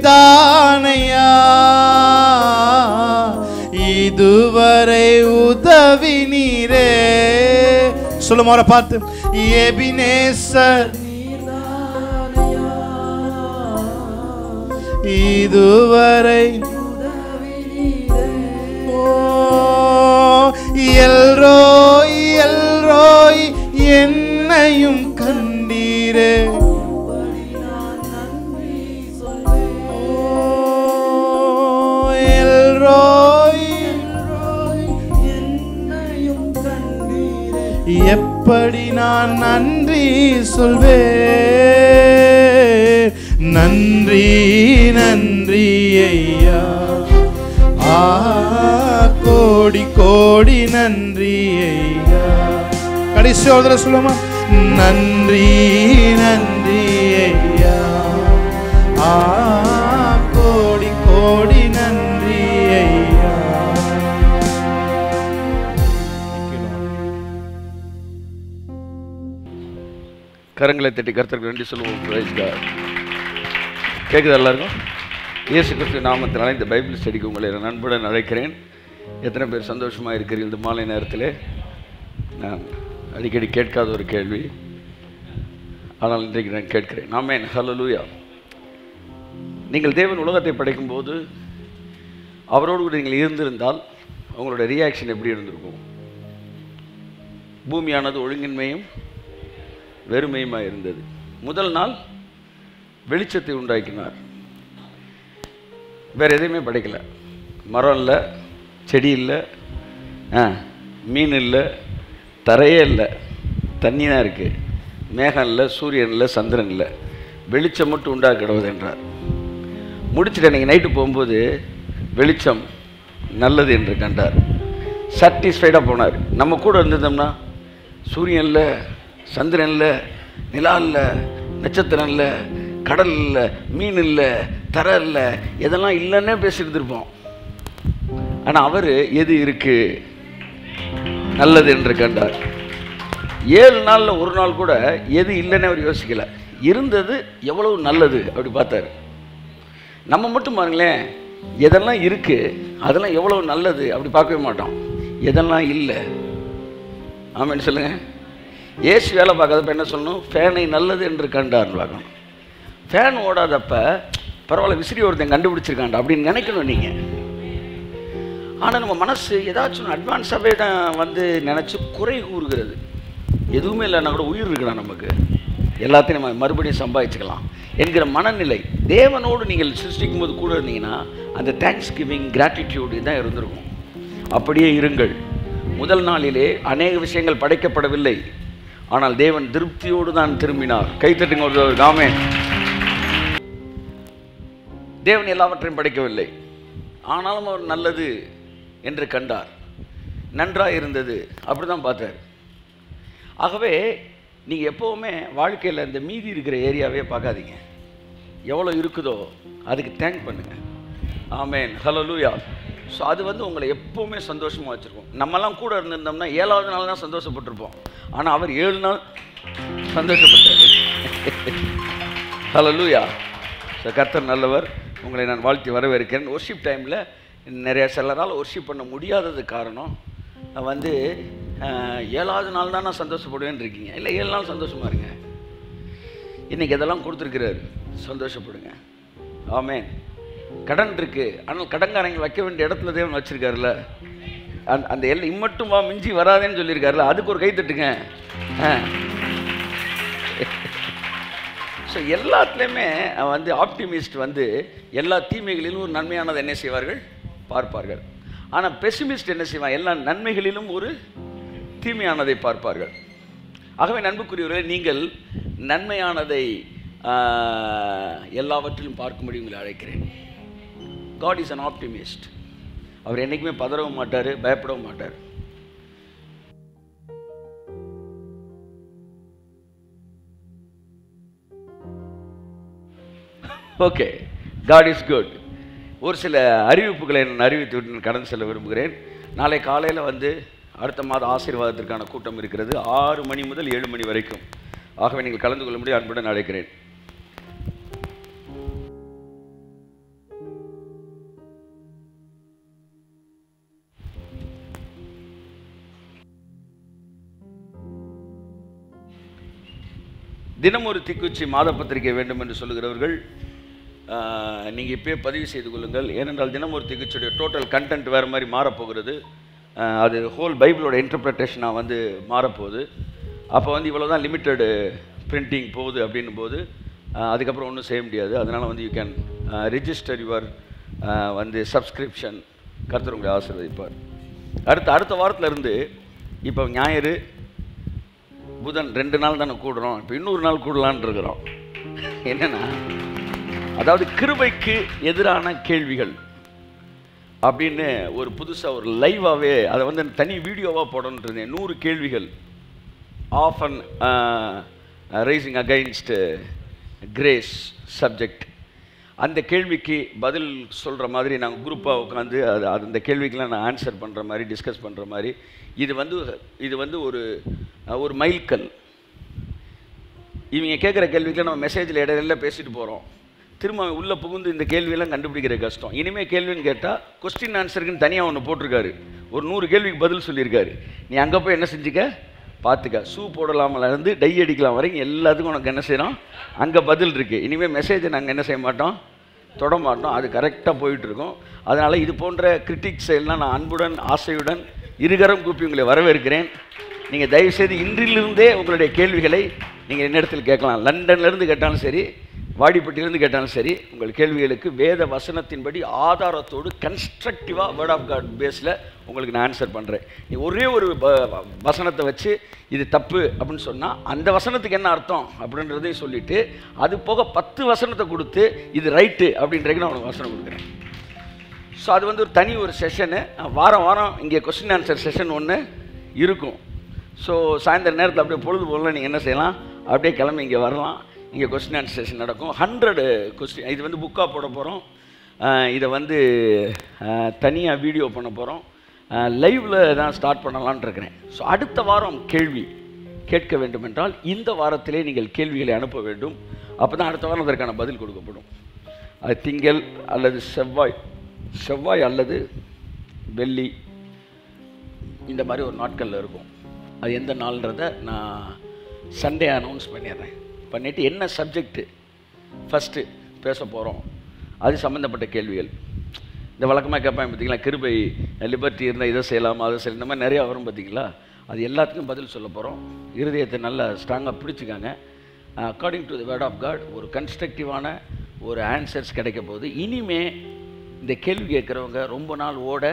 தானையா? இதுவரை உதவி நீரே. சொல்லும் அவரை பார்த்து. எபினேசர். இதுவரை எல்ரோய் எல்ரோய் என்னையும் கண்டீரே. அப்படி நான் நன்றி சொல்வே நன்றி நன்றி ஐயா. ஆ கோடி கோடி நன்றி ஐயா. கடைசி சொல்லுமா நன்றி நன்றி. கரங்களை தட்டி கருத்தருக்கு நன்றி சொல்லுவோம். கேட்குது எல்லாருக்கும்? இயேசு கிறிஸ்து நாமத்தினால இந்த பைபிள் ஸ்டடிக்கு உங்களை நான் நண்புடன் அழைக்கிறேன். எத்தனை பேர் சந்தோஷமாக இருக்கிறீர்கள் இந்த மாலை நேரத்தில்? நான் அடிக்கடி கேட்காத ஒரு கேள்வி. ஆனால் இன்றைக்கு நான் கேட்கிறேன். ஆமென் ஹalleluya நீங்கள் தேவன் உலகத்தை படைக்கும்போது அவரோடு கூட நீங்கள் இருந்திருந்தால் உங்களோட ரியாக்ஷன் எப்படி இருந்திருக்கும்? பூமியானது ஒழுங்கின்மையும் வெறுமையுமாக இருந்தது. முதல் நாள் வெளிச்சத்தை உண்டாக்கினார். வேற எதையுமே படைக்கல. மரம் இல்லை செடி இல்லை ஆ மீன் இல்லை தரையே இல்லை தண்ணி தான் இருக்குது மேகம் இல்லை சூரியன் இல்லை சந்திரன் இல்லை. வெளிச்சம் மட்டும் உண்டாக்கிடுவது என்றார். முடிச்சுட்டு அன்றைக்கி நைட்டு போகும்போது வெளிச்சம் நல்லது என்று கண்டார். சாட்டிஸ்ஃபைடாக போனார். நம்ம கூட இருந்திருந்தோம்னா சூரியன் இல்லை சந்திரன் இல்லை நிலா இல்லை நட்சத்திரம் இல்லை கடல் இல்லை மீன் இல்லை தர இல்லை இதெல்லாம் இல்லைன்னே பேசிட்டு இருப்போம் ஆனால் அவர் எது இருக்கு? நல்லது என்று கண்டார். ஏழு நாளில் ஒரு நாள் கூட எது இல்லைன்னு அவர் யோசிக்கல. இருந்தது எவ்வளவு நல்லது அப்படி பார்த்தாரு. நம்ம மட்டும் பாருங்களேன் எதெல்லாம் இருக்கு அதெல்லாம் எவ்வளவு நல்லது அப்படி பார்க்கவே மாட்டோம். எதெல்லாம் இல்லை? ஆமான்னு சொல்லுங்கள் ஏசி வேலை பார்க்காதப்ப என்ன சொல்லணும்? ஃபேனை நல்லது என்று கண்டார்னு பார்க்கணும் ஃபேன் ஓடாதப்ப பரவாயில்ல விசிறி ஒருத்தன் கண்டுபிடிச்சிருக்காண்டா அப்படின்னு நினைக்கணும் நீங்கள் ஆனால் நம்ம மனசு ஏதாச்சும் அட்வான்ஸாகவே தான் வந்து நினச்சி குறை கூறுகிறது. எதுவுமே இல்லைன்னா கூட உயிர் இருக்கலாம் நமக்கு. எல்லாத்தையும் நம்ம மறுபடியும் சம்பாதிச்சுக்கலாம் என்கிற மனநிலை. தேவனோடு நீங்கள் சிருஷ்டிக்கும் போது கூட இருந்தீங்கன்னா அந்த தேங்க்ஸ் கிவிங் கிராட்டிடியூடு தான் இருந்திருக்கும். அப்படியே இருங்கள். முதல் நாளிலே அநேக விஷயங்கள் படைக்கப்படவில்லை. ஆனால் தேவன் திருப்தியோடு தான் திரும்பினார். கைத்தட்டுங்க ஒரு காமே தேவன் எல்லாவற்றையும் படைக்கவில்லை. ஆனாலும் அவர் நல்லது என்று கண்டார். நன்றாக இருந்தது அப்படி தான் பார்த்தார். ஆகவே நீங்கள் எப்போவுமே வாழ்க்கையில் இந்த மீதி இருக்கிற ஏரியாவே பார்க்காதீங்க. எவ்வளோ இருக்குதோ அதுக்கு தேங்க் பண்ணுங்கள் ஆமேன். ஹலோ லூயா ஸோ அது வந்து உங்களை எப்போவுமே சந்தோஷமாக வச்சுருக்கோம். நம்மலாம் கூட இருந்திருந்தோம்னா ஏழாவது நாள் தான் சந்தோஷப்பட்டிருப்போம். ஆனால் அவர் ஏழு நாள் சந்தோஷப்பட்டார். ஹலோ லூயா ஸோ கர்த்தர் நல்லவர். உங்களை நான் வாழ்த்தி வரவேற்கிறேன். ஒர்ஷிப் டைமில் நிறைய சிலரால் ஒர்ஷிப் பண்ண முடியாதது காரணம் வந்து ஏழாவது நாள் தான் நான் சந்தோஷப்படுவேன்னு இருக்கீங்க. இல்லை ஏழு நாள் சந்தோஷமா இருங்க. இன்றைக்கி இதெல்லாம் கொடுத்துருக்கிறாரு. சந்தோஷப்படுங்க. ஆமேன் கடன் இருக்கு. ஆனால் கடன்காரங்க வைக்க வேண்டிய இடத்துல தேவன் வச்சிருக்காருல்ல. அந்த அந்த எல்லை இம்மட்டும் வா மிஞ்சி வராதேன்னு சொல்லியிருக்காருல்ல. அதுக்கு ஒரு கை தட்டுங்க ஸோ எல்லாத்துலேயுமே வந்து ஆப்டிமிஸ்ட் வந்து எல்லா தீமைகளிலும் ஒரு நன்மையானதை என்ன செய்வார்கள்? பார்ப்பார்கள். ஆனால் பெசிமிஸ்ட் என்ன செய்வான்? எல்லா நன்மைகளிலும் ஒரு தீமையானதை பார்ப்பார்கள். ஆகவே நண்புக்குரியவர்களே நீங்கள் நன்மையானதை எல்லாவற்றிலும் பார்க்கும்படி உங்களை அழைக்கிறேன். காட் இஸ் அன் ஆப்டிமிஸ்ட் அவர் என்றைக்குமே பதறவும் மாட்டார் பயப்படவும் மாட்டார். ஓகே காட் இஸ் குட் ஒரு சில அறிவிப்புகளை நான் அறிவித்து கடந்து செல்ல விரும்புகிறேன். நாளை காலையில் வந்து அடுத்த மாதம் ஆசீர்வாதத்திற்கான கூட்டம் இருக்கிறது. ஆறு மணி முதல் ஏழு மணி வரைக்கும். ஆகவே நீங்கள் கலந்து கொள்ள முடியும். அன்புடன் அழைக்கிறேன். தினம் ஒரு திக்குச்சி மாத பத்திரிகை வேண்டும் என்று சொல்லுகிறவர்கள் நீங்கள் இப்போ பதிவு செய்து கொள்ளுங்கள். ஏனென்றால் தினம் ஒரு திக்குச்சியுடைய டோட்டல் கண்டென்ட் வேறு மாதிரி மாறப்போகிறது. அது ஹோல் பைபிளோட இன்டர்பிரட்டேஷனாக வந்து மாறப்போகுது. அப்போ வந்து இவ்வளோ தான் லிமிட்டடு பிரிண்டிங் போகுது அப்படின்னும் போது அதுக்கப்புறம் ஒன்றும் செய்ய முடியாது. அதனால் வந்து யூ கேன் ரிஜிஸ்டர் யுவர் வந்து சப்ஸ்கிரிப்ஷன் கர்த்தர் உங்களை ஆசீர்வதிப்பார். அடுத்த அடுத்த வாரத்துல இருந்து இப்போ ஞாயிறு புதன் ரெண்டு நாள் தானே கூடுறோம் இப்போ இன்னொரு நாள் கூடலான் இருக்கிறோம். என்னென்னா அதாவது கிருபைக்கு எதிரான கேள்விகள் அப்படின்னு ஒரு புதுசாக ஒரு லைவாகவே அதை வந்து தனி வீடியோவாக போடணுன்ட்டு இருந்தேன். நூறு கேள்விகள். Of an rising against grace subject அந்த கேள்விக்கு பதில் சொல்கிற மாதிரி நாங்கள் குரூப்பாக உட்காந்து அது அது அந்த கேள்விக்கெலாம் நான் ஆன்சர் பண்ணுற மாதிரி டிஸ்கஸ் பண்ணுற மாதிரி இது வந்து இது வந்து ஒரு ஒரு மைல்கல். இவங்க கேட்குற கேள்விக்கெலாம் நம்ம மெசேஜில் இடையில பேசிட்டு போகிறோம் திரும்ப அவன் உள்ளே புகுந்து இந்த கேள்வியெல்லாம் கண்டுபிடிக்கிற கஷ்டம். இனிமேல் கேள்வின்னு கேட்டால் கொஸ்டின் ஆன்சருக்குன்னு தனியாக ஒன்று போட்டிருக்காரு. ஒரு நூறு கேள்விக்கு பதில் சொல்லியிருக்காரு. நீ அங்கே போய் என்ன செஞ்சுக்க? பார்த்துக்க. ஷூ போடலாமலேருந்து டை அடிக்கலாம் வரைக்கும் எல்லாத்துக்கும் உனக்கு என்ன செய்யணும் அங்கே பதில் இருக்குது இனிமேல் மெசேஜை நாங்கள் என்ன செய்ய மாட்டோம்? தொட மாட்டோம். அது கரெக்டாக போயிட்டுருக்கோம் அதனால் இது போன்ற கிரிட்டிக்ஸ் எல்லாம் நான் அன்புடன் ஆசையுடன் இருகரம் கூப்பி உங்களை வரவேற்கிறேன். நீங்கள் தயவுசெய்து இன்றிலிருந்தே உங்களுடைய கேள்விகளை நீங்கள் என்னிடத்தில் கேட்கலாம். லண்டன்லேருந்து கேட்டாலும் சரி வாடிப்பட்டியிலேருந்து கேட்டாலும் சரி உங்கள் கேள்விகளுக்கு வேத வசனத்தின்படி ஆதாரத்தோடு கன்ஸ்ட்ரக்டிவாக வேர்ட் ஆஃப் காட் பேஸில் உங்களுக்கு நான் ஆன்சர் பண்ணுறேன் நீ ஒரே ஒரு வசனத்தை வச்சு இது தப்பு அப்படின்னு சொன்னால் அந்த வசனத்துக்கு என்ன அர்த்தம் அப்படின்றதையும் சொல்லிவிட்டு அது போக பத்து வசனத்தை கொடுத்து இது ரைட்டு அப்படின்றதுக்கு நான் உனக்கு வசனம் கொடுக்குறேன். ஸோ அது வந்து ஒரு தனி ஒரு செஷனு வாரம் வாரம் இங்கே கொஸ்டின் ஆன்சர் செஷன் ஒன்று இருக்கும். ஸோ சாயந்தர நேரத்தில் அப்படியே பொழுது போகலாம். நீங்கள் என்ன செய்யலாம்? அப்படியே கிளம்பி இங்கே வரலாம். இங்கே கொஸ்டின் ஆன்சர் செஷன் நடக்கும். ஹண்ட்ரடு கொஸ்டின் இது வந்து புக்காக போட போகிறோம் இதை வந்து தனியாக வீடியோ பண்ண போகிறோம் லைவில் தான் ஸ்டார்ட் பண்ணலான் இருக்கிறேன். ஸோ அடுத்த வாரம் கேள்வி கேட்க வேண்டும் என்றால் இந்த வாரத்திலே நீங்கள் கேள்விகளை அனுப்ப வேண்டும். அப்போ தான் அடுத்த வாரம் அதற்கான பதில் கொடுக்கப்படும். அது திங்கள் அல்லது செவ்வாய் செவ்வாய் அல்லது வெள்ளி இந்த மாதிரி ஒரு நாட்களில் இருக்கும். அது எந்த நாள்ன்றதை நான் சண்டே அனௌன்ஸ் பண்ணிடுறேன். பண்ணிவிட்டு என்ன சப்ஜெக்ட்டு ஃபஸ்ட்டு பேச போகிறோம் அது சம்மந்தப்பட்ட கேள்விகள். இந்த வழக்கமாக கேட்பாங்க பார்த்தீங்களா? கிருபை லிபர்ட்டி இருந்தால் இதை செய்யலாமா அதை செய்யலாம்? இந்த மாதிரி நிறையா வரும் பார்த்தீங்களா? அது எல்லாத்துக்கும் பதில் சொல்ல போகிறோம் இருதயத்தை நல்லா ஸ்ட்ராங்காக பிடிச்சிக்காங்க. According to the word of God ஒரு கன்ஸ்ட்ரக்டிவான ஒரு ஆன்சர்ஸ் கிடைக்க போகுது. இனிமே இந்த கேள்வி கேட்குறவங்க ரொம்ப நாள் ஓட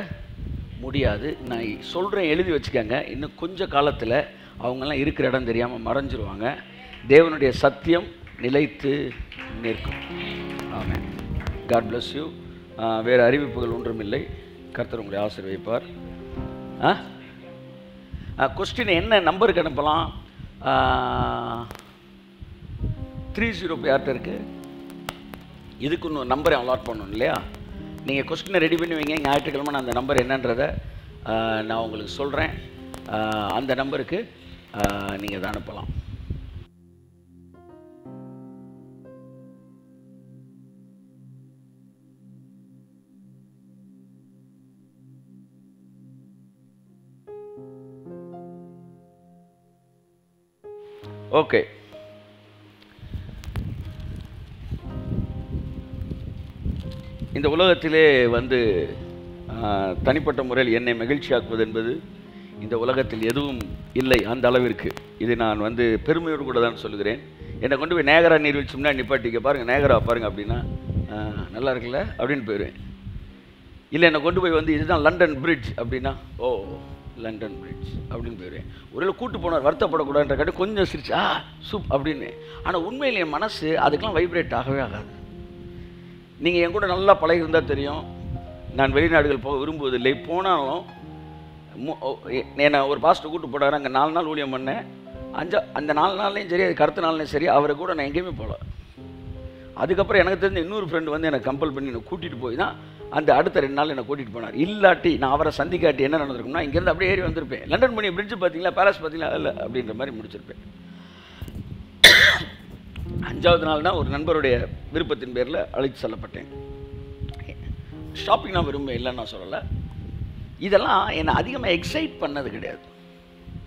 முடியாது. நான் சொல்கிறேன் எழுதி வச்சுக்கோங்க. இன்னும் கொஞ்சம் காலத்தில் அவங்கெல்லாம் இருக்கிற இடம் தெரியாமல் மறைஞ்சிருவாங்க. தேவனுடைய சத்தியம் நிலைத்து நிற்கும். ஆமாம் காட் பிளஸ் யூ வேறு அறிவிப்புகள் ஒன்றும் இல்லை கர்த்தர் உங்களை ஆசீர்வதிப்பார். ஆ? கொஸ்டின் என்ன? நம்பருக்கு அனுப்பலாம். த்ரீ ஜீரோ யார்கிட்ட இருக்குது இதுக்கு இன்னும் நம்பரை அலாட் பண்ணணும் இல்லையா? நீங்கள் கொஸ்டினை ரெடி பண்ணுவீங்க. ஞாயிற்றுக்கிழமை நான் அந்த நம்பர் என்னன்றதை நான் உங்களுக்கு சொல்கிறேன் அந்த நம்பருக்கு நீங்கள் அதை அனுப்பலாம். ஓகே இந்த உலகத்திலே வந்து தனிப்பட்ட முறையில் என்னை மகிழ்ச்சியாக்குவது என்பது இந்த உலகத்தில் எதுவும் இல்லை அந்த அளவிற்கு. இது நான் வந்து பெருமையோடு கூட தான் சொல்லுகிறேன். என்னை கொண்டு போய் நேகரா நீர்வீழ்ச்சி முன்னாடி நிப்பாட்டிக்க பாருங்கள் நேகரா பாருங்க அப்படின்னா நல்லா இருக்குல்ல அப்படின்னு போயிடுவேன். இல்லை என்னை கொண்டு போய் வந்து இதுதான் லண்டன் பிரிட்ஜ் அப்படின்னா ஓ லண்டன் பிரிட்ஜ் அப்படின்னு போயிடுவேன் ஒருவேளை கூட்டு போனார் வருத்தப்படக்கூடாதுன்ற காட்டி கொஞ்சம் சிரிச்சு ஆ சூப் அப்படின்னு. ஆனால் உண்மையில் என் மனசு அதுக்கெலாம் வைப்ரேட் ஆகவே ஆகாது. நீங்கள் என் கூட நல்லா பழகி இருந்தால் தெரியும். நான் வெளிநாடுகள் போக விரும்புவதில்லை. போனாலும் என்னை ஒரு பாஸ்டர் கூட்டு போனார் அங்கே நாலு நாள் ஊழியம் பண்ணேன். அஞ்சா அந்த நாலு நாள்லையும் சரி அதுக்கு அடுத்த நாள்லையும் சரி அவரை கூட நான் எங்கேயுமே போகல. அதுக்கப்புறம் எனக்கு தெரிஞ்ச இன்னொரு ஃப்ரெண்டு வந்து எனக்கு கம்பல் பண்ணி என்னை கூட்டிகிட்டு போய் தான் அந்த அடுத்த ரெண்டு நாள் என்னை கூட்டிகிட்டு போனார். இல்லாட்டி நான் அவரை சந்திக்காட்டி என்ன நடந்திருக்கும்னா இங்கேருந்து அப்படியே ஏறி வந்திருப்பேன். லண்டன் பண்ணி பிரிட்ஜ் பார்த்தீங்களா பேலஸ் பார்த்தீங்களா இல்லை அப்படின்ற மாதிரி முடிச்சிருப்பேன். அஞ்சாவது நாள் தான் ஒரு நண்பருடைய விருப்பத்தின் பேரில் அழைத்து செல்லப்பட்டேன். ஷாப்பிங் நான் விரும்புவேன் இல்லைன்னு நான் சொல்லலை. இதெல்லாம் என்னை அதிகமாக எக்ஸைட் பண்ணது கிடையாது.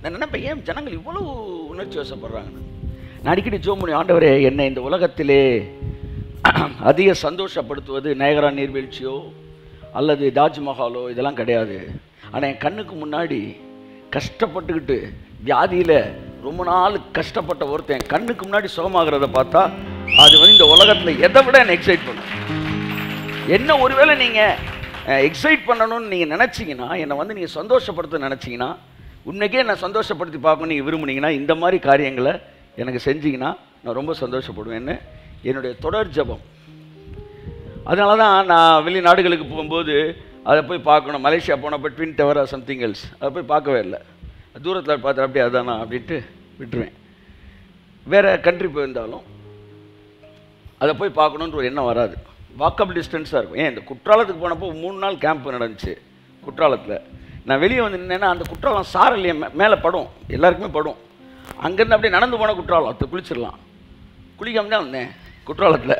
நான் நினைப்பேன் ஏன் ஜனங்கள் இவ்வளோ உணர்ச்சி வசப்படுறாங்கன்னு. நான் அடிக்கடி ஜோம் ஆண்டவரே என்னை இந்த உலகத்திலே அதிக சந்தோஷப்படுத்துவது நயகரா நீர்வீழ்ச்சியோ அல்லது தாஜ்மஹாலோ இதெல்லாம் கிடையாது. ஆனால் என் கண்ணுக்கு முன்னாடி கஷ்டப்பட்டுக்கிட்டு வியாதியில் ரொம்ப நாள் கஷ்டப்பட்ட ஒருத்தன் என் கண்ணுக்கு முன்னாடி சுகமாகிறத பார்த்தா அது வந்து இந்த உலகத்தில் எதை விட என்னை எக்ஸைட் பண்ணும். என்ன ஒருவேளை நீங்கள் எக்ஸைட் பண்ணணும்னு நீங்கள் நினச்சிங்கன்னா என்னை வந்து நீங்கள் சந்தோஷப்படுத்த நினச்சிங்கன்னா உண்மைக்கே என்னை சந்தோஷப்படுத்தி பார்க்கணும் நீங்கள் விரும்புனீங்கன்னா இந்த மாதிரி காரியங்களை எனக்கு செஞ்சிங்கன்னா நான் ரொம்ப சந்தோஷப்படுவேன்னு என்னுடைய தொடர் ஜபம். அதனால தான் நான் வெளிநாடுகளுக்கு போகும்போது அதை போய் பார்க்கணும். மலேசியா போனப்போ ட்வின் டவர் சம்திங் எல்ஸ் அதை போய் பார்க்கவே இல்லை. தூரத்தில் பார்த்து அப்படியே அதானா அப்படின்ட்டு விட்டுருவேன். வேறு கண்ட்ரி போயிருந்தாலும் அதை போய் பார்க்கணுன்ற ஒரு எண்ணம் வராது. வாக்கப் டிஸ்டன்ஸாக இருக்கும். ஏன் இந்த குற்றாலத்துக்கு போனப்போ மூணு நாள் கேம்ப் நடந்துச்சு குற்றாலத்தில். நான் வெளியே வந்து நின்னேன்னா அந்த குற்றாலம் சாரல் மே- மேலே படும். எல்லாருக்குமே படும். அங்கேருந்து அப்படியே நடந்து போன குற்றாலம். அது குளிச்சிடலாம். குளிக்காம தான் வந்தேன். குற்றாலத்தில்.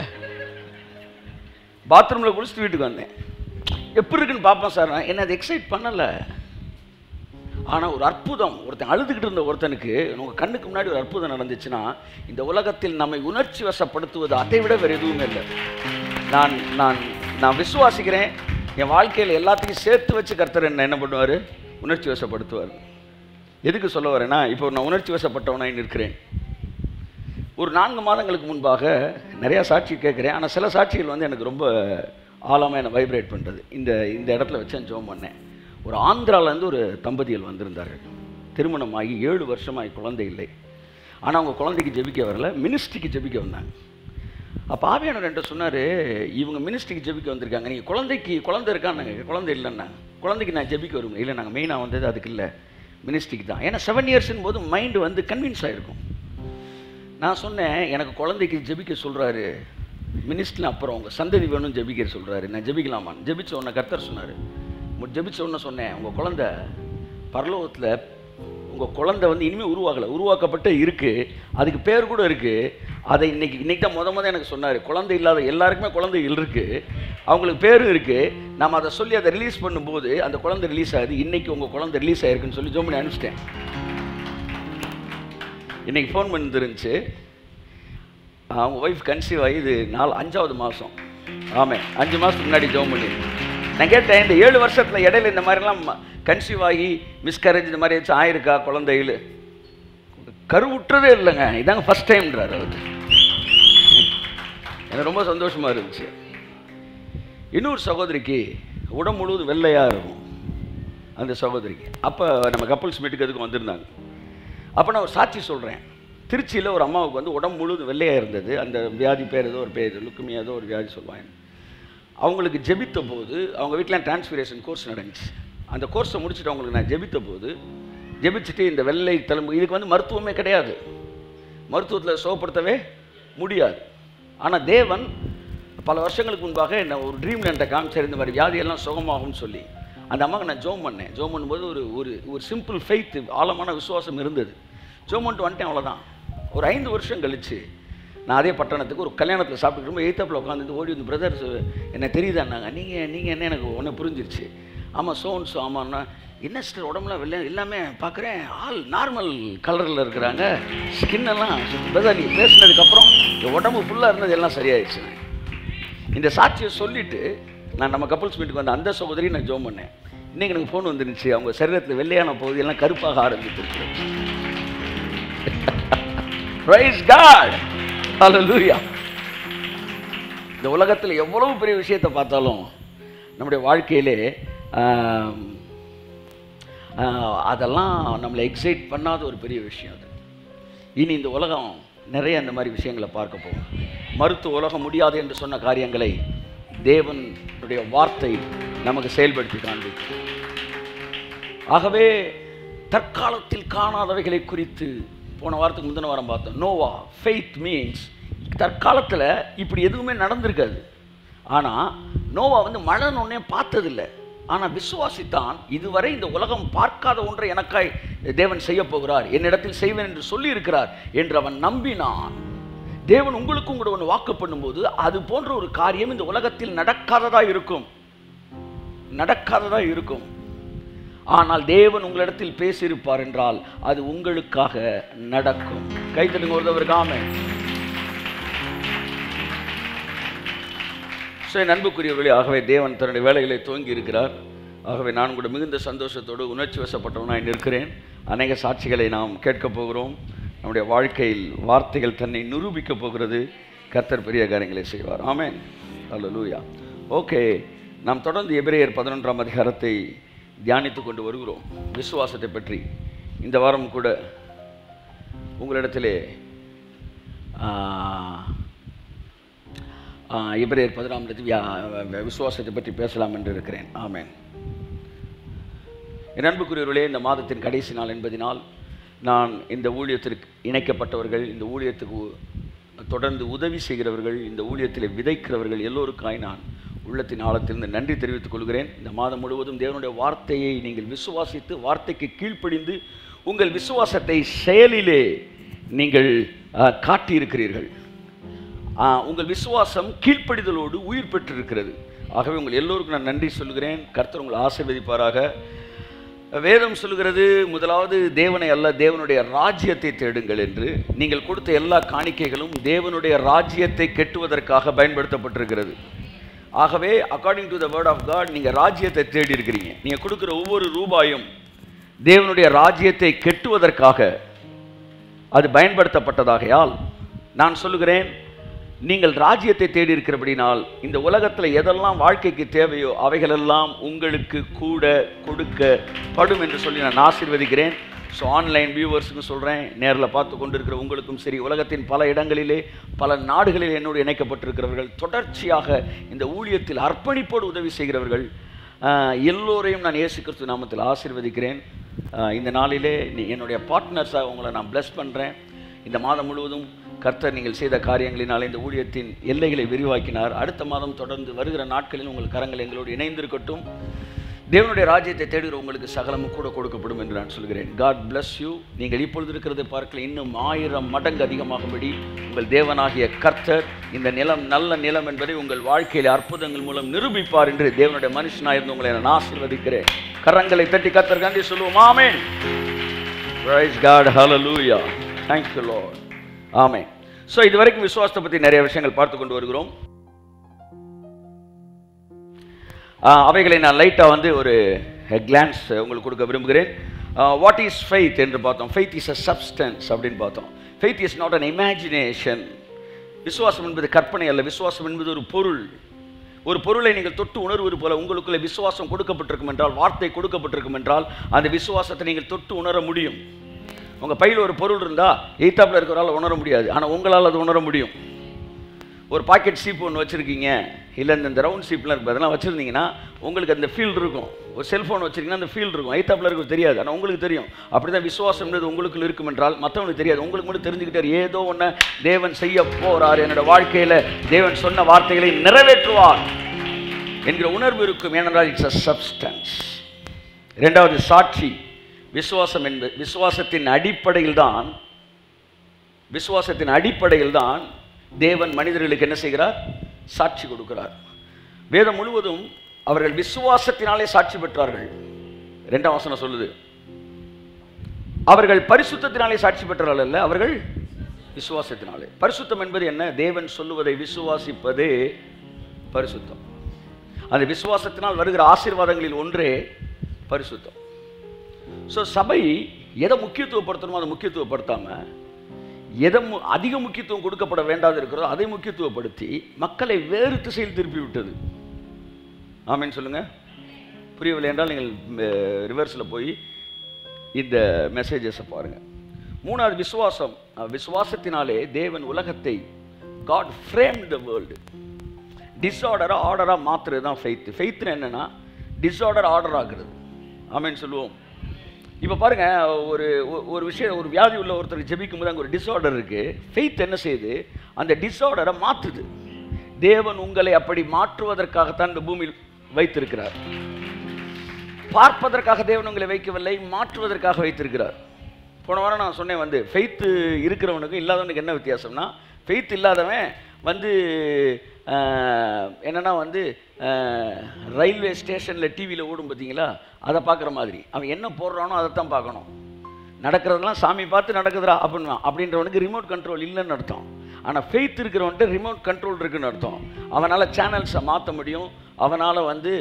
பாத்ரூமில் குளிச்சுட்டு வீட்டுக்கு வந்தேன். எப்படி இருக்குன்னு பார்ப்பேன் சார். நான் என்ன அது எக்ஸைட் பண்ணலை. ஆனால் ஒரு அற்புதம் ஒருத்தன் அழுதுகிட்டு இருந்த ஒருத்தனுக்கு உங்கள் கண்ணுக்கு முன்னாடி ஒரு அற்புதம் நடந்துச்சுன்னா இந்த உலகத்தில் நம்மை உணர்ச்சி வசப்படுத்துவது அதை விட வேறு எதுவுமே இல்லை. நான் நான் நான் விசுவாசிக்கிறேன். என் வாழ்க்கையில் எல்லாத்தையும் சேர்த்து வச்சு கர்த்தர் என்ன என்ன பண்ணுவார்? உணர்ச்சி வசப்படுத்துவார். எதுக்கு சொல்ல வரேன்னா இப்போ நான் உணர்ச்சி வசப்பட்டவனாய் நிற்கிறேன். ஒரு நான்கு மாதங்களுக்கு முன்பாக நிறையா சாட்சி கேட்குறேன். ஆனால் சில சாட்சிகள் வந்து எனக்கு ரொம்ப ஆழமாக என்னை வைப்ரேட் பண்ணுறது இந்த இந்த இடத்துல வச்சு ஜோம் பண்ணேன். ஒரு ஆந்திராலேருந்து ஒரு தம்பதிகள் வந்திருந்தார்கள். திருமணமாகி ஏழு வருஷமாகி குழந்தை இல்லை. ஆனால் அவங்க குழந்தைக்கு ஜெபிக்க வரல மினிஸ்ட்ரிக்கு ஜெபிக்க வந்தாங்க. அப்போ ஆவியானவர் என்கிட்ட சொன்னார் இவங்க மினிஸ்ட்ரிக்கு ஜெபிக்க வந்திருக்காங்க. நீங்கள் குழந்தைக்கு குழந்தை இருக்கான்னு குழந்தை இல்லைன்னா குழந்தைக்கு நான் ஜெபிக்க வருவேன். இல்லை நாங்கள் மெயினாக வந்தது அதுக்கு இல்லை. மினிஸ்ட்ரிக்கு தான். ஏன்னா செவன் இயர்ஸ்னும் போது மைண்டு வந்து கன்வின்ஸ் ஆகிருக்கும் நான் சொன்னேன் எனக்கு குழந்தைக்கு ஜெபிக்க சொல்கிறாரு மினிஸ்ட்ரில் அப்புறம் உங்கள் சந்ததி வேணும் ஜெபிக்க சொல்கிறாரு நான் ஜெபிக்கலாமான்னு. ஜெபிச்ச உடனே கர்த்தர் சொன்னார். ஜெபிச்ச உடனே சொன்னேன் உங்கள் குழந்த பரலோகத்தில் உங்கள் குழந்தை வந்து இனிமேல் உருவாகலை. உருவாக்கப்பட்டு இருக்குது அதுக்கு பேர் கூட இருக்குது அதை இன்னைக்கு இன்றைக்கி தான் முத முத எனக்கு சொன்னார். குழந்தை இல்லாத எல்லாருக்குமே குழந்தைகள் இருக்குது அவங்களுக்கு பேரும் இருக்குது நம்ம அதை சொல்லி அதை ரிலீஸ் பண்ணும்போது அந்த குழந்தை ரிலீஸ் ஆகுது. இன்றைக்கி உங்கள் குழந்தை ரிலீஸ் ஆகிருக்குன்னு சொல்லி ஜோமனி அனுப்பிச்சிட்டேன். இன்றைக்கி ஃபோன் பண்ணிருந்துருந்துச்சு அவங்க ஒய்ஃப் கன்சீவ் ஆகி இது நாலு அஞ்சாவது மாதம் ஆமாம் அஞ்சு மாதத்துக்கு முன்னாடி ஜோம் பண்ணி. நான் கேட்டேன் இந்த ஏழு வருஷத்தில் இடையில இந்த மாதிரிலாம் கன்சீவ் ஆகி மிஸ்கரேஜ் இந்த மாதிரி ஏதாச்சும் ஆயிருக்கா குழந்தைகள் கருவுற்றதே இல்லைங்க. இதாங்க ஃபஸ்ட் டைம்ன்றார் அவர். எனக்கு ரொம்ப சந்தோஷமாக இருந்துச்சு. இன்னொரு சகோதரிக்கு உடம்பு முழுவதும் வெள்ளையாக இருக்கும். அந்த சகோதரிக்கு. அப்போ நம்ம கப்பல்ஸ் மீட்டுக்கு அதுக்கு வந்திருந்தாங்க? அப்போ நான் ஒரு சாட்சி சொல்கிறேன் திருச்சியில் ஒரு அம்மாவுக்கு வந்து உடம்பு முழுது வெள்ளையாக இருந்தது. அந்த வியாதி பேர் ஏதோ ஒரு பேர் லுக்குமி ஏதோ ஒரு வியாதி சொல்லுவாங்க. அவங்களுக்கு ஜெபித்த போது அவங்க வீட்டில் டிரான்ஸ்பிரேஷன் கோர்ஸ் நடந்துச்சு. அந்த கோர்ஸை முடிச்சுட்டு அவங்களுக்கு நான் ஜெபித்த போது ஜெபிச்சுட்டு இந்த வெள்ளை தலைமு இதுக்கு வந்து மருத்துவமே கிடையாது. மருத்துவத்தில் சுகப்படுத்தவே முடியாது. ஆனால் தேவன் பல வருஷங்களுக்கு முன்பாக என்ன ஒரு ட்ரீம் என்கிட்ட காமிச்சார் இந்த மாதிரி வியாதியெல்லாம் சுகமாகும்னு சொல்லி. அந்த அம்மாவுக்கு நான் ஜோம் பண்ணேன். ஜோம் பண்ணும்போது ஒரு ஒரு ஒரு சிம்பிள் ஃபெய்த் ஆழமான விசுவாசம் இருந்தது. ஜோம் பண்ணிட்டு வந்துட்டேன் அவ்வளோதான் ஒரு ஐந்து வருஷம் கழிச்சு நான் அதே பட்டணத்துக்கு ஒரு கல்யாணத்தில் சாப்பிட்டுட்டு ரொம்ப எய்த்தப்பில் உட்காந்து ஓடி வந்து பிரதர்ஸ் என்ன தெரியுதான்னாங்க நீங்கள் நீங்கள் என்ன எனக்கு ஒன்று புரிஞ்சிருச்சு. ஆமாம் சோன்ஸ் ஆமாம்னா என்ன சிஸ்டர் உடம்புலாம் வெள்ளை எல்லாமே பார்க்குறேன் ஆள் நார்மல் கலரில் இருக்கிறாங்க. ஸ்கின்னெல்லாம் பிரதர் நீங்கள் பேசுனதுக்கப்புறம் உடம்பு ஃபுல்லாக இருந்தது எல்லாம் சரியாயிடுச்சு இந்த சாட்சியை சொல்லிவிட்டு நான் நம்ம கப்பல்ஸ் மீட்டுக்கு வந்த அந்த சகோதரி நான் ஜோம் பண்ணேன். இன்னைக்கு எனக்கு ஃபோன் வந்துருந்துச்சு அவங்க சரீரத்தில் வெள்ளையான பகுதியெல்லாம் கருப்பாக ஆரம்பிச்சிருக்கு இந்த உலகத்தில் எவ்வளவு பெரிய விஷயத்தை பார்த்தாலும் நம்முடைய வாழ்க்கையிலே அதெல்லாம் நம்மளை எக்ஸைட் பண்ணாத ஒரு பெரிய விஷயம் அது. இனி இந்த உலகம் நிறைய அந்த மாதிரி விஷயங்களை பார்க்க போகும் மருத்துவ உலகம் முடியாது என்று சொன்ன காரியங்களை தேவனுடைய வார்த்தை நமக்கு செயல்படுத்தி காண்பிக்கும். ஆகவே தற்காலத்தில் காணாதவைகளை குறித்து போன வாரத்துக்கு முந்தின வாரம் பார்த்தோம். நோவா ஃபெய்த் மீன்ஸ் தற்காலத்தில் இப்படி எதுவுமே நடந்திருக்காது. ஆனால் நோவா வந்து மழைன்னு பார்த்ததில்லை. ஆனால் விசுவாசித்தான் இதுவரை இந்த உலகம் பார்க்காத ஒன்றை எனக்காய் தேவன் செய்ய போகிறார். என்னிடத்தில் செய்வேன் என்று சொல்லியிருக்கிறார் என்று அவன் நம்பினான். தேவன் உங்களுக்கும் கூட ஒன்று வாக்கு பண்ணும்போது அது போன்ற ஒரு காரியம் இந்த உலகத்தில் நடக்காததாக இருக்கும். நடக்காததாக இருக்கும். ஆனால் தேவன் உங்களிடத்தில் பேசியிருப்பார் என்றால் அது உங்களுக்காக நடக்கும். கைத்தடுங்க ஒருத்தவருக்கு ஆமென். ஸோ சரி நண்புக்குரியவர்களே ஆகவே தேவன் தன்னுடைய வேலைகளை துவங்கி இருக்கிறார். ஆகவே நான் கூட மிகுந்த சந்தோஷத்தோடு உணர்ச்சி வசப்பட்டவனாக நிற்கிறேன். அநேக சாட்சிகளை நாம் கேட்கப் போகிறோம். நம்முடைய வாழ்க்கையில் வார்த்தைகள் தன்னை நிரூபிக்கப் போகிறது. கர்த்தர் பெரிய காரியங்களை செய்வார். ஆமேன். லூயா ஓகே நாம் தொடர்ந்து எபிரேயர் பதினொன்றாம் அதிகாரத்தை தியானித்து கொண்டு வருகிறோம். விசுவாசத்தை பற்றி. இந்த வாரம் கூட உங்களிடத்திலே எபிரேயர் பதினாம் விசுவாசத்தை பற்றி பேசலாம் என்று இருக்கிறேன். ஆமேன். என் அன்புக்குரியவர்களே இந்த மாதத்தின் கடைசி நாள் என்பதினால் நான் இந்த ஊழியத்திற்கு இணைக்கப்பட்டவர்கள் இந்த ஊழியத்துக்கு தொடர்ந்து உதவி செய்கிறவர்கள் இந்த ஊழியத்தில் விதைக்கிறவர்கள் எல்லோருக்காய் நான் உள்ளத்தின் ஆழத்திலிருந்து நன்றி தெரிவித்துக் கொள்கிறேன். இந்த மாதம் முழுவதும் தேவனுடைய வார்த்தையை நீங்கள் விசுவாசித்து வார்த்தைக்கு கீழ்ப்படிந்து உங்கள் விசுவாசத்தை செயலிலே நீங்கள் காட்டியிருக்கிறீர்கள். உங்கள் விசுவாசம் கீழ்ப்படிதலோடு உயிர் பெற்றிருக்கிறது. ஆகவே உங்கள் எல்லோருக்கும் நான் நன்றி சொல்கிறேன் கர்த்தர் உங்களை ஆசிர்வதிப்பாராக. வேதம் சொல்கிறது முதலாவது தேவனை அல்ல தேவனுடைய ராஜ்யத்தை தேடுங்கள் என்று. நீங்கள் கொடுத்த எல்லா காணிக்கைகளும் தேவனுடைய ராஜ்யத்தை கெட்டுவதற்காக பயன்படுத்தப்பட்டிருக்கிறது. ஆகவே according to the word of God நீங்கள் ராஜ்யத்தை தேடி இருக்கிறீங்க நீங்கள் கொடுக்குற ஒவ்வொரு ரூபாயும் தேவனுடைய ராஜ்யத்தை கெட்டுவதற்காக அது பயன்படுத்தப்பட்டதாகையால் நான் சொல்லுகிறேன் நீங்கள் ராஜ்யத்தை தேடி இருக்கிறபடினால் இந்த உலகத்தில் எதெல்லாம் வாழ்க்கைக்கு தேவையோ அவைகளெல்லாம் உங்களுக்கு கூட கொடுக்கப்படும் என்று சொல்லி நான் ஆசீர்வதிக்கிறேன். ஸோ ஆன்லைன் வியூவர்ஸுக்கும் சொல்கிறேன் நேரில் பார்த்து கொண்டிருக்கிற உங்களுக்கும் சரி உலகத்தின் பல இடங்களிலே பல நாடுகளில் என்னோடு இணைக்கப்பட்டிருக்கிறவர்கள் தொடர்ச்சியாக இந்த ஊழியத்தில் அர்ப்பணிப்போடு உதவி செய்கிறவர்கள் எல்லோரையும் நான் இயேசு கிறிஸ்து நாமத்தில் ஆசீர்வதிக்கிறேன். இந்த நாளிலே நீ என்னுடைய பார்ட்னர்ஸாக உங்களை நான் ப்ளஸ் பண்ணுறேன் இந்த மாதம் முழுவதும் கர்த்தர் நீங்கள் செய்த காரியங்களினால் இந்த ஊழியத்தின் எல்லைகளை விரிவாக்கினார். அடுத்த மாதம் தொடர்ந்து வருகிற நாட்களில் உங்கள் கரங்கள் எங்களோடு இணைந்திருக்கட்டும். தேவனுடைய ராஜ்யத்தை தேடுகிற உங்களுக்கு சகலமும் கூட கொடுக்கப்படும் என்று நான் சொல்கிறேன். காட் பிளஸ் யூ நீங்கள் இப்பொழுது இருக்கிறதை பார்க்கல இன்னும் ஆயிரம் மடங்கு அதிகமாகும்படி உங்கள் தேவனாகிய கர்த்தர் இந்த நிலம் நல்ல நிலம் என்பதை உங்கள் வாழ்க்கையில் அற்புதங்கள் மூலம் நிரூபிப்பார் என்று தேவனுடைய மனுஷனாயிருந்து உங்களை நான் ஆசீர்வதிக்கிறேன். கரங்களை தட்டி கர்த்தர் காந்தி சொல்லுவோம் ஆமேன். Praise God, hallelujah. Thank ஆமே ஸோ இது வரைக்கும் விசுவாசத்தை பற்றி நிறைய விஷயங்கள் பார்த்து கொண்டு வருகிறோம். அவைகளை நான் லைட்டாக வந்து ஒரு கிளான்ஸ் உங்களுக்கு கொடுக்க விரும்புகிறேன். வாட் இஸ் ஃபெய்த் என்று பார்த்தோம். ஃபெய்த் இஸ் அ சப்ஸ்டன்ஸ் அப்படின்னு பார்த்தோம். Faith is not an imagination விசுவாசம் என்பது கற்பனை அல்ல. விசுவாசம் என்பது ஒரு பொருள். ஒரு பொருளை நீங்கள் தொட்டு உணர்வது போல உங்களுக்குள்ளே விசுவாசம் கொடுக்கப்பட்டிருக்கும் என்றால் வார்த்தை கொடுக்கப்பட்டிருக்கும் என்றால் அந்த விசுவாசத்தை நீங்கள் தொட்டு உணர முடியும். உங்கள் பையில் ஒரு பொருள் இருந்தால் எய்த்தாப்பில் இருக்கிறவரால் உணர முடியாது. ஆனால் உங்களால் அது உணர முடியும். ஒரு பாக்கெட் சீப் ஒன்று வச்சுருக்கீங்க. இல்லை இந்த ரவுண்ட் சீப்லாம் இருக்குது அதெல்லாம் வச்சுருந்தீங்கன்னா உங்களுக்கு அந்த ஃபீல் இருக்கும். ஒரு செல்ஃபோன் வச்சுருக்கீங்கன்னா அந்த ஃபீல் இருக்கும். ஐத்தாப்பில் இருக்க தெரியாது. ஆனால் உங்களுக்கு தெரியும். அப்படி தான் விசுவாசம்ன்றது உங்களுக்குள்ள இருக்கும் என்றால் மற்றவங்களுக்கு தெரியாது. உங்களுக்கு மட்டும் தெரிஞ்சுக்கிட்டார். ஏதோ ஒன்று தேவன் செய்ய போகிறார் என்னோட வாழ்க்கையில் தேவன் சொன்ன வார்த்தைகளை நிறைவேற்றுவார் என்கிற உணர்வு இருக்கும். ஏனென்றால் இட்ஸ் அ சப்ஸ்டன்ஸ் ரெண்டாவது சாட்சி. விசுவாசம் என்பது விசுவாசத்தின் அடிப்படையில் தான் விசுவாசத்தின் அடிப்படையில் தான் தேவன் மனிதர்களுக்கு என்ன செய்கிறார்? சாட்சி கொடுக்கிறார். வேதம் முழுவதும் அவர்கள் விசுவாசத்தினாலே சாட்சி பெற்றார்கள். ரெண்டாம் வசனம் சொல்லுது. அவர்கள் பரிசுத்தத்தினாலே சாட்சி பெற்றார்கள் அல்ல அவர்கள் விசுவாசத்தினாலே. பரிசுத்தம் என்பது என்ன? தேவன் சொல்லுவதை விசுவாசிப்பதே பரிசுத்தம். அந்த விசுவாசத்தினால் வருகிற ஆசீர்வாதங்களில் ஒன்றே பரிசுத்தம். ஸோ சபை எதை முக்கியத்துவப்படுத்தணுமோ அதை முக்கியத்துவப்படுத்தாமல் எதை மு- அதிக முக்கியத்துவம் கொடுக்கப்பட வேண்டாது இருக்கிறதோ அதை முக்கியத்துவப்படுத்தி மக்களை வேறு திசையில் திருப்பி விட்டது ஆமீன் சொல்லுங்கள் புரியவில்லை என்றால் நீங்கள் ரிவர்ஸில் போய் இந்த மெசேஜஸை பாருங்க. மூணாவது விசுவாசம். விசுவாசத்தினாலே தேவன் உலகத்தை காட் ஃப்ரேம் த வேர்ல்டு டிஸ்ஆர்டராக ஆர்டராக மாற்றுறது தான் ஃபெய்த்து ஃபெய்த்துன்னு என்னென்னா டிஸ்ஆர்டர் ஆர்டர் ஆகிறது. ஆமேன்னு சொல்லுவோம். இப்போ பாருங்க ஒரு ஒரு விஷயம் ஒரு வியாதி உள்ள ஒருத்தர் ஜெபிக்கும் போது அங்கே ஒரு டிஸார்டர் இருக்கு. ஃபெய்த் என்ன செய்யுது? அந்த டிஸார்டரை மாற்றுது தேவன் உங்களை அப்படி மாற்றுவதற்காகத்தான் இந்த பூமியில் வைத்திருக்கிறார். பார்ப்பதற்காக தேவன் உங்களை வைக்கவில்லை மாற்றுவதற்காக வைத்திருக்கிறார். போன வாரம் நான் சொன்னேன் வந்து ஃபெய்த்து இருக்கிறவனுக்கு இல்லாதவனுக்கு என்ன வித்தியாசம்னா ஃபெய்த் இல்லாதவன் வந்து என்னென்னா வந்து ரயில்வே ஸ்டேஷனில் டிவியில் ஓடும் பார்த்தீங்களா அதை பார்க்குற மாதிரி. அவன் என்ன போடுறானோ அதை தான் பார்க்கணும் நடக்கிறதெல்லாம் சாமி பார்த்து நடக்குதுடா அப்படின்னா அப்படின்றவனுக்கு ரிமோட் கண்ட்ரோல் இல்லைன்னு அர்த்தம். ஆனால் ஃபெய்த் இருக்கிறவன்ட்டு ரிமோட் கண்ட்ரோல் இருக்குன்னு அர்த்தம். அவனால் சேனல்ஸை மாற்ற முடியும். அவனால் வந்து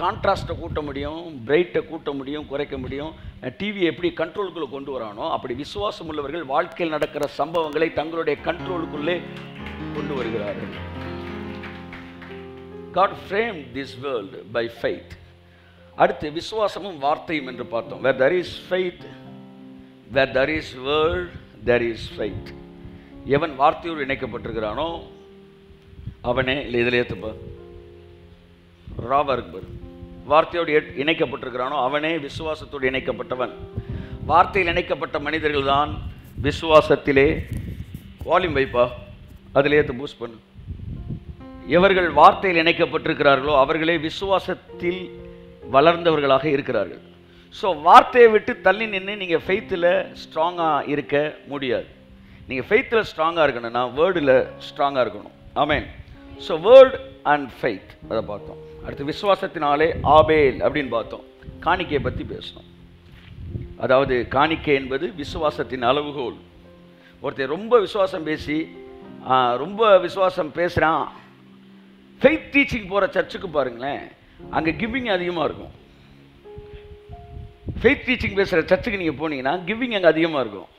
கான்ட்ராஸ்ட்டை கூட்ட முடியும் பிரைட்டை கூட்ட முடியும் குறைக்க முடியும். டிவி எப்படி கண்ட்ரோலுக்குள்ளே கொண்டு வரானோ அப்படி விசுவாசம் உள்ளவர்கள் வாழ்க்கையில் நடக்கிற சம்பவங்களை தங்களுடைய கண்ட்ரோலுக்குள்ளே கொண்டு வருகிறார்கள் God frame this world by faith அடுத்து விசுவாசமும் வார்த்தையும் என்று பார்த்தோம். Where there is faith where there is word there is faith எவன் வார்த்தையோடு இணைக்கப்பட்டிருக்கிறானோ அவனே இல்லை இதில் ஏற்றுப்பா ராவா இருக்கு வார்த்தையோடு இணைக்கப்பட்டிருக்கிறானோ அவனே விசுவாசத்தோடு இணைக்கப்பட்டவன். வார்த்தையில் இணைக்கப்பட்ட மனிதர்கள் தான் விசுவாசத்திலே வால்யூம் வைப்பா அதில் ஏற்று பூஸ்ட் பண்ணு. எவர்கள் வார்த்தையில் இணைக்கப்பட்டிருக்கிறார்களோ அவர்களே விசுவாசத்தில் வளர்ந்தவர்களாக இருக்கிறார்கள். ஸோ வார்த்தையை விட்டு தள்ளி நின்று நீங்கள் ஃபெய்த்தில் ஸ்ட்ராங்காக இருக்க முடியாது. நீங்கள் ஃபெய்த்தில் ஸ்ட்ராங்காக இருக்கணும்னா வேர்டில் ஸ்ட்ராங்காக இருக்கணும். ஆமேன் ஸோ வேர்ட் அண்ட் ஃபெய்த் அதை பார்த்தோம். அடுத்து விசுவாசத்தினாலே ஆபேல் அப்படின்னு பார்த்தோம். காணிக்கையை பற்றி பேசணும். அதாவது காணிக்கை என்பது விசுவாசத்தின் அளவுகோல். ஒருத்தர் ரொம்ப விசுவாசம் பேசி ரொம்ப விசுவாசம் பேசுகிறான் ஃபெய்த் டீச்சிங் போகிற சர்ச்சுக்கு பாருங்களேன். அங்கே கிவிங் அதிகமாக இருக்கும். ஃபெய்த் டீச்சிங் பேசுகிற சர்ச்சுக்கு நீங்கள் போனீங்கன்னா கிவிங் அங்கே அதிகமாக இருக்கும்.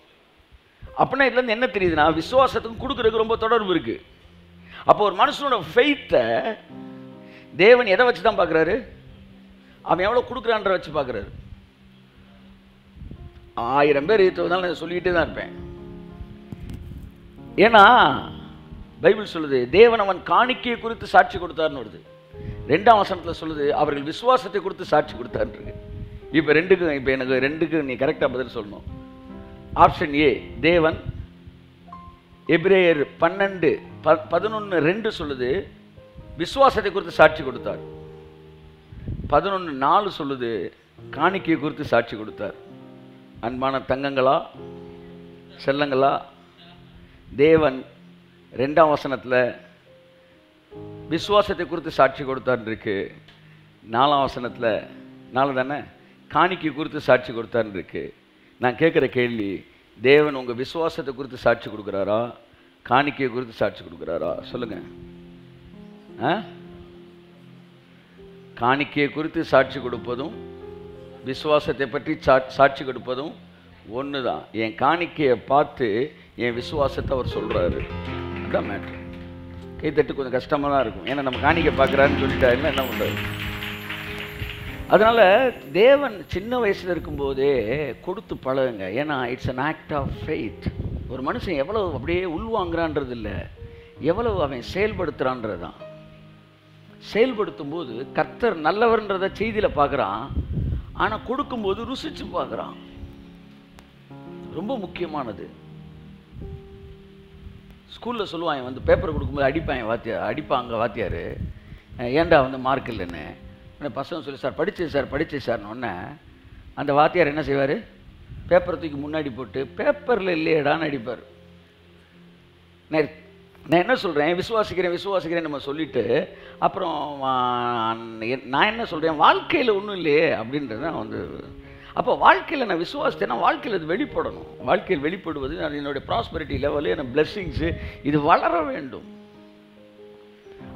அப்படின்னா இதுலேருந்து என்ன தெரியுதுன்னா விசுவாசத்துக்கும் கொடுக்குறதுக்கு ரொம்ப தொடர்பு இருக்குது அப்போ ஒரு மனுஷனோட ஃபெய்த்தை தேவன் எதை வச்சு தான் பார்க்குறாரு? அவன் எவ்வளோ கொடுக்குறான்ற வச்சு பார்க்குறாரு. ஆயிரம் பேர் இருக்கிறதுனால நான் சொல்லிக்கிட்டே தான் இருப்பேன். ஏன்னா பைபிள் சொல்லுது தேவன் அவன் காணிக்கையை குறித்து சாட்சி கொடுத்தார்னு வருது. ரெண்டாம் வசனத்தில் சொல்லுது அவர்கள் விசுவாசத்தை குறித்து சாட்சி கொடுத்தான்னு இருக்கு. இப்போ ரெண்டுக்கும் இப்போ எனக்கு ரெண்டுக்கும் நீ கரெக்டாக பதில் சொல்லணும். ஆப்ஷன் ஏ தேவன் எப்ரேயர் பன்னெண்டு ப பதினொன்று ரெண்டு சொல்லுது விசுவாசத்தை குறித்து சாட்சி கொடுத்தார். பதினொன்று நாலு சொல்லுது காணிக்கையை குறித்து சாட்சி கொடுத்தார். அன்பான தங்கங்களா செல்லங்களா தேவன் ரெண்டாம் வசனத்தில் விசுவாசத்தை குறித்து சாட்சி கொடுத்தான்னு இருக்கு. நாலாம் வசனத்தில் நாலு தானே? காணிக்கை குறித்து சாட்சி கொடுத்தான்னு இருக்கு. நான் கேட்குற கேள்வி தேவன் உங்கள் விசுவாசத்தை குறித்து சாட்சி கொடுக்குறாரா? காணிக்கையை குறித்து சாட்சி கொடுக்குறாரா? சொல்லுங்கள் ஆ? காணிக்கையை குறித்து சாட்சி கொடுப்பதும் விசுவாசத்தை பற்றி சா- சாட்சி கொடுப்பதும் ஒன்று தான் என் காணிக்கையை பார்த்து என் விசுவாசத்தை அவர் சொல்கிறாரு தான் மேட்ரு கைத்தட்டு கொஞ்சம் கஷ்டமாக தான் இருக்கும். ஏன்னா நம்ம காணிக்க பார்க்குறாருன்னு சொல்லிட்டாருன்னா என்ன பண்ணுறது அதனால் தேவன் சின்ன வயசில் இருக்கும்போதே கொடுத்து பழகுங்க. ஏன்னா it's an act of faith ஒரு மனுஷன் எவ்வளவு அப்படியே உள்வாங்குறான்றது இல்லை. எவ்வளவு அவன் செயல்படுத்துகிறான்றது தான் செயல்படுத்தும் போது கர்த்தர் நல்லவர்ன்றத செய்தியில் பார்க்குறான். ஆனால் கொடுக்கும்போது ருசிச்சு பார்க்குறான். ரொம்ப முக்கியமானது. ஸ்கூலில் சொல்லுவான் வந்து பேப்பர் கொடுக்கும்போது அடிப்பான் வாத்தியார் அடிப்பாங்க வாத்தியார். ஏன்டா வந்து மார்க் இல்லைன்னு? பசங்க சொல்லி சார் படித்தேன் சார் படித்தேன் சார்னு உடனே அந்த வாத்தியார் என்ன செய்வார்? பேப்பரை தூக்கி முன்னாடி போட்டு பேப்பரில் இல்லையடான்னு அடிப்பார். நான் நான் என்ன சொல்கிறேன் விசுவாசிக்கிறேன் விசுவாசிக்கிறேன் நம்ம சொல்லிட்டு அப்புறம் நான் என்ன சொல்கிறேன் வாழ்க்கையில் ஒன்றும் இல்லையே அப்படின்றது நான் வந்து அப்போ வாழ்க்கையில் நான் விசுவாசித்தேன்னா வாழ்க்கையில் அது வெளிப்படணும். வாழ்க்கையில் வெளிப்படுவது நான் என்னுடைய ப்ராஸ்பரிட்டி லெவலு என் பிளெஸ்ஸிங்ஸு இது வளர வேண்டும்.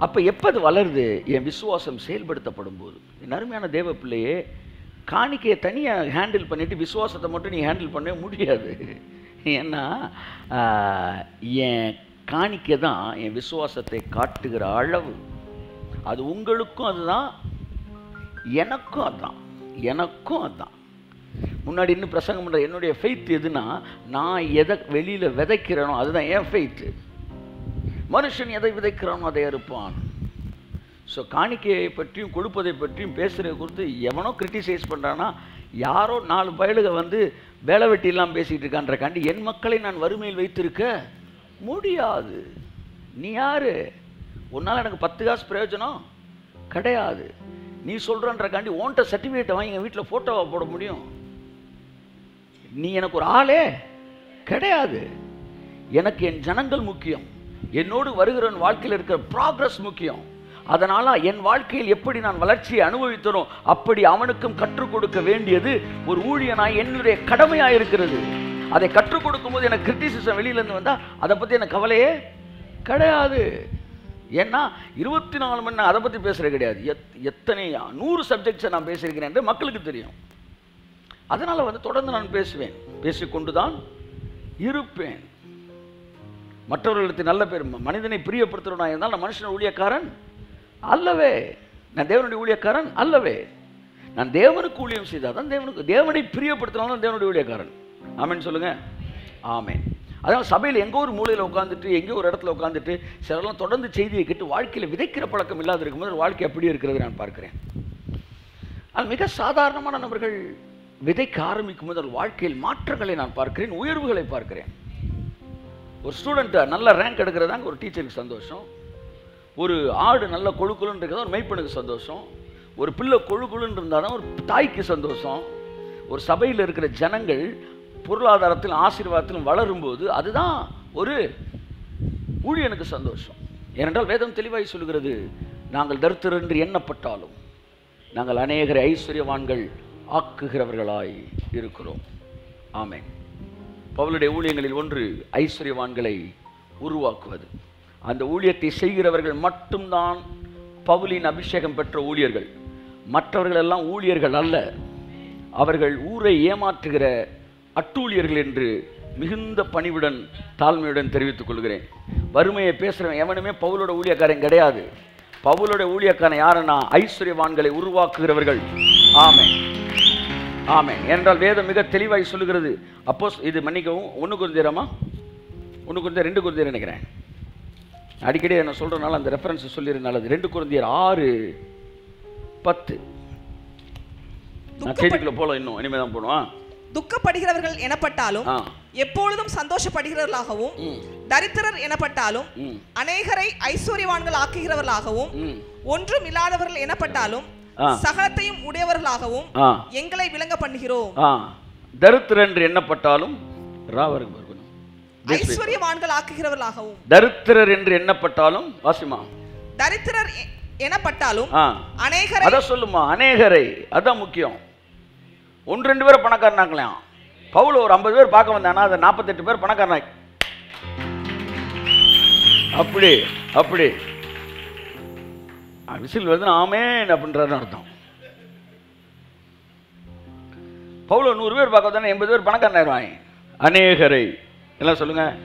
அப்போ எப்போ அது வளருது? என் விசுவாசம் செயல்படுத்தப்படும் போது என் அருமையான தேவ பிள்ளையே காணிக்கையை தனியாக ஹேண்டில் பண்ணிவிட்டு விசுவாசத்தை மட்டும் நீ ஹேண்டில் பண்ணவே முடியாது. ஏன்னா என் காணிக்கை தான் என் விசுவாசத்தை காட்டுகிற அளவு. அது உங்களுக்கும் அதுதான் எனக்கும் அதுதான் எனக்கும் அதுதான் முன்னாடி இன்னும் பிரசங்கம் பண்ணுற என்னுடைய ஃபெய்த் எதுனா நான் எதை வெளியில் விதைக்கிறேனோ அதுதான் என் ஃபெய்த்து மனுஷன் எதை விதைக்கிறானோ அதை அறுப்பான். ஸோ காணிக்கையை பற்றியும் கொடுப்பதை பற்றியும் பேசுகிறத குறித்து எவனோ கிரிட்டிசைஸ் பண்ணுறான்னா யாரோ நாலு பயலுக வந்து வேலை வெட்டிலாம் பேசிகிட்டு இருக்கான்றக்காண்டி என் மக்களை நான் வறுமையில் வைத்திருக்க முடியாது. நீ யாரு? உன்னால் எனக்கு பத்து காசு பிரயோஜனம் கிடையாது. நீ சொல்கிறன்றக்காண்டி ஓன்ட்ட சர்டிஃபிகேட்டை வாங்கி எங்கள் வீட்டில் ஃபோட்டோவை போட முடியும். நீ எனக்கு ஒரு ஆளே? கிடையாது. எனக்கு என் ஜனங்கள் முக்கியம். என்னோடு வருகிறவன் வாழ்க்கையில் இருக்கிற ப்ராக்ரஸ் முக்கியம். அதனால என் வாழ்க்கையில் எப்படி நான் வளர்ச்சியை அனுபவித்தனோ அப்படி அவனுக்கும் கற்றுக் கொடுக்க வேண்டியது ஒரு ஊழியனாய் என்னுடைய கடமையாக இருக்கிறது. அதை கற்றுக் கொடுக்கும்போது எனக்கு கிரிட்டிசிசம் வெளியிலேருந்து வந்தால் அதை பற்றி எனக்கு கவலையே கிடையாது. ஏன்னா இருபத்தி நாலு மணி நான் அதை பற்றி பேசுகிறது கிடையாது. எத் எத்தனை நூறு சப்ஜெக்ட்ஸை நான் பேசியிருக்கிறேன் என்று மக்களுக்கு தெரியும். அதனால் வந்து தொடர்ந்து நான் பேசுவேன். பேசிக்கொண்டு தான் இருப்பேன் மற்றவர்களுக்கு நல்ல பேர் மனிதனை பிரியப்படுத்துகிறவனா இருந்தால் நான் மனுஷன் ஊழியக்காரன் அல்லவே. நான் தேவனுடைய ஊழியக்காரன் அல்லவே. நான் தேவனுக்கு ஊழியம் செய்தால் தான் தேவனுக்கு தேவனை பிரியப்படுத்தினாலும் தான் தேவனுடைய ஊழியக்காரன். ஆமேன்னு சொல்லுங்கள் ஆமேன். அதனால் சபையில் எங்கோ ஒரு மூலையில் உட்காந்துட்டு எங்கே ஒரு இடத்துல உட்காந்துட்டு சிலர்லாம் தொடர்ந்து செய்தியை கேட்டு வாழ்க்கையில் விதைக்கிற பழக்கம் இல்லாத இருக்கும்போது வாழ்க்கை அப்படியே இருக்கிறது நான் பார்க்குறேன். ஆனால் மிக சாதாரணமான நபர்கள் விதைக்க ஆரம்பிக்கும் போது அவர் வாழ்க்கையில் மாற்றங்களை நான் பார்க்கிறேன் உயர்வுகளை பார்க்கிறேன். ஒரு ஸ்டூடெண்ட்டை நல்ல ரேங்க் எடுக்கிறதாங்க ஒரு டீச்சருக்கு சந்தோஷம். ஒரு ஆடு நல்ல கொழுக்குழுன்னு இருக்கிறதா ஒரு மெய்ப்பனுக்கு சந்தோஷம். ஒரு பிள்ளை கொழுக்குழுன்னு இருந்தால் தான் ஒரு தாய்க்கு சந்தோஷம். ஒரு சபையில் இருக்கிற ஜனங்கள் பொருளாதாரத்திலும் ஆசீர்வாதத்திலும் வளரும்போது அதுதான் ஒரு ஊழியனுக்கு சந்தோஷம். ஏனென்றால் வேதம் தெளிவாய் சொல்கிறது நாங்கள் தருத்திரன்று என்று எண்ணப்பட்டாலும் நாங்கள் அநேகரை ஐஸ்வர்யவான்கள் ஆக்குகிறவர்களாய் இருக்கிறோம். ஆமென். பவுலுடைய ஊழியங்களில் ஒன்று ஐஸ்வர்யவான்களை உருவாக்குவது. அந்த ஊழியத்தை செய்கிறவர்கள் மட்டும்தான் பவுலின் அபிஷேகம் பெற்ற ஊழியர்கள். மற்றவர்கள் எல்லாம் ஊழியர்கள் அல்ல. அவர்கள் ஊரை ஏமாற்றுகிற அட்டூழியர்கள் என்று மிகுந்த பணிவுடன் தாழ்மையுடன் தெரிவித்துக் கொள்கிறேன். வறுமையை பேசுகிறவன் எவனுமே பவுலோட ஊழியக்காரன் கிடையாது. பவுலோட ஊழியக்காரன் யாருன்னா? ஐஸ்வர்யவான்களை உருவாக்குகிறவர்கள். ஆமென். ஆமென். என்றால் வேதம் மிக தெளிவாய் சொல்லுகிறது. அப்போ இது மன்னிக்கவும் ஒன்று குருந்திரமா ஒன்று குருந்தியர் ரெண்டு குருந்தியர் நினைக்கிறேன். அடிக்கடி என்ன சொல்கிறனால அந்த ரெஃபரன்ஸ் சொல்லிடுறதுனால அது ரெண்டு குருந்தியர் ஆறு பத்து. நான் செய்திக்குள்ள போல இன்னும். இனிமே தான் போடுவான் துக்கப்படுகிறவர்கள் எனப்பட்டாலும் ஆ. எப்பொழுதும் சந்தோஷப்படுகிறவர்களாகவும் தரித்திரர் எனப்பட்டாலும் அநேகரை ஐஸ்வர்யவான்கள் ஆக்குகிறவர்களாகவும் ஒன்றும் இல்லாதவர்கள் எனப்பட்டாலும். சகலத்தையும் உடையவர்களாகவும் எங்களை விளங்க பண்ணுகிறோம் தரித்திரர் என்று எண்ணப்பட்டாலும் ஐஸ்வர்யவான்கள் ஆக்குகிறவர்களாகவும். தரித்திரர் என்று எண்ணப்பட்டாலும் வாசிமா. தரித்திரர் எனப்பட்டாலும் அநேகரை அதான் சொல்லுமா அநேகரை அதான் முக்கியம். ஒன்று ரெண்டு பேரை பணக்காரனாக்கலாம் பவுல் ஒரு ஐம்பது பேர் பார்க்க வந்தானா? அது நாற்பத்தெட்டு பேர் பணக்காரனாய். அப்படி அப்படி. விசில் வருது ஆமேன் அப்படின்றாருன்னு அர்த்தம். பவுல நூறு பேர் பார்க்க வந்தானே? எண்பது பேர் பணக்காரனாயிருவாங்க அநேகரை. எல்லாம் சொல்லுங்க.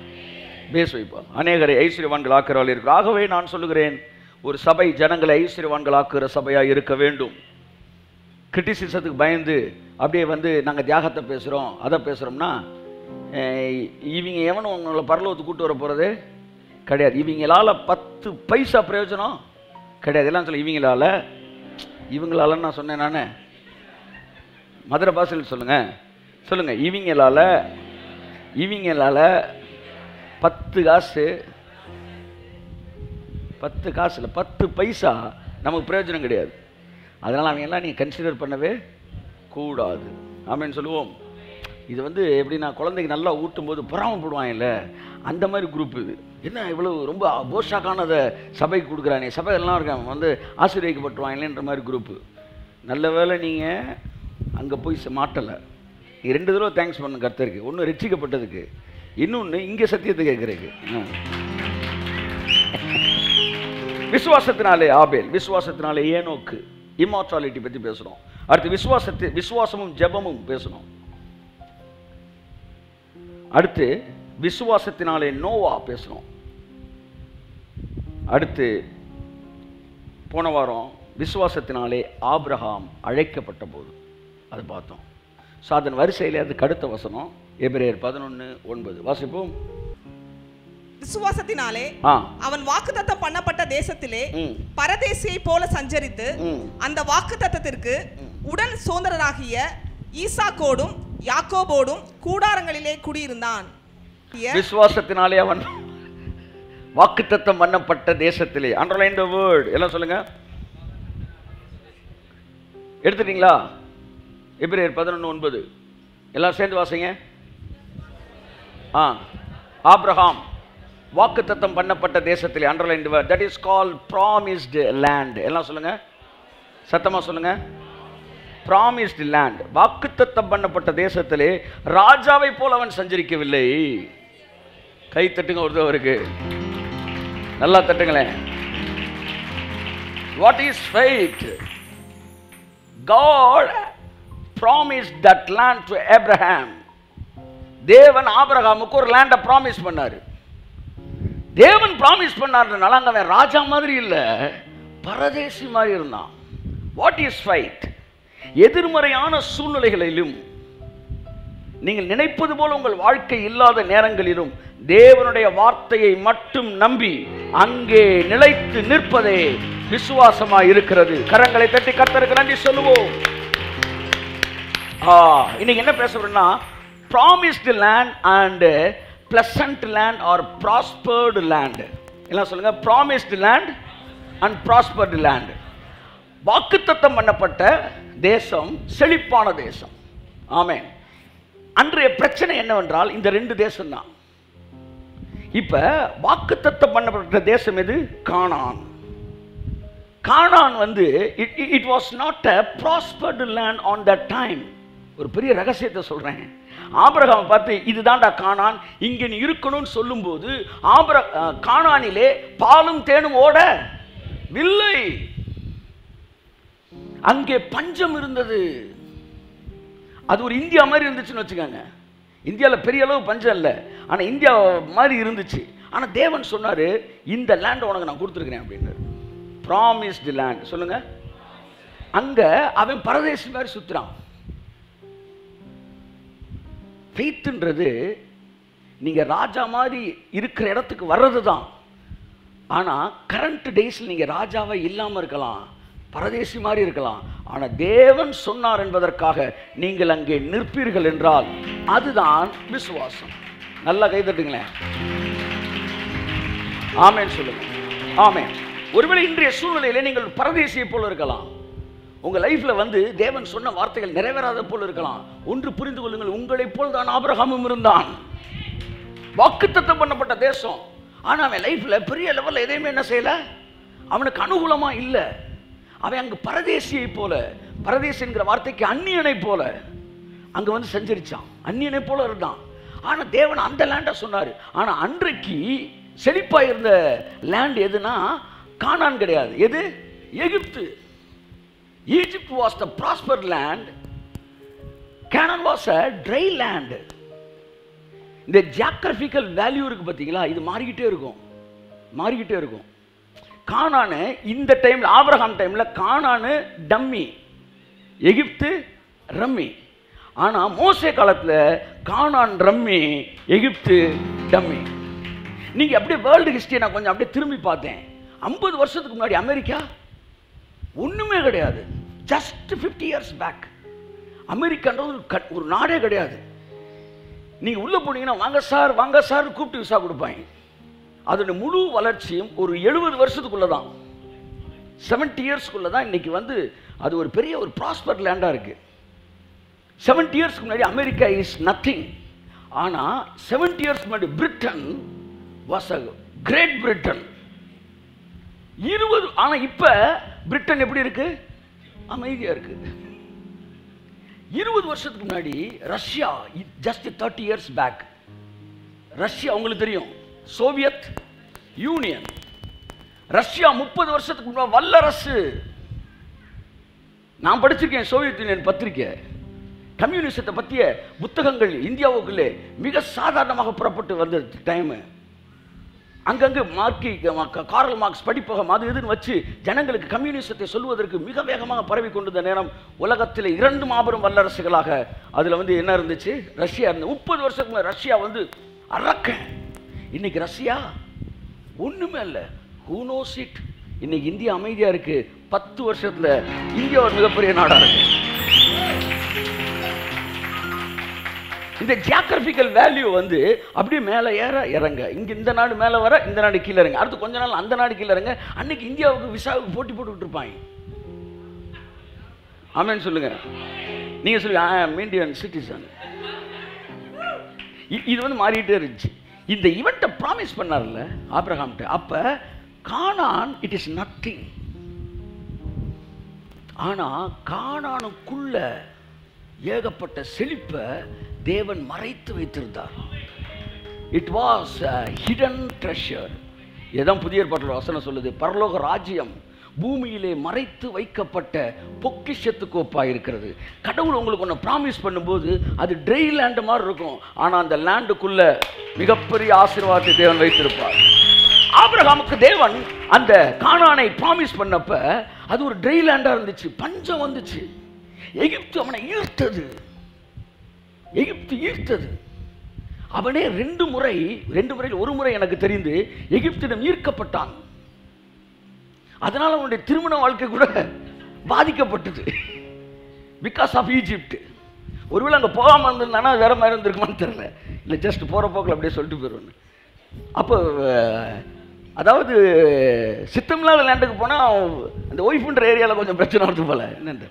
பேஸ் வைப்பா அநேகரை ஐஸ்வர்யவான்கள் ஆக்குறவர்கள் இருக்கு ஆகவே நான் சொல்லுகிறேன் ஒரு சபை ஜனங்களை ஐஸ்வர்யவான்கள் ஆக்குகிற சபையாக இருக்க வேண்டும். கிரிட்டிசிசத்துக்கு பயந்து அப்படியே வந்து நாங்கள் தியாகத்தை பேசுகிறோம் அதை பேசுகிறோம்னா இவங்க எவனும் உங்களை பரலோகத்துக்கு கூட்டு வர போகிறது கிடையாது. இவங்களால் பத்து பைசா பிரயோஜனம் கிடையாது. எல்லாம் சொல்ல இவங்களால இவங்களால நான் சொன்னேன் நான். மதுரை பாசல் சொல்லுங்கள் சொல்லுங்கள் இவங்களால் இவங்களால பத்து காசு பத்து காசில் பத்து பைசா நமக்கு பிரயோஜனம் கிடையாது. அதனால் அவங்க எல்லாம் நீங்கள் கன்சிடர் பண்ணவே கூடாது. ஆமேன்னு சொல்லுவோம். இது வந்து எப்படின்னா குழந்தைக்கு நல்லா ஊட்டும் போது பொறாமப்படுவாங்கல்ல அந்த மாதிரி குரூப் இது. என்ன இவ்வளவு ரொம்ப போஷாக்கானதை சபைக்கு கொடுக்குறானே. சபையெல்லாம் இருக்காங்க வந்து ஆசீர்வதிக்கப்பட்டுருவாங்களேன்ற மாதிரி குரூப்பு நல்ல வேளை நீங்கள் அங்கே போய் ச- மாட்டலை. நீ ரெண்டு தடவை தேங்க்ஸ் பண்ண கருத்தருக்கு. ஒன்று ரட்சிக்கப்பட்டதுக்கு இன்னொன்று இங்கே சத்தியத்தை கேட்குறதுக்கு. விசுவாசத்தினாலே ஆபேல். விசுவாசத்தினாலே ஏனோக்கு. இம்மார்டாலிட்டி பற்றி பேசுகிறோம் அடுத்து விசுவாசத்தை விசுவாசமும் ஜெபமும் பேசணும். அடுத்து விசுவாசத்தினாலே நோவா பேசணும். அடுத்து போன வாரம் விசுவாசத்தினாலே ஆப்ரஹாம் அழைக்கப்பட்ட போது அது பார்த்தோம். ஸோ அதன் வரிசையில் அதுக்கு அடுத்த வசனம் எபிரேயர் பதினொன்று ஒன்பது. வாசிப்போம். விசுவாசத்தினாலே அவன் வாக்குத்தத்தம் பண்ணப்பட்ட தேசத்திலே பரதேசியை போல சஞ்சரித்து அந்த வாக்குத்தத்தத்திற்கு உடன் சுதந்திரராகிய ஈசாக்கோடும் யாக்கோபோடும் கூடாரங்களிலே குடியிருந்தான். விசுவாசத்தினாலே அவன் வாக்குத்தத்தம் பண்ணப்பட்ட தேசத்திலே. அண்டர்லைன் த வேர்ட் எல்லாம் சொல்லுங்க. எடுத்துட்டீங்களா? எபிரேயர் பதினொன்று ஒன்பது. எல்லாம் சேர்ந்து வாசிங்க. ஆ. ஆப்ரஹாம் வாக்குத்தத்தம் பண்ணப்பட்ட தேசத்தில் underline that is called promised land எல்லாம் சொல்லுங்க. சத்தமாக சொல்லுங்க. ப்ராமிஸ்டு லேண்ட் வாக்குத்தத்தம் பண்ணப்பட்ட தேசத்திலே ராஜாவை போல அவன் சஞ்சரிக்கவில்லை. கை தட்டுங்க ஒருத்தவருக்கு நல்லா தட்டுங்களேன். What is faith God promise that land to Abraham தேவன் ஆபிரகாமுக்கு ஒரு லேண்டை ப்ராமிஸ் பண்ணார். தேவன் ப்ராமிஸ் பண்ணார்னால அங்கே அவன் ராஜா மாதிரி இல்லை. பரதேசி மாதிரி இருந்தான். வாட் இஸ் ஃபைட் எதிர்மறையான சூழ்நிலைகளிலும் நீங்கள் நினைப்பது போல உங்கள் வாழ்க்கை இல்லாத நேரங்களிலும் தேவனுடைய வார்த்தையை மட்டும் நம்பி அங்கே நிலைத்து நிற்பதே விசுவாசமாக இருக்கிறது. கரங்களை தட்டி கத்தருக்கு நன்றி சொல்லுவோம். ஆ இன்னைக்கு என்ன பேசுறோம்னா the land and pleasant land or prospered land எல்லாம் சொல்லுங்கள் promised land and prospered land வாக்குத்தத்தம் பண்ணப்பட்ட தேசம் செழிப்பான தேசம். ஆமே அன்றைய பிரச்சனை என்னவென்றால் இந்த ரெண்டு தேசம் தான் இப்போ வாக்குத்தத்தம் பண்ணப்பட்ட தேசம் எது? காணான் கானான் வந்து it it was not a prospered land on the time ஒரு பெரிய ரகசியத்தை சொல்கிறேன் ஆபிரகாம் பார்த்து இதுதான்டா காணான் இங்கே நீ இருக்கணும்னு சொல்லும்போது ஆபிர காணானிலே பாலும் தேனும் ஓட இல்லை அங்கே பஞ்சம் இருந்தது. அது ஒரு இந்தியா மாதிரி இருந்துச்சுன்னு வச்சுக்கோங்க. இந்தியாவில் பெரிய அளவு பஞ்சம் இல்லை. ஆனால் இந்தியா மாதிரி இருந்துச்சு. ஆனால் தேவன் சொன்னார் இந்த லேண்டை உனக்கு நான் கொடுத்துருக்கிறேன் அப்படின்னாரு. ப்ராமிஸ்டு லேண்ட் சொல்லுங்கள் அங்கே அவன் பரதேசி மாதிரி சுத்துறான். ஃபெய்த்துன்றது நீங்கள் ராஜா மாதிரி இருக்கிற இடத்துக்கு வர்றது தான் ஆனால் கரண்ட் டேஸில் நீங்கள் ராஜாவை இல்லாமல் இருக்கலாம். பரதேசி மாதிரி இருக்கலாம். ஆனால் தேவன் சொன்னார் என்பதற்காக நீங்கள் அங்கே நிற்பீர்கள் என்றால் அதுதான் விசுவாசம். நல்லா கைதட்டுங்களேன் ஆமேன்னு சொல்லுங்க. ஆமே ஒருவேளை இன்றைய சூழ்நிலையில நீங்கள் பரதேசியை போல இருக்கலாம். உங்கள் லைஃப்பில் வந்து தேவன் சொன்ன வார்த்தைகள் நிறைவேறாத போல் இருக்கலாம். ஒன்று புரிந்து கொள்ளுங்கள் உங்களைப் போல் தான் ஆபிரகாமும் இருந்தான். வாக்குத்தத்தம் பண்ணப்பட்ட தேசம். ஆனால் அவன் லைஃப்பில் பெரிய லெவலில் எதையுமே என்ன செய்யலை? அவனுக்கு அனுகூலமாக இல்லை. அவன் அங்கே பரதேசியை போல பரதேசிங்கிற வார்த்தைக்கு அந்நியனை போல அங்கே வந்து செஞ்சிருச்சான். அந்நியனை போல இருந்தான். ஆனால் தேவன் அந்த லேண்டை சொன்னார். ஆனால் அன்றைக்கு செழிப்பாக இருந்த லேண்ட் எதுனா காணான் கிடையாது. எது? எகிப்து. Egypt was the prosper land Canaan was a dry land இந்த ஜியாகிரபிக்கல் வேல்யூ இருக்குது பார்த்தீங்களா? இது மாறிக்கிட்டே இருக்கும். மாறிக்கிட்டே இருக்கும். கானானு இந்த டைமில் ஆபிரகாம் டைமில் கானானு டம்மி. எகிப்து ரம்மி. ஆனால் மோசே காலத்தில் கானான் ரம்மி எகிப்து டம்மி. நீங்கள் அப்படியே வேர்ல்டு ஹிஸ்ட்ரி நான் கொஞ்சம் அப்படியே திரும்பி பார்த்தேன். ஐம்பது வருஷத்துக்கு முன்னாடி அமெரிக்கா? ஒன்றுமே கிடையாது. ஜஸ்ட் 50 இயர்ஸ் பேக் அமெரிக்கான்றது ஒரு கட்- ஒரு நாடே கிடையாது. நீங்கள் உள்ளே போனீங்கன்னா வாங்க சார் வாங்க சார் கூப்பிட்டு விசா கொடுப்பாங்க. அதோட முழு வளர்ச்சியும் ஒரு எழுபது வருஷத்துக்குள்ளே தான் செவன்டி இயர்ஸ்க்குள்ளே தான் இன்னைக்கு வந்து அது ஒரு பெரிய ஒரு ப்ராஸ்பர் லேண்டாக இருக்குது செவன்டி இயர்ஸ்க்கு முன்னாடி அமெரிக்கா இஸ் நத்திங் ஆனால் செவன்டி இயர்ஸ் முன்னாடி Britain was a great Britain இருபது ஆனால் இப்போ பிரிட்டன் எப்படி இருக்குது அமைதியாக இருக்குது இருபது வருஷத்துக்கு முன்னாடி Russia just thirty years back Russia உங்களுக்கு தெரியும் சோவியத் யூனியன். ரஷ்யா முப்பது வருஷத்துக்கு முன்னாடி வல்லரசு. நான் படிச்சிருக்கேன் சோவியத் யூனியன் பத்திரிக்கை. கம்யூனிசத்தை பற்றிய புத்தகங்கள் இந்தியாவுக்குள்ளே மிக சாதாரணமாக புறப்பட்டு வந்த டைமு அங்கங்கே மார்க்கி காரல் கார்ல் மார்க்ஸ் படிப்பகம் அது இதுன்னு வச்சு ஜனங்களுக்கு கம்யூனிசத்தை சொல்வதற்கு மிக வேகமாக பரவி கொண்டிருந்த நேரம் உலகத்தில் இரண்டு மாபெரும் வல்லரசுகளாக அதில் வந்து என்ன இருந்துச்சு? ரஷ்யா இருந்து முப்பது வருஷத்துக்கு முன்னாடி ரஷ்யா வந்து அறக்க இன்னைக்கு ரஷ்யா ஒன்றுமே இல்லை. ஹூனோஸ் knows இன்னைக்கு இந்தியா அமைதியாக இருக்குது பத்து வருஷத்தில் இந்தியா ஒரு மிகப்பெரிய நாடாக இருக்குது இந்த ஜியாகிரபிக்கல் வேல்யூ வந்து அப்படியே மேலே ஏற இறங்க. இங்கே இந்த நாடு மேலே வர இந்த நாடு கீழே இறங்க. அடுத்து கொஞ்ச நாள் அந்த நாடு கீழே இறங்க. அன்னைக்கு இந்தியாவுக்கு விசாவுக்கு போட்டி போட்டுக்கிட்டு இருப்பாங்க ஆமென் சொல்லுங்க. நீங்கள் சொல்லுங்க ஐ ஆம் இந்தியன் சிட்டிசன் இது வந்து மாறிட்டே இருந்துச்சு. இந்த இவன்ட்ட ப்ராமிஸ் பண்ணார்ல ஆப்ரஹாம்கிட்ட அப்போ காணான் இட் இஸ் நத்திங் ஆனால் கானானுக்குள்ள ஏகப்பட்ட செழிப்பை தேவன் மறைத்து வைத்திருந்தார். இட் வாஸ் ஹிடன் ட்ரெஷர் இதான் புதிய ஏற்பாட்டில் வசனம் சொல்லுது? பரலோக ராஜ்யம் பூமியிலே மறைத்து வைக்கப்பட்ட பொக்கிஷத்துக்கு ஒப்பாக இருக்கிறது கடவுள் உங்களுக்கு ஒன்று ப்ராமிஸ் பண்ணும்போது அது ட்ரை லேண்டு மாதிரி இருக்கும். ஆனால் அந்த லேண்டுக்குள்ளே மிகப்பெரிய ஆசீர்வாதத்தை தேவன் வைத்திருப்பார். ஆபிரகாமுக்கு தேவன் அந்த காணானை ப்ராமிஸ் பண்ணப்ப அது ஒரு ட்ரை லேண்டாக இருந்துச்சு. பஞ்சம் வந்துச்சு. எகிப்து அவனை ஈர்த்தது. எகிப்து ஈர்த்தது. அவனே ரெண்டு முறை ரெண்டு முறையில் ஒரு முறை எனக்கு தெரிந்து எகிப்திடம் ஈர்க்கப்பட்டான். அதனால் அவனுடைய திருமண வாழ்க்கை கூட பாதிக்கப்பட்டது. பிகாஸ் ஆஃப் ஈஜிப்ட் ஒருவேளை அங்கே போகாமல் இருந்திருந்தானா வேற மாதிரி இருந்திருக்குமான்னு தெரில இல்லை ஜஸ்ட் போகிற போக்கில் அப்படியே சொல்லிட்டு போயிடுவேன் அப்போ அதாவது சித்தமில்லாத லேண்டுக்கு போனால் அந்த ஒய்ஃபுன்ற ஏரியாவில் கொஞ்சம் பிரச்சனை வருது போல. என்னென்று?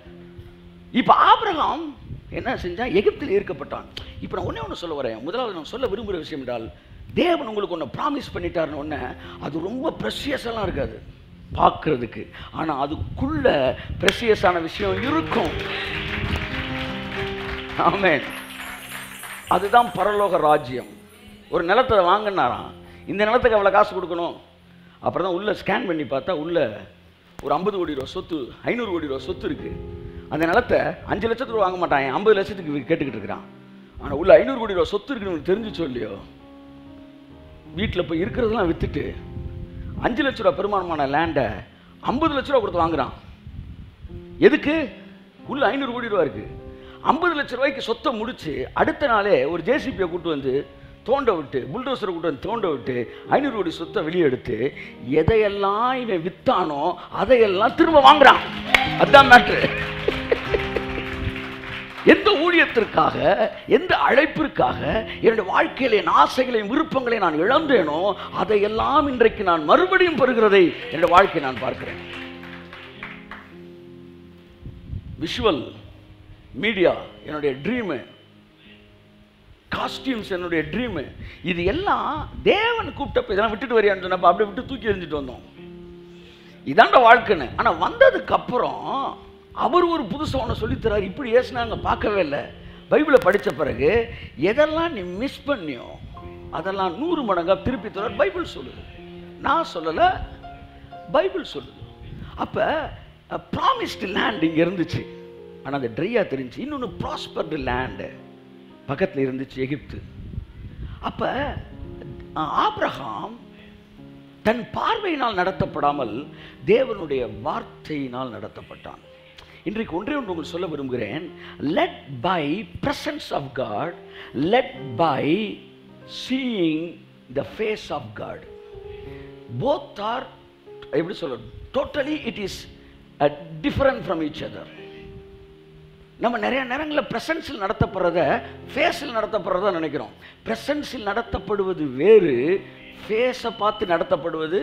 இப்போ ஆபிரகாம் என்ன செஞ்சால் எகிப்தில் ஈர்க்கப்பட்டான். இப்போ நான் ஒன்றே ஒன்று சொல்ல வரேன். முதலாவது நான் சொல்ல விரும்புகிற விஷயம் என்றால் தேவன் உங்களுக்கு ஒன்று ப்ராமிஸ் பண்ணிட்டாருன்னு ஒன்று அது ரொம்ப ப்ரெஷியஸெல்லாம் இருக்காது. பார்க்கறதுக்கு. ஆனால் அதுக்குள்ள ப்ரெஷியஸான விஷயம் இருக்கும். ஆமே அதுதான் பரலோக ராஜ்யம். ஒரு நிலத்தை வாங்கினாராம். இந்த நிலத்துக்கு அவ்வளோ காசு கொடுக்கணும்? அப்புறம் தான் உள்ளே ஸ்கேன் பண்ணி பார்த்தா உள்ளே ஒரு ஐம்பது கோடி ரூபா சொத்து ஐநூறு கோடி ரூபா சொத்து இருக்குது அந்த நிலத்தை அஞ்சு லட்சத்துக்கு வாங்க மாட்டான். ஐம்பது லட்சத்துக்கு கேட்டுக்கிட்டு இருக்கிறான். ஆனால் உள்ள ஐநூறு கோடி ரூபா சொத்து இருக்குன்னு உனக்கு தெரிஞ்சுச்சோ இல்லையோ? வீட்டில் போய் இருக்கிறதெல்லாம் வித்துட்டு அஞ்சு லட்ச ரூபா பெருமானமான லேண்டை ஐம்பது லட்ச ரூபா கொடுத்து வாங்குறான். எதுக்கு? உள்ள ஐநூறு கோடி ரூபா இருக்கு. ஐம்பது லட்ச ரூபாய்க்கு சொத்தை முடிச்சு அடுத்த நாளே ஒரு ஜேசிபியை கூட்டு வந்து தோண்ட விட்டு புல்டோசரை கூட்டு வந்து தோண்ட விட்டு ஐநூறு கோடி சொத்தை வெளியே எடுத்து எதையெல்லாம் இவன் வித்தானோ அதையெல்லாம் திரும்ப வாங்குறான். அதுதான் மேட்ரு எந்த ஊழியத்திற்காக எந்த அழைப்பிற்காக என்னுடைய வாழ்க்கையில என் ஆசைகளையும் விருப்பங்களையும் நான் இழந்தேனோ அதையெல்லாம் இன்றைக்கு நான் மறுபடியும் பெறுகிறதை என்னுடைய வாழ்க்கையை நான் பார்க்கிறேன். விஷுவல் மீடியா என்னுடைய ட்ரீமு காஸ்டியூம்ஸ் என்னுடைய ட்ரீமு இது எல்லாம் தேவன் கூப்பிட்டப்ப இதெல்லாம் விட்டுட்டு வரியான்னு சொன்னப்ப அப்படியே விட்டு தூக்கி எறிஞ்சிட்டு வந்தோம். இதாண்ட வாழ்க்கைன்னு. ஆனால் வந்ததுக்கப்புறம் அவர் ஒரு புதுசாக ஒன்று சொல்லித்தரார். இப்படி ஏசுனாங்க பார்க்கவே இல்லை. பைபிளை படித்த பிறகு எதெல்லாம் நீ மிஸ் பண்ணியோ அதெல்லாம் நூறு மடங்காக திருப்பி தரார் பைபிள் சொல்லுது. நான் சொல்லலை பைபிள் சொல்லுது. அப்போ ப்ராமிஸ்டு லேண்ட் இங்கே இருந்துச்சு. ஆனால் அது ட்ரையாக தெரிஞ்சு இன்னொன்று ப்ராஸ்பர்டு லேண்டு பக்கத்தில் இருந்துச்சு எகிப்து. அப்போ ஆப்ரஹாம் தன் பார்வையினால் நடத்தப்படாமல் தேவனுடைய வார்த்தையினால் நடத்தப்பட்டான். இன்றைக்கு ஒன்றே ஒன்று உங்களுக்கு சொல்ல விரும்புகிறேன். Let by presence of God let by seeing the face of God both are எப்படி சொல்ல totally it is different from each other நம்ம நிறைய நேரங்களில் ப்ரெசன்ஸில் நடத்தப்படுறத ஃபேஸில் நடத்தப்படுறதா நினைக்கிறோம். ப்ரெசன்ஸில் நடத்தப்படுவது வேறு ஃபேஸை பார்த்து நடத்தப்படுவது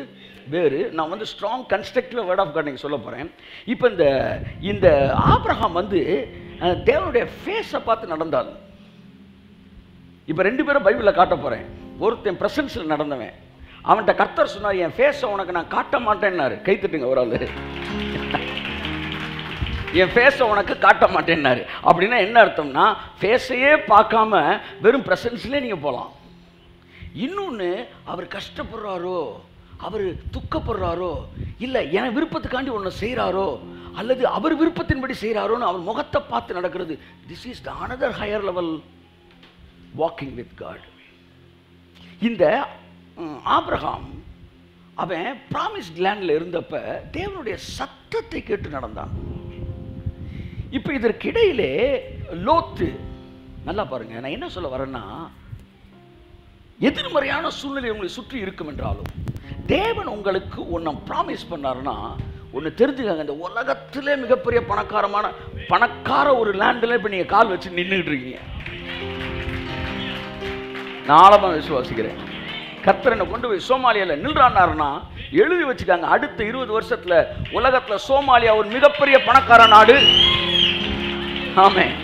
வேறு. நான் வந்து strong constructive word of God நீங்கள் சொல்ல போகிறேன் இப்போ இந்த இந்த ஆப்ரஹாம் வந்து தேவனுடைய ஃபேஸை பார்த்து நடந்தார். இப்போ ரெண்டு பேரும் பைபிளில் காட்ட போகிறேன் ஒருத்தன் ப்ரெசன்ஸில் நடந்தவன். அவன்கிட்ட கர்த்தர் சொன்னார் என் ஃபேஸை உனக்கு நான் காட்ட மாட்டேன்னாரு. கைத்துட்டுங்க ஒரு ஆள். என் ஃபேஸை உனக்கு காட்ட மாட்டேன்னாரு. அப்படின்னா என்ன அர்த்தம்னா ஃபேஸையே பார்க்காம வெறும் ப்ரெசன்ஸ்லேயே நீங்கள் போகலாம். இன்னொன்று அவர் கஷ்டப்படுறாரோ அவர் துக்கப்படுறாரோ இல்லை என் விருப்பத்துக்காண்டி ஒன்று செய்கிறாரோ அல்லது அவர் விருப்பத்தின்படி செய்கிறாரோன்னு அவர் முகத்தை பார்த்து நடக்கிறது. This is the another higher level walking with God இந்த ஆப்ரஹாம் அவன் ப்ராமிஸ்ட் லேண்டில் இருந்தப்ப தேவனுடைய சத்தத்தை கேட்டு நடந்தான். இப்போ இதற்கிடையிலே லோத்து நல்லா பாருங்க நான் என்ன சொல்ல வரேன்னா எதிர்மறையான சூழ்நிலை உங்களை சுற்றி இருக்கும் என்றாலும் தேவன் உங்களுக்கு ஒன்றை ப்ராமிஸ் பண்ணாருன்னா ஒன்று தெரிஞ்சுக்காங்க. இந்த உலகத்திலே மிகப்பெரிய பணக்காரமான பணக்கார ஒரு லேண்டில் இப்போ நீங்கள் கால் வச்சு நின்றுட்டு இருக்கீங்க. நான் ஆழமாக விசுவாசிக்கிறேன். கத்தரனை கொண்டு போய் சோமாலியாவில் நின்றானாருன்னா எழுதி வச்சுக்காங்க. அடுத்த இருபது வருஷத்தில் உலகத்தில் சோமாலியா ஒரு மிகப்பெரிய பணக்கார நாடு. ஆமாம்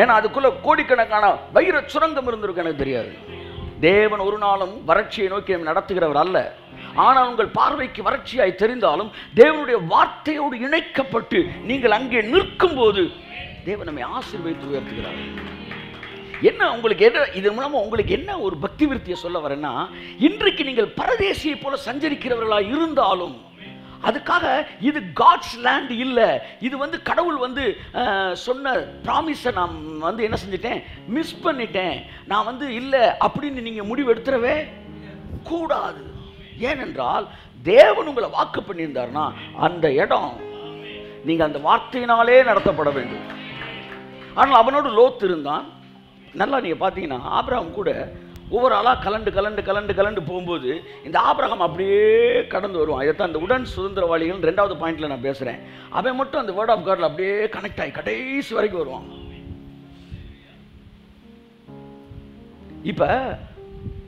ஏன்னா அதுக்குள்ளே கோடிக்கணக்கான வைர சுரங்கம் இருந்திருக்கு எனக்கு தெரியாது. தேவன் ஒரு நாளும் வறட்சியை நோக்கி நடத்துகிறவர் அல்ல. ஆனால் உங்கள் பார்வைக்கு வறட்சியாய் தெரிந்தாலும் தேவனுடைய வார்த்தையோடு இணைக்கப்பட்டு நீங்கள் அங்கே நிற்கும்போது தேவன் நம்மை ஆசீர்வதித்து உயர்த்துகிறார். என்ன உங்களுக்கு என்ன இதன் மூலமாக உங்களுக்கு என்ன ஒரு பக்தி விருத்தியை சொல்ல வரேன்னா இன்றைக்கு நீங்கள் பரதேசியை போல சஞ்சரிக்கிறவர்களாக இருந்தாலும் அதுக்காக இது காட்ஸ் லேண்ட் இல்லை. இது வந்து கடவுள் வந்து சொன்ன ப்ராமிஸை நான் வந்து என்ன செஞ்சிட்டேன்? மிஸ் பண்ணிட்டேன். நான் வந்து இல்லை அப்படின்னு நீங்கள் முடிவு கூடாது. ஏனென்றால் தேவன் உங்களை வாக்கு பண்ணியிருந்தார்னா அந்த இடம் நீங்கள் அந்த வார்த்தையினாலே நடத்தப்பட வேண்டும். ஆனால் அவனோடு லோத் இருந்தான். நல்லா நீங்கள் பார்த்தீங்கன்னா ஆப்ராம் கூட ஒவ்வொரு ஆளாக கலண்டு கலண்டு கலண்டு கலண்டு போகும்போது இந்த ஆபிரகம் அப்படியே கடந்து வருவான். இதைத்தான் இந்த உடன் சுதந்திரவாளிகள் ரெண்டாவது பாயிண்ட்டில் நான் பேசுகிறேன் அவன் மட்டும் அந்த வேர்ட் ஆஃப் காட்ல அப்படியே கனெக்ட் ஆகி கடைசி வரைக்கும் வருவான். இப்போ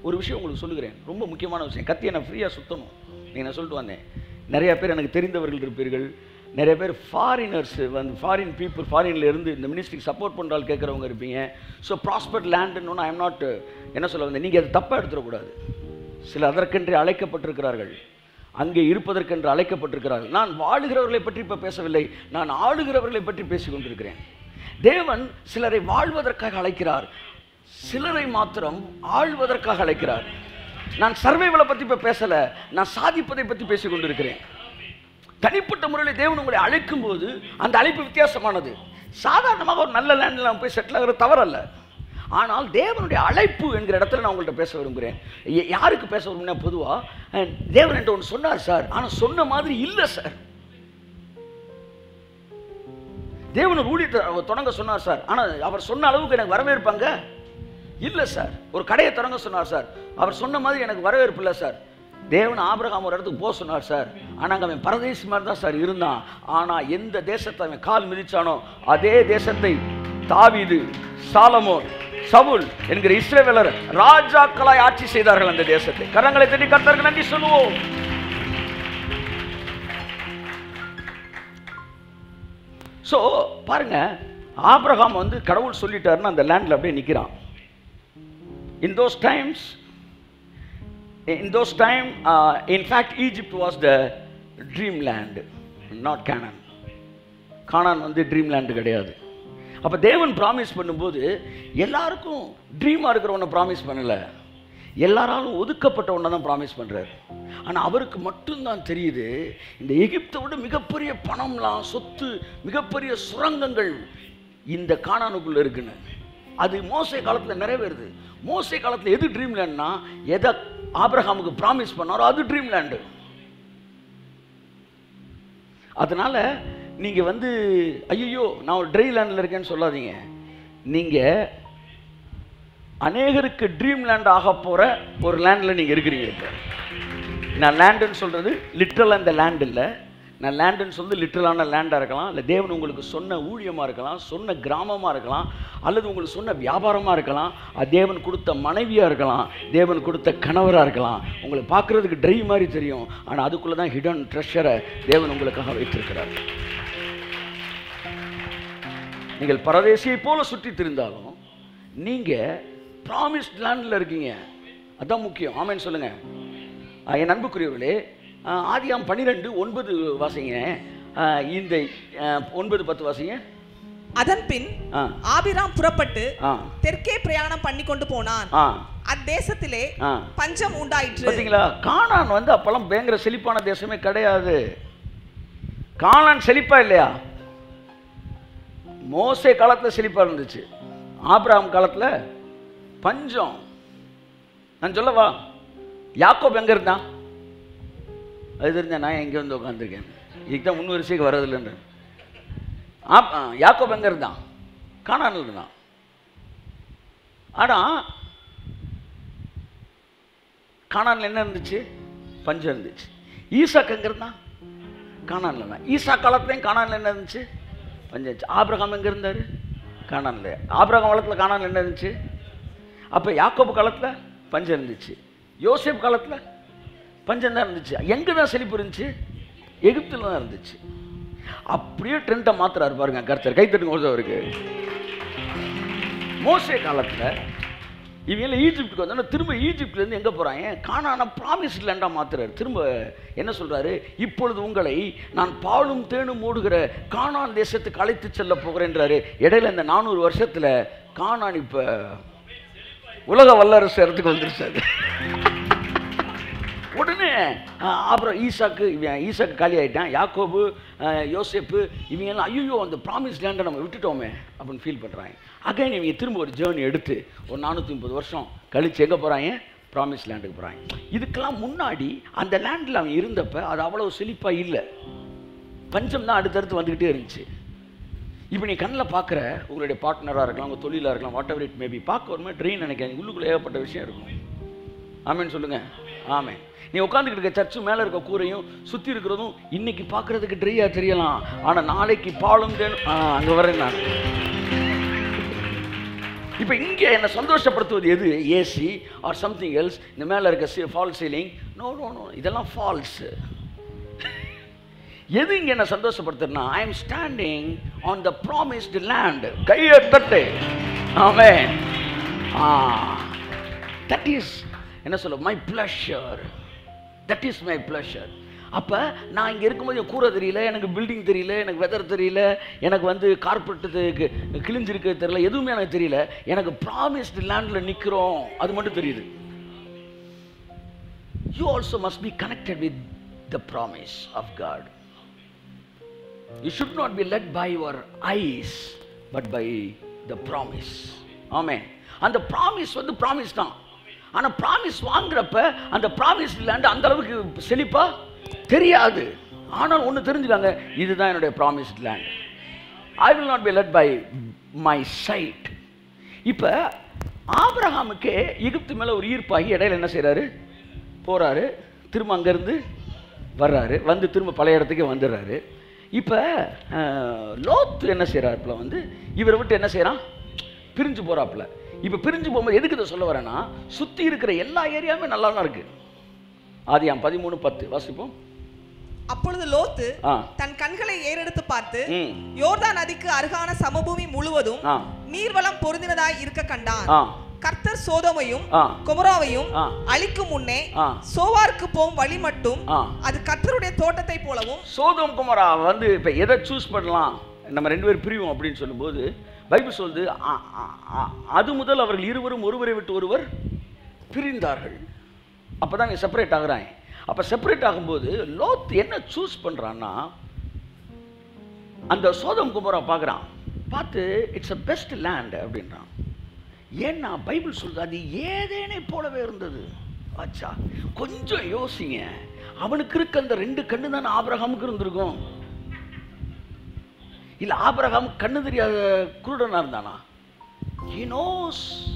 ஒரு விஷயம் உங்களுக்கு சொல்லுகிறேன். ரொம்ப முக்கியமான விஷயம். கத்தியை நான் ஃப்ரீயாக சுத்தணும். நீங்கள் நான் சொல்லிட்டு வந்தேன். நிறைய பேர் எனக்கு தெரிந்தவர்கள் இருப்பீர்கள். நிறைய பேர் ஃபாரினர்ஸ் வந்து ஃபாரின் பீப்புள் ஃபாரின்லேருந்து இந்த மினிஸ்ட்ரிக்கு சப்போர்ட் பண்ணுறாள் கேட்குறவங்க இருப்பீங்க. ஸோ ப்ராஸ்பர்ட் லேண்டுன்னு ஐ எம் நாட் என்ன சொல்ல வந்தேன்? நீங்கள் அதை தப்பாக எடுத்துடக்கூடாது. சில அதற்கென்றே அழைக்கப்பட்டிருக்கிறார்கள். அங்கே இருப்பதற்கென்று அழைக்கப்பட்டிருக்கிறார்கள். நான் வாழுகிறவர்களை பற்றி இப்போ பேசவில்லை. நான் ஆளுகிறவர்களை பற்றி பேசி கொண்டிருக்கிறேன். தேவன் சிலரை வாழ்வதற்காக அழைக்கிறார். சிலரை மாத்திரம் ஆழ்வதற்காக அழைக்கிறார். நான் சர்வைவலை பற்றி இப்போ பேசலை. நான் சாதிப்பதை பற்றி பேசி கொண்டிருக்கிறேன். தனிப்பட்ட முறையில் தேவன் உங்களை அழைக்கும் போது அந்த அழைப்பு வித்தியாசமானது. சாதாரணமாக ஒரு நல்ல லேண்டில் போய் செட்டில் ஆகிற தவறல்ல. ஆனால் தேவனுடைய அழைப்பு என்கிற இடத்துல நான் உங்கள்கிட்ட பேச விரும்புகிறேன். யாருக்கு பேச விரும்புனா பொதுவாக தேவன் என்கிட்ட ஒன்று சொன்னார் சார். ஆனால் சொன்ன மாதிரி இல்லை சார். தேவன் ஒரு ஊழியத்தை அவர் தொடங்க சொன்னார் சார். ஆனால் அவர் சொன்ன அளவுக்கு எனக்கு வரவேற்பாங்க? இல்லை சார். ஒரு கடையை தொடங்க சொன்னார் சார். அவர் சொன்ன மாதிரி எனக்கு வரவேற்பு இல்லை சார். தேவன் ஆபிரகாம் ஒரு இடத்துக்கு போக சொன்னார் சார். ஆனால் அவன் பரதேசி மாதிரி தான் சார் இருந்தான். ஆனால் எந்த தேசத்தை அவன் கால் மிதிச்சானோ அதே தேசத்தை தாவிது சாலமோன் சவுல் என்கிற இஸ்ரேவேலர் ராஜாக்களாய் ஆட்சி செய்தார்கள் அந்த தேசத்தை கரங்களை தட்டி கர்த்தருக்கு நன்றி சொல்லுவோம். ஸோ பாருங்க ஆப்ரஹாம் வந்து கடவுள் சொல்லிட்டாருன்னு அந்த லேண்டில் அப்படியே நிற்கிறான் in those times in those time in fact Egypt was the dream land not Canaan Canaan வந்து ட்ரீம் லேண்டு கிடையாது. அப்போ தேவன் ப்ராமிஸ் பண்ணும்போது எல்லாருக்கும் ட்ரீமாக இருக்கிறவனை ப்ராமிஸ் பண்ணலை. எல்லாராலும் ஒதுக்கப்பட்டவனை தான் ப்ராமிஸ் பண்ணுறாரு ஆனால் அவருக்கு மட்டும்தான் தெரியுது இந்த எகிப்தை விட மிகப்பெரிய பணம்லாம் சொத்து மிகப்பெரிய சுரங்கங்கள் இந்த காணானுக்குள்ளே இருக்குன்னு. அது மோசை காலத்தில் நிறைவேறுது. மோசை காலத்தில் எது ட்ரீம் லேண்ட்னா எதை ஆப்ரஹாமுக்கு ப்ராமிஸ் பண்ணாரோ அது ட்ரீம் லேண்டு அதனால் நீங்கள் வந்து ஐயோ நான் ஒரு ட்ரீம் லேண்டில் இருக்கேன்னு சொல்லாதீங்க. நீங்கள் அநேகருக்கு ட்ரீம் லேண்ட் ஆக போகிற ஒரு லேண்டில் நீங்கள் இருக்கிறீங்க இப்போ. நான் லேண்டுன்னு சொல்கிறது லிட்ரல் அந்த லேண்ட் இல்லை. நான் லேண்டுன்னு சொல்லி லிட்ரலான லேண்டாக இருக்கலாம். இல்லை தேவன் உங்களுக்கு சொன்ன ஊழியமாக இருக்கலாம் சொன்ன கிராமமாக இருக்கலாம் அல்லது உங்களுக்கு சொன்ன வியாபாரமாக இருக்கலாம். அது தேவன் கொடுத்த மனைவியாக இருக்கலாம் தேவன் கொடுத்த கணவராக இருக்கலாம். உங்களை பார்க்குறதுக்கு ட்ரை மாதிரி தெரியும். ஆனால் அதுக்குள்ளே தான் ஹிடன் ட்ரெஷரை தேவன் உங்களுக்காக வைத்திருக்கிறார். நீங்கள் பரதேசியை போல சுற்றி திரிந்தாலும் நீங்கள் ப்ராமிஸ்ட் லேண்டில் இருக்கீங்க. அதான் முக்கியம். ஆமேன்னு சொல்லுங்க. ஆஹ் என் அன்புக்குரியவர்களே ஆதியாம் பன்னிரெண்டு ஒன்பது வாசிங்க. இந்த ஒன்பது பத்து வாசிங்க. அதன் பின் ஆபிராம் புறப்பட்டு தெற்கே பிரயாணம் பண்ணி கொண்டு போனான் அத்தேசத்திலே பஞ்சம் உண்டாயிற்று. பார்த்தீங்களா கானான் வந்து அப்போல்லாம் பயங்கர செழிப்பான தேசமே கிடையாது. கானான் செழிப்பா இல்லையா? மோசை காலத்தில் செழிப்பாக இருந்துச்சு. ஆப்ராம் காலத்தில் பஞ்சம். நான் சொல்லவா? யாக்கோப் எங்கே இருந்தான்? அது தெரிஞ்ச நான் எங்கே வந்து உட்காந்துருக்கேன் இதுக்கு தான் முன்வரிசைக்கு வர்றதில்லைன்ற. ஆப் ஆ, யாக்கோப் எங்கே இருந்தான்? கானான்ல இருந்தான். ஆனால் காணான்ல என்ன இருந்துச்சு? பஞ்சம் இருந்துச்சு. ஈசாக்கு எங்கே இருந்தான்? கானான்ல தான் ஈசா காலத்துலேயும் கானான்ல என்ன இருந்துச்சு? பஞ்சம் இருந்துச்சு ஆபிரகாம் எங்கே இருந்தார்? கானான்ல. ஆபிரகாம் காலத்தில் காணான் என்ன இருந்துச்சு? அப்போ யாக்கோப்பு காலத்தில் பஞ்சம் இருந்துச்சு. யோசேப் காலத்தில் பஞ்சம் தான் இருந்துச்சு. எங்கே தான் செழிப்பு இருந்துச்சு? எகிப்தில் தான் இருந்துச்சு. அப்படியே ட்ரெண்டை மாத்துறாரு பாருங்க கர்த்தர். கைத்தட்டுங்க ஒருத்தவருக்கு மோசே காலத்தில் இவங்க ஈஜிப்டுக்கு வந்தோன்னா திரும்ப ஈஜிப்ட்லேருந்து எங்கே போகிறாங்க காணான ப்ராமிஸ் லேண்டாக மாத்துறாரு. திரும்ப என்ன சொல்கிறாரு இப்பொழுது உங்களை நான் பாலும் தேனும் மூடுகிற காணான் தேசத்துக்கு அழைத்து செல்ல போகிறேன்றாரு. இடையில இந்த நானூறு வருஷத்தில் காணான் இப்போ உலக வல்லரசு இடத்துக்கு வந்துருச்சு உடனே அப்புறம் ஈசாக்கு இவன் ஈசாக்கு காலி ஆயிட்டான் யாக்கோபு யோசேப்பு இவங்க எல்லாம் ஐயோ அந்த ப்ராமிஸ் லேண்டை நம்ம விட்டுட்டோமே அப்படின்னு ஃபீல் பண்ணுறாங்க அகைன் இவங்க திரும்ப ஒரு ஜேர்னி எடுத்து ஒரு நானூற்றி முப்பது வருஷம் கழித்து எங்கே போகிறாங்க ப்ராமிஸ் லேண்டுக்கு போகிறாங்க இதுக்கெல்லாம் முன்னாடி அந்த லேண்டில் அவன் இருந்தப்ப அது அவ்வளோ செழிப்பாக இல்லை. பஞ்சம் தான் அடுத்தடுத்து வந்துக்கிட்டே இருந்துச்சு. இப்போ நீ கண்ணில் பார்க்குற உங்களுடைய பார்ட்னராக இருக்கலாம் உங்கள் தொழிலாக இருக்கலாம் வாட் எவர் இட் மேபி பார்க்க ஒரு மாதிரி ட்ரெயின் நினைக்காது உள்ளுக்குள்ளே ஏகப்பட்ட விஷயம் இருக்கும். ஆமேன்னு சொல்லுங்கள் ஆமே நீ உட்காந்துக்கிட்டு இருக்க சர்ச்சு மேலே இருக்க கூரையும் சுற்றி இருக்கிறதும் இன்னைக்கு பார்க்கறதுக்கு ட்ரையாக தெரியலாம். ஆனால் நாளைக்கு பாலும் தேனும் அங்கே வரேன் நான். இப்போ இங்கே என்னை சந்தோஷப்படுத்துவது எது? ஏசி ஆர் சம்திங் எல்ஸ் இந்த மேலே இருக்க false ceiling no no no இதெல்லாம் ஃபால்ஸு எது இங்கே என்ன சந்தோஷப்படுத்துறதுனா I am standing on the promised land கையை தட்டு. ஆமே ஆ. தட் இஸ் என்ன சொல்ல my pleasure that is my pleasure அப்போ நான் இங்கே இருக்கும்போது என் கூரை தெரியல எனக்கு பில்டிங் தெரியல எனக்கு வெதர் தெரியல எனக்கு வந்து கார்பரேட்டு கிழிஞ்சிருக்கு தெரியல எதுவுமே எனக்கு தெரியல. எனக்கு ப்ராமிஸ்டு லேண்டில் நிற்கிறோம் அது மட்டும் தெரியுது. You also must be connected with the promise of God you should not be led by your eyes but by the promise ஆமே அந்த ப்ராமிஸ் வந்து ப்ராமிஸ் தான். ஆனால் ப்ராமிஸ் வாங்குறப்ப அந்த ப்ராமிஸ் லேண்டு அந்த அளவுக்கு செழிப்பாக தெரியாது. ஆனால் ஒன்று தெரிஞ்சுக்காங்க இதுதான் என்னுடைய promise land I will not be led by my sight இப்போ ஆப்ரஹாமுக்கே எகிப்து மேலே ஒரு ஈர்ப்பாகி இடையில என்ன செய்கிறாரு போகிறாரு திரும்ப அங்கேருந்து வர்றாரு. வந்து திரும்ப பழைய இடத்துக்கே வந்துடுறாரு. இப்போ லோத்து என்ன செய்கிறாப்புல வந்து இவரை விட்டு என்ன செய்கிறான் பிரிஞ்சு போகிறாப்புல இப்போ பிரிஞ்சு போகும்போது எதுக்கு இதை சொல்ல வரேன்னா சுற்றி இருக்கிற எல்லா ஏரியாவுமே நல்லா தான் இருக்குது ஆதியாம் பதிமூணு பத்து. வாசிப்போம். அப்பொழுது லோத்து தன் கண்களை ஏறெடுத்து பார்த்து யோர்தான் நதிக்கு அருகான சமபூமி முழுவதும் நீர்வளம் பொருந்தினதாய் இருக்க கண்டான். கர்த்தர் சோதோமையும் குமராவையும். அழிக்கும் முன்னே. சோவாருக்கு போகும் வழி மட்டும் அது கர்த்தருடைய தோட்டத்தை போலவும் சோதம் குமாரா வந்து இப்போ எதை சூஸ் பண்ணலாம்? நம்ம ரெண்டு பேரும் பிரிவோம் அப்படின்னு சொல்லும்போது பைபிள் சொல்லுது அது முதல் அவர்கள் இருவரும் ஒருவரை விட்டு ஒருவர் பிரிந்தார்கள். அப்போ தான் செப்பரேட் ஆகிறாங்க. அப்போ செப்பரேட் ஆகும்போது லோத் என்ன சூஸ் பண்ணுறான்னா அந்த சோதம் குமாரா பார்க்குறான். பார்த்து இட்ஸ் அ பெஸ்ட் லேண்ட் அப்படின்றான். ஏன்னா பைபிள் சொல்லுது அது ஏதேனே போலவே இருந்தது. ஆச்சா கொஞ்சம் யோசிங்க. அவனுக்கு இருக்க அந்த ரெண்டு கண்ணு தானே ஆபிரகாமுக்கு இருந்திருக்கும். இல்ல ஆபிரகாம் கண்ணு தெரியாத குருடனா இருந்தானா? He knows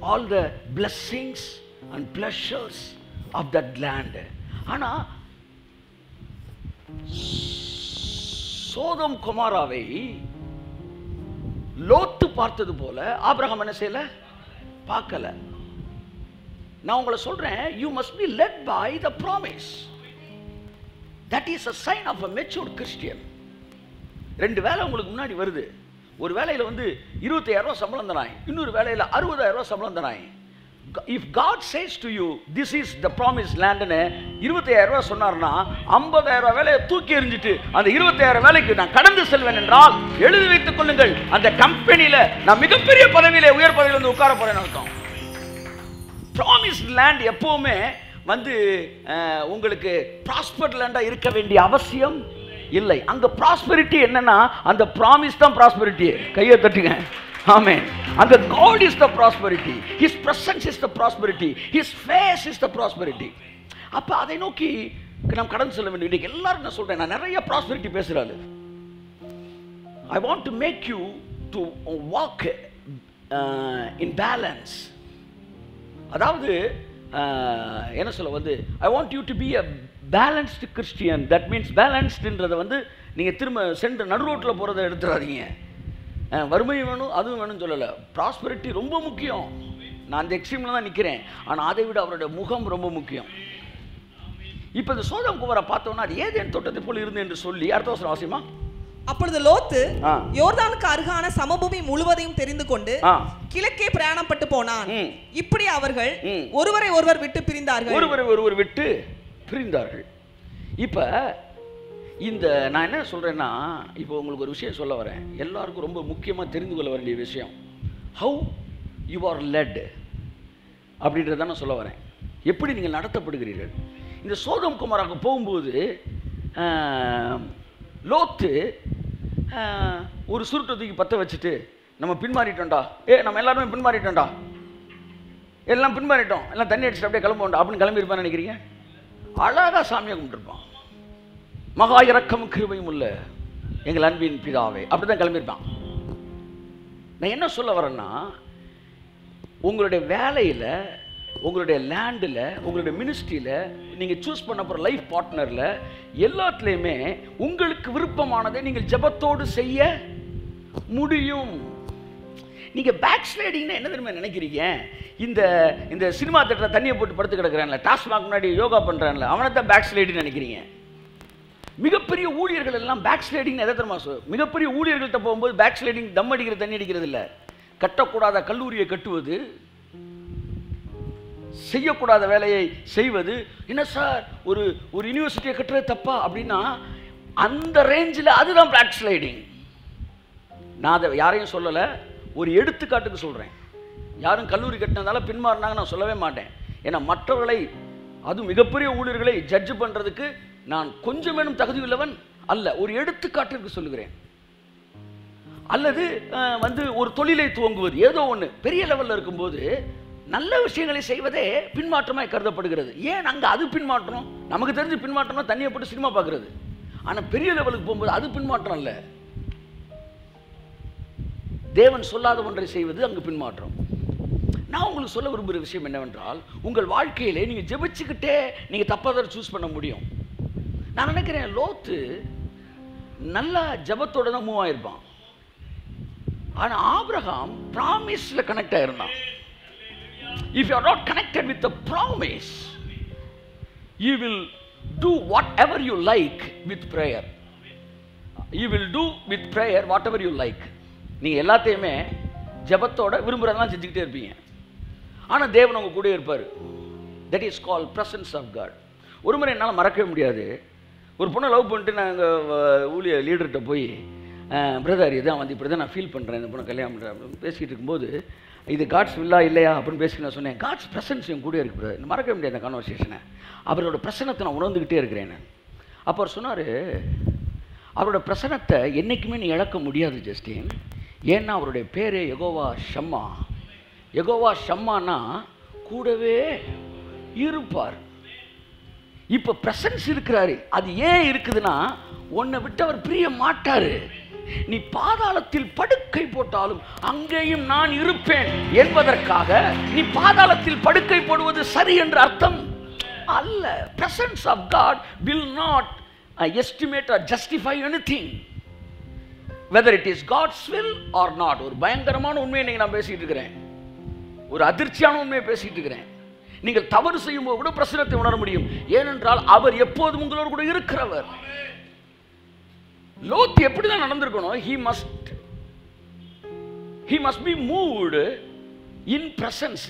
all the blessings and pleasures of that land ஆனால் சோதம் குமாராவை லோத்து பார்த்தது போல ஆபிரகாம் என்ன செய்யல? பார்க்கல. நான் உங்களை சொல்றேன் you must be led by the promise that is a sign of a matured Christian ரெண்டு வேலை உங்களுக்கு முன்னாடி வருது. ஒரு வேலையில் வந்து இருபத்தாயிரம் சம்பளம் தராய் இன்னொரு வேலையில் அறுபதாயிரம் சம்பளம் Terai if God says to you this is the promise லேண்டுன்னு இருபத்தாயிரம் ரூபாய் சொன்னார்னா ஐம்பதாயிரம் வேலையை தூக்கி எறிஞ்சிட்டு அந்த இருபத்தாயிரம் வேலைக்கு நான் கடந்து செல்வேன் என்றால் எழுதி வைத்துக் கொள்ளுங்கள். அந்த கம்பெனியில் நான் மிகப்பெரிய பதவியில் உயர் பதவியில் வந்து உட்கார போறேன்னு அர்த்தம். ப்ராமிஸ் லேண்ட் எப்பவுமே வந்து உங்களுக்கு ப்ராஸ்பர்ட் லேண்டாக இருக்க வேண்டிய அவசியம் இல்லை. அங்க ப்ராஸ்பெரிட்டி என்னன்னா அந்த ப்ராமிஸ் தான் ப்ராஸ்பெரிட்டி கையை தட்டுங்க. ஆமேன் அந்த God is the prosperity his presence is the prosperity his face is the prosperity அப்ப அதை நோக்கி நாம் கடந்து செல்ல வேண்டும். இன்னைக்கு எல்லாரும் நான் சொல்றேன் நான் நிறைய ப்ராஸ்பெரிட்டி பேசுறாரு. I want to make you to walk in balance அதாவது uh, என்ன சொல்ல வந்து I want you to be a balanced Christian that means பேலன்ஸ்டுன்றதை வந்து நீங்கள் திரும்ப சென்று நடு ரோட்டில் போகிறத எடுத்துடாதீங்க வறுமை வேணும் அதுவும் வேணும்னு சொல்லலை. ப்ராஸ்பரிட்டி ரொம்ப முக்கியம். நான் அந்த எக்ஸ்ட்ரீமில் தான் நிற்கிறேன் ஆனால் அதை விட அவருடைய முகம் ரொம்ப முக்கியம். இப்போ இந்த சோதம் குமாரை பார்த்தோன்னா அது ஏதேன் தோட்டத்தை போல் இருந்து என்று சொல்லி அடுத்த வருஷம் அவசியமா அப்பொழுது லோத்து. யோர்தானுக்கு அருகான சமபூமி முழுவதையும் தெரிந்து கொண்டு கிழக்கே பிரயாணப்பட்டு போனான். இப்படி அவர்கள். ஒருவரை ஒருவர் விட்டு பிரிந்தார்கள். ஒருவரை ஒருவர் விட்டு பிரிந்தார்கள். இப்போ இந்த நான் என்ன சொல்கிறேன்னா இப்போ உங்களுக்கு ஒரு விஷயம் சொல்ல வரேன். எல்லாருக்கும் ரொம்ப முக்கியமாக தெரிந்து கொள்ள வேண்டிய விஷயம். ஹவு யூ ஆர் லெட் அப்படின்றத நான் சொல்ல வரேன். எப்படி நீங்கள் நடத்தப்படுகிறீர்கள்? இந்த சோதம் குமாராக போகும்போது லோத்து ஒரு சுருட்டை தூக்கி பற்ற வச்சுட்டு நம்ம பின்மாறிட்டோம்டா. ஏ நம்ம எல்லாருமே பின்மாறிட்டோம்டா. எல்லாம் பின்மாறிட்டோம். எல்லாம் தண்ணி அடிச்சுட்டு அப்படியே கிளம்புவோம் அப்படின்னு கிளம்பியிருப்பான்னு நினைக்கிறீங்க? அழகா சாமியை கும்பிட்டுருப்பான். மகா இறக்கம் கிருபையும் உள்ள எங்கள் அன்பின் பிதாவே. அப்படிதான் கிளம்பியிருப்பான். நான் என்ன சொல்ல வரேன்னா உங்களுடைய வேலையில் உங்களுடைய லேண்டில் உங்களுடைய மினிஸ்ட்ரியில் நீங்கள் சூஸ் பண்ண போகிற லைஃப் பார்ட்னரில் எல்லாத்துலேயுமே உங்களுக்கு விருப்பமானதை நீங்கள் ஜெபத்தோடு செய்ய முடியும். நீங்கள் பேக் ஸ்லைடிங்னா என்ன தெரியுமா நினைக்கிறீங்க? இந்த இந்த சினிமா தேட்டரில் தண்ணியை போட்டு படுத்து கிடக்கிறான்ல டாஸ்மாக் முன்னாடி யோகா பண்ணுறான்ல அவனை தான் பேக் ஸ்லைடுன்னு நினைக்கிறீங்க. மிகப்பெரிய ஊழியர்கள் எல்லாம் பேக் ஸ்லைடிங் எதை தெரியுமா சொல் மிகப்பெரிய ஊழியர்கள்ட்ட போகும்போது பேக் ஸ்லைடிங் தம் அடிக்கிற தண்ணி அடிக்கிறது இல்லை. கட்டக்கூடாத கல்லூரியை கட்டுவது செய்யக்கூடாத வேலையை செய்வது என்ன சார் ஒரு ஒரு யூனிவர்சிட்டியை கட்டுறது தப்பா? அப்படின்னா அந்த ரேஞ்சில் அதுதான் பேக் ஸ்லைடிங் நான் அதை யாரையும் சொல்லலை. ஒரு எடுத்துக்காட்டுக்கு சொல்கிறேன் யாரும் கல்லூரி கட்டினதால பின்மாறினாங்க நான் சொல்லவே மாட்டேன். ஏன்னா மற்றவர்களை அது மிகப்பெரிய ஊழியர்களை ஜட்ஜ் பண்ணுறதுக்கு நான் கொஞ்சமேனும் தகுதி உள்ளவன் அல்ல. ஒரு எடுத்துக்காட்டிற்கு சொல்லுகிறேன். அல்லது வந்து ஒரு தொழிலை துவங்குவது. ஏதோ ஒன்று பெரிய லெவலில் இருக்கும்போது நல்ல விஷயங்களை செய்வதே பின்மாற்றமாய் கருதப்படுகிறது. ஏன் அங்கே அது பின்மாற்றம்? நமக்கு தெரிஞ்சு பின்மாற்றம்னா தண்ணியை போட்டு சினிமா பார்க்குறது. ஆனால் பெரிய லெவலுக்கு போகும்போது அது பின்மாற்றம் இல்லை தேவன் சொல்லாத ஒன்றை செய்வது அங்கு பின்மாற்றம். நான் உங்களுக்கு சொல்ல விரும்புகிற விஷயம் என்னவென்றால் உங்கள் வாழ்க்கையிலே நீங்கள் ஜெபிச்சுக்கிட்டே நீங்கள் தப்பாக சூஸ் பண்ண முடியும். நான் நினைக்கிறேன் லோத்து நல்லா ஜபத்தோட தான் மூவ் ஆயிருப்பான். ஆனால் ஆப்ரஹாம் ப்ராமிஸில் connect ஆயிருந்தான். If you are not connected with the promise you will do whatever you like with prayer you will do with prayer whatever you like நீங்கள் எல்லாத்தையுமே ஜெபத்தோட விரும்புகிறதெல்லாம் செஞ்சுக்கிட்டே இருப்பீங்க. ஆனால் தேவன் உங்கள் கூட இருப்பார். That is called presence of God ஒரு முறை என்னால் மறக்கவே முடியாது. ஒரு பொண்ணை லவ் பண்ணிட்டு நான் ஊழிய லீடர்கிட்ட போய் பிரதர் இதான் வந்து இப்படி தான் நான் ஃபீல் பண்ணுறேன் இந்த பொண்ணை கல்யாணம் பண்ணுறேன் அப்படின்னு பேசிகிட்டு இருக்கும்போது இது காட்ஸ் வில்லா இல்லையா அப்படின்னு பேசி நான் சொன்னேன் காட்ஸ் பிரசன்ஸ் என் கூட இருக்குது brother. மறக்கவே முடியாது அந்த கான்வர்சேஷனை அவரோட பிரசனத்தை நான் உணர்ந்துக்கிட்டே இருக்கிறேன் நான். அப்போ அவர் சொன்னார் அவரோட பிரசனத்தை என்றைக்குமே நீ இழக்க முடியாது ஜஸ்டின். ஏன்னா அவருடைய பேரே எகோவா ஷம்மா. எகோவா ஷம்மானா கூடவே இருப்பார். இப்போ ப்ரெசன்ஸ் இருக்கிறாரு. அது ஏன் இருக்குதுன்னா உன்னை விட்டு அவர் பிரிய மாட்டாரு. நீ பாதாளத்தில் படுக்கை போட்டாலும் அங்கேயும் நான் இருப்பேன் என்பதற்காக நீ பாதாளத்தில் படுக்கை போடுவது சரி என்ற அர்த்தம் அல்ல. Presence of God will not estimate or justify anything whether it is God's will or not ஒரு பயங்கரமான உண்மையை நீங்கள் நான் பேசிகிட்டு இருக்கிறேன். ஒரு அதிர்ச்சியான உண்மையை பேசிட்டு இருக்கிறேன். நீங்கள் தவறு செய்யும்போது கூட பிரசனத்தை உணர முடியும். ஏனென்றால் அவர் எப்போதும் உங்களோடு கூட இருக்கிறவர். லோத் எப்படி தான் நடந்திருக்கணும்? He must he must be moved in presence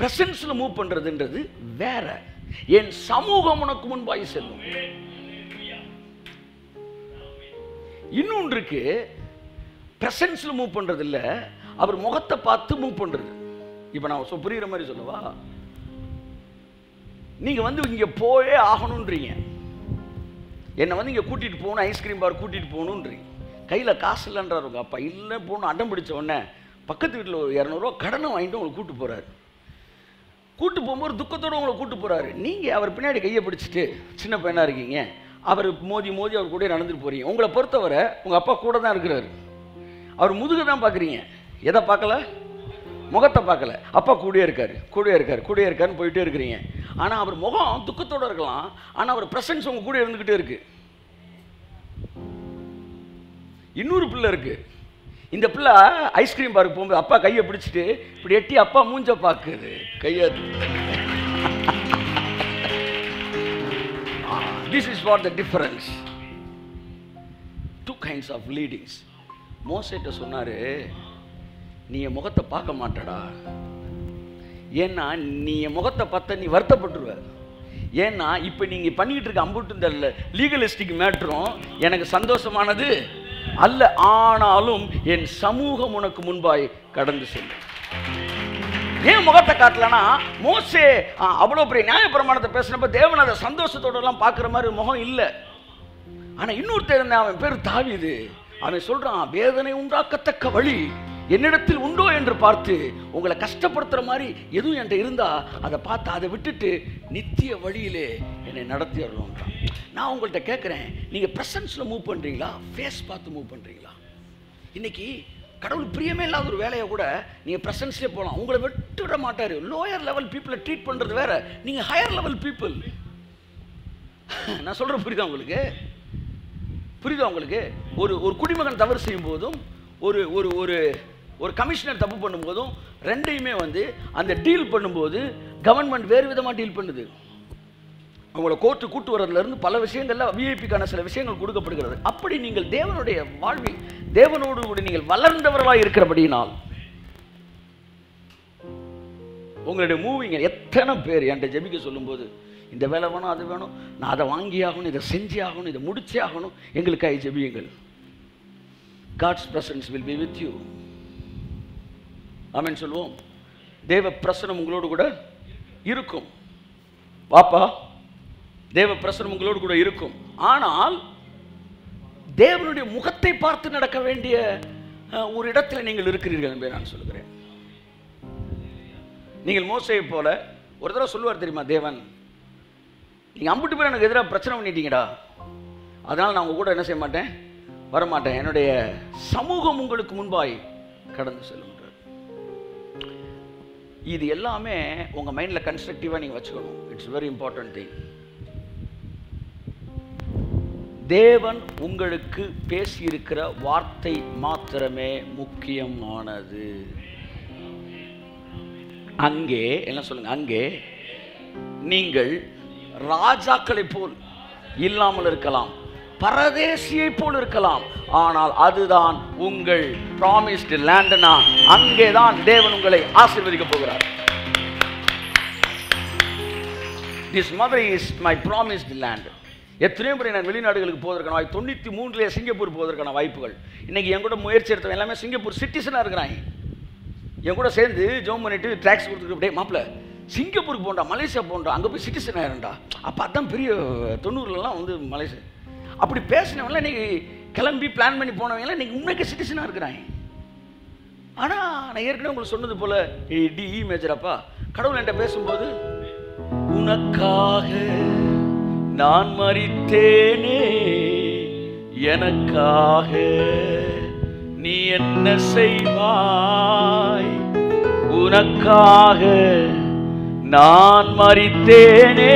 பிரசன்ஸில் move பண்ணுறதுன்றது வேற. என் சமூகம் உனக்கு முன்பாய் செல்லும். இன்னொன்று ப்ரெசன்ஸில் மூவ் பண்ணுறது இல்லை அவர் முகத்தை பார்த்து மூவ் பண்ணுறது இப்போ நான் சொ- மாதிரி சொல்லவா? நீங்கள் வந்து இங்கே போயே ஆகணுன்றீங்க. என்னை வந்து இங்கே கூட்டிகிட்டு போகணும் ஐஸ்கிரீம் பார் கூட்டிகிட்டு போகணுன்றீங்க. கையில் காசு இல்லைன்றார் உங்கள் அப்பா. இல்லை போகணும் அடம் பிடிச்ச உடனே பக்கத்து வீட்டில் ஒரு இரநூறுவா கடனை வாங்கிட்டு உங்களை கூட்டு போகிறாரு கூட்டு போகும்போது துக்கத்தோடு உங்களை கூட்டு போகிறாரு நீங்கள் அவர் பின்னாடி கையை பிடிச்சிட்டு சின்ன பையனாக இருக்கீங்க. அவர் மோதி மோதி அவர் கூட நடந்துட்டு போகிறீங்க உங்களை பொறுத்தவரை உங்கள் அப்பா கூட தான் இருக்கிறாரு. அவர் முதுகு தான் பார்க்குறீங்க. எதை பார்க்கல? முகத்தை பார்க்கல. அப்பா கூடயே இருக்காரு. கூடயே இருக்காரு. கூடயே இருக்காருன்னு போயிட்டே இருக்கிறீங்க. ஆனால் அவர் முகம் துக்கத்தோடு இருக்கலாம். ஆனால் அவர் பிரசன்ஸ் உங்க கூட இருந்துக்கிட்டே இருக்கு. இன்னொரு பிள்ளை இருக்கு. இந்த பிள்ளை ஐஸ்கிரீம் பார்க்க போகும்போது அப்பா கையை பிடிச்சிட்டு இப்படி எட்டி அப்பா மூஞ்ச பார்க்குது. கையை this is what the difference two kinds of leadings மோசைட்ட சொன்னார் நீ என் முகத்தை பார்க்க மாட்டடா. ஏன்னா நீ என் முகத்தை பார்த்த நீ வருத்தப்பட்டுருவ. ஏன்னா இப்போ நீங்கள் பண்ணிக்கிட்டு இருக்க அம்புட்டு இந்த லீகலிஸ்டிக் மேட்ரும் எனக்கு சந்தோஷமானது அல்ல. ஆனாலும் என் சமூகம் உனக்கு முன்பாய் கடந்து செல்லும். ஏன் முகத்தை காட்டலன்னா மோசே ஆ, அவ்வளோ பெரிய நியாயப்பிரமாணத்தை பேசினப்ப தேவன் அதை சந்தோஷத்தோடலாம் பார்க்குற மாதிரி முகம் இல்லை. ஆனால் இன்னொருத்தர் இருந்தேன் அவன் பேர் தாவிது. அவன் சொல்கிறான் வேதனை உண்டாக்கத்தக்க வழி என்னிடத்தில் உண்டோ என்று பார்த்து உங்களை கஷ்டப்படுத்துகிற மாதிரி எதுவும் என்கிட்ட இருந்தால் அதை பார்த்து அதை விட்டுட்டு நித்திய வழியிலே என்னை நடத்தி வரணுன்றான் நான் உங்கள்கிட்ட கேட்குறேன் நீங்கள் ப்ரெசன்ஸில் மூவ் பண்ணுறீங்களா ஃபேஸ் பார்த்து மூவ் பண்ணுறீங்களா இன்னைக்கு கடவுள் பிரியமே இல்லாத ஒரு வேலையை கூட நீங்கள் பிரசன்ஸ்லேயே போகலாம் உங்களை விட்டு விட மாட்டார். லோயர் லெவல் பீப்புளை ட்ரீட் பண்றது வேற. நீங்க ஹையர் லெவல் பீப்புள் நான் சொல்றது புரியுதா உங்களுக்கு? புரியுதா உங்களுக்கு? ஒரு ஒரு குடிமகன் தவறு செய்யும் போதும் ஒரு ஒரு ஒரு ஒரு கமிஷனர் தப்பு பண்ணும்போதும் ரெண்டையுமே வந்து அந்த டீல் பண்ணும்போது கவர்மெண்ட் வேறு விதமாக டீல் பண்ணுது. அவங்கள கோர்ட்டு கூட்டு வர்றதுல இருந்து பல விஷயங்களில் விஐபிக்கான சில விஷயங்கள் கொடுக்கப்படுகிறது. அப்படி நீங்கள் தேவனுடைய வாழ்வில் தேவனோடு கூட நீங்கள் வளர்ந்தவர்களாக இருக்கிறபடியினால் உங்களுடைய மூவிங்க எத்தனை பேர் என்கிட்ட ஜெபிக்க சொல்லும்போது இந்த வேலை வேணும் அது வேணும் நான் அதை வாங்கி ஆகணும் இதை செஞ்சே ஆகணும் இதை முடிச்சே ஆகணும் எங்களுக்காக ஜெபியுங்கள். God's presence will be with you amen சொல்லுவோம். தேவ பிரசனம் உங்களோடு கூட இருக்கும். வாப்பா தேவ பிரசனம் உங்களோடு கூட இருக்கும். ஆனால் தேவனுடைய முகத்தை பார்த்து நடக்க வேண்டிய ஒரு இடத்துல நீங்கள் இருக்கிறீர்கள் என்பதை நான் சொல்கிறேன் நீங்கள் மோசையை போல ஒரு தடவை சொல்லுவார் தெரியுமா தேவன் நீங்கள் அம்புட்டு பேர் எனக்கு எதிராக பிரச்சனை பண்ணிட்டீங்கடா. அதனால் நான் உங்கள் கூட என்ன செய்ய மாட்டேன்? வரமாட்டேன். என்னுடைய சமூகம் உங்களுக்கு முன்பாய் கடந்து செல்லுன்றார் இது எல்லாமே உங்கள் மைண்டில் கன்ஸ்ட்ரக்டிவாக நீங்கள் வச்சுக்கணும். இட்ஸ் வெரி இம்பார்ட்டன்ட் திங் தேவன் உங்களுக்கு பேசியிருக்கிற வார்த்தை மாத்திரமே முக்கியமானது. அங்கே என்ன சொல்லுங்க அங்கே நீங்கள் ராஜாக்களை போல் இல்லாமல் இருக்கலாம் பரதேசியை போல் இருக்கலாம் ஆனால் அதுதான் உங்கள் ப்ராமிஸ்டு லேண்டனா அங்கே தான் தேவன் உங்களை ஆசிர்வதிக்க போகிறார். This Madurai is my promised land எத்தனையோ முறை நான் வெளிநாடுகளுக்கு போவதற்கான வாய்ப்பு தொண்ணூற்றி மூன்றுலேயே சிங்கப்பூர் போவதற்கான வாய்ப்புகள். இன்றைக்கி என் கூட முயற்சி எடுத்தவன் எல்லாமே சிங்கப்பூர் சிட்டிசனாக இருக்கிறாங்க என் கூட சேர்ந்து ஜோம் பண்ணிட்டு டாக்ஸ் கொடுத்துட்டு அப்படியே மாப்பிள்ள சிங்கப்பூருக்கு போண்டா மலேசியா போண்டா அங்கே போய் சிட்டிசன் ஆயிரும்டா அப்போ அதான் பெரிய தொண்ணூறுலலாம் வந்து மலேசியா அப்படி பேசினவங்களாம் இன்றைக்கி கிளம்பி பிளான் பண்ணி போனவங்களாம் இன்னைக்கு உண்மைக்கு சிட்டிசனாக இருக்கிறாங்க ஆனால் நான் ஏற்கனவே உங்களுக்கு சொன்னது போல டி e இ மேஜரப்பா கடவுள் என்கிட்ட பேசும்போது உனக்காக நான் மறித்தேனே எனக்காக நீ என்ன செய்வாய்? உனக்காக நான் மறித்தேனே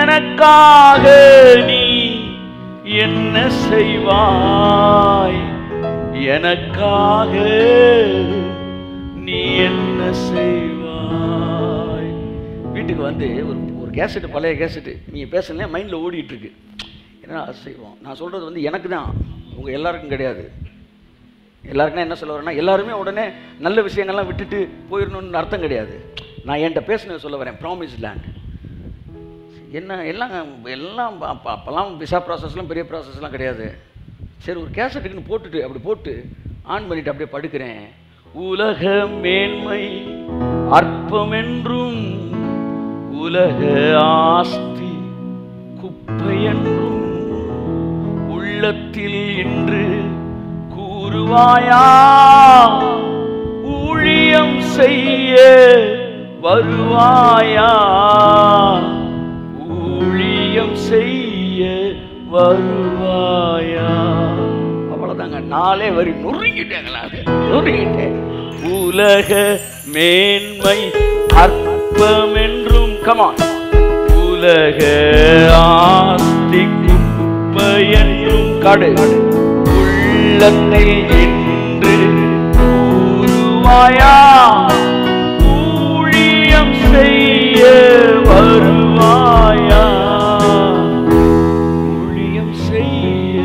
எனக்காக நீ என்ன செய்வாய்? எனக்காக நீ என்ன செய்வாய்? வீட்டுக்கு வந்து ஒரு ஒரு கேசட்டு பழைய கேசட்டு. நீங்கள் பேசல மைண்டில் ஓடிட்டுருக்கு என்ன செய்வோம்? நான் சொல்கிறது வந்து எனக்கு தான். உங்கள் எல்லாருக்கும் கிடையாது. எல்லாருக்கும் என்ன சொல்ல வரேன்னா எல்லாருமே உடனே நல்ல விஷயங்கள்லாம் விட்டுட்டு போயிடணும்னு அர்த்தம் கிடையாது. நான் என்கிட்ட பேசுனது சொல்ல வரேன் ப்ராமிஸ் லேண்ட் என்ன எல்லாம் எல்லாம் அப்போ அப்போல்லாம் விசா ப்ராசஸ்லாம் பெரிய ப்ராசஸ்லாம் கிடையாது. சரி ஒரு கேசட்டுக்குன்னு போட்டுட்டு அப்படி போட்டு ஆன் பண்ணிட்டு அப்படியே படுக்கிறேன். உலக மேன்மை அற்பம் என்றும் உலக ஆஸ்தி குப்பை என்றும் உள்ளத்தில் இன்று கூறுவாயா? ஊழியம் செய்ய வருவாயா? ஊழியம் செய்ய வருவாயா? அவ்வளவுதாங்க. நாளே வரி நொறுங்கிட்டேங்களா? நொறுங்கிட்டேன் உலக மேன்மை அற்பம் என்றும் கமான் உலக ஆஸ்தி குப்பை கடு. உள்ளத்தில் என்று கூறுவாயா ஊழியம் செய்ய வருவாயா? ஊழியம் செய்ய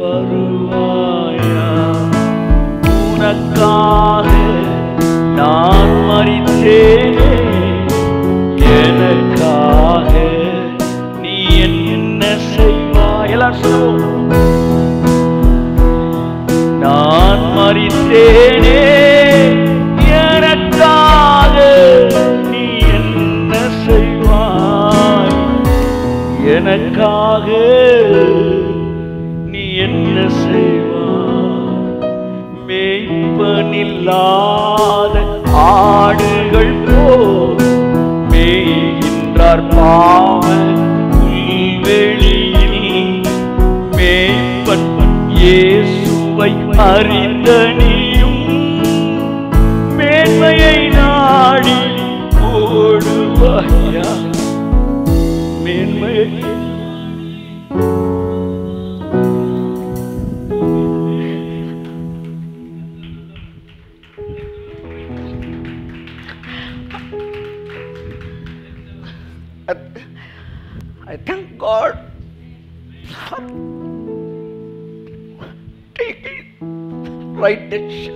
வருவாயா? உனக்காக நான் மறித்தேனே. எனக்காக நீ என்ன செய்வாய்? எல்லாரும் மறித்தேனே எனக்காக நீ என்ன செய்வாய்? எனக்காக நீ என்ன செய்வாய்? மேய்ப்பனில்லாத ஆடுகள் போல் மேய்கின்றார் பாவ புல்வெளியில். மேய்ப்பன் இயேசுவை அறி நீயும் மேன்மையை right decision.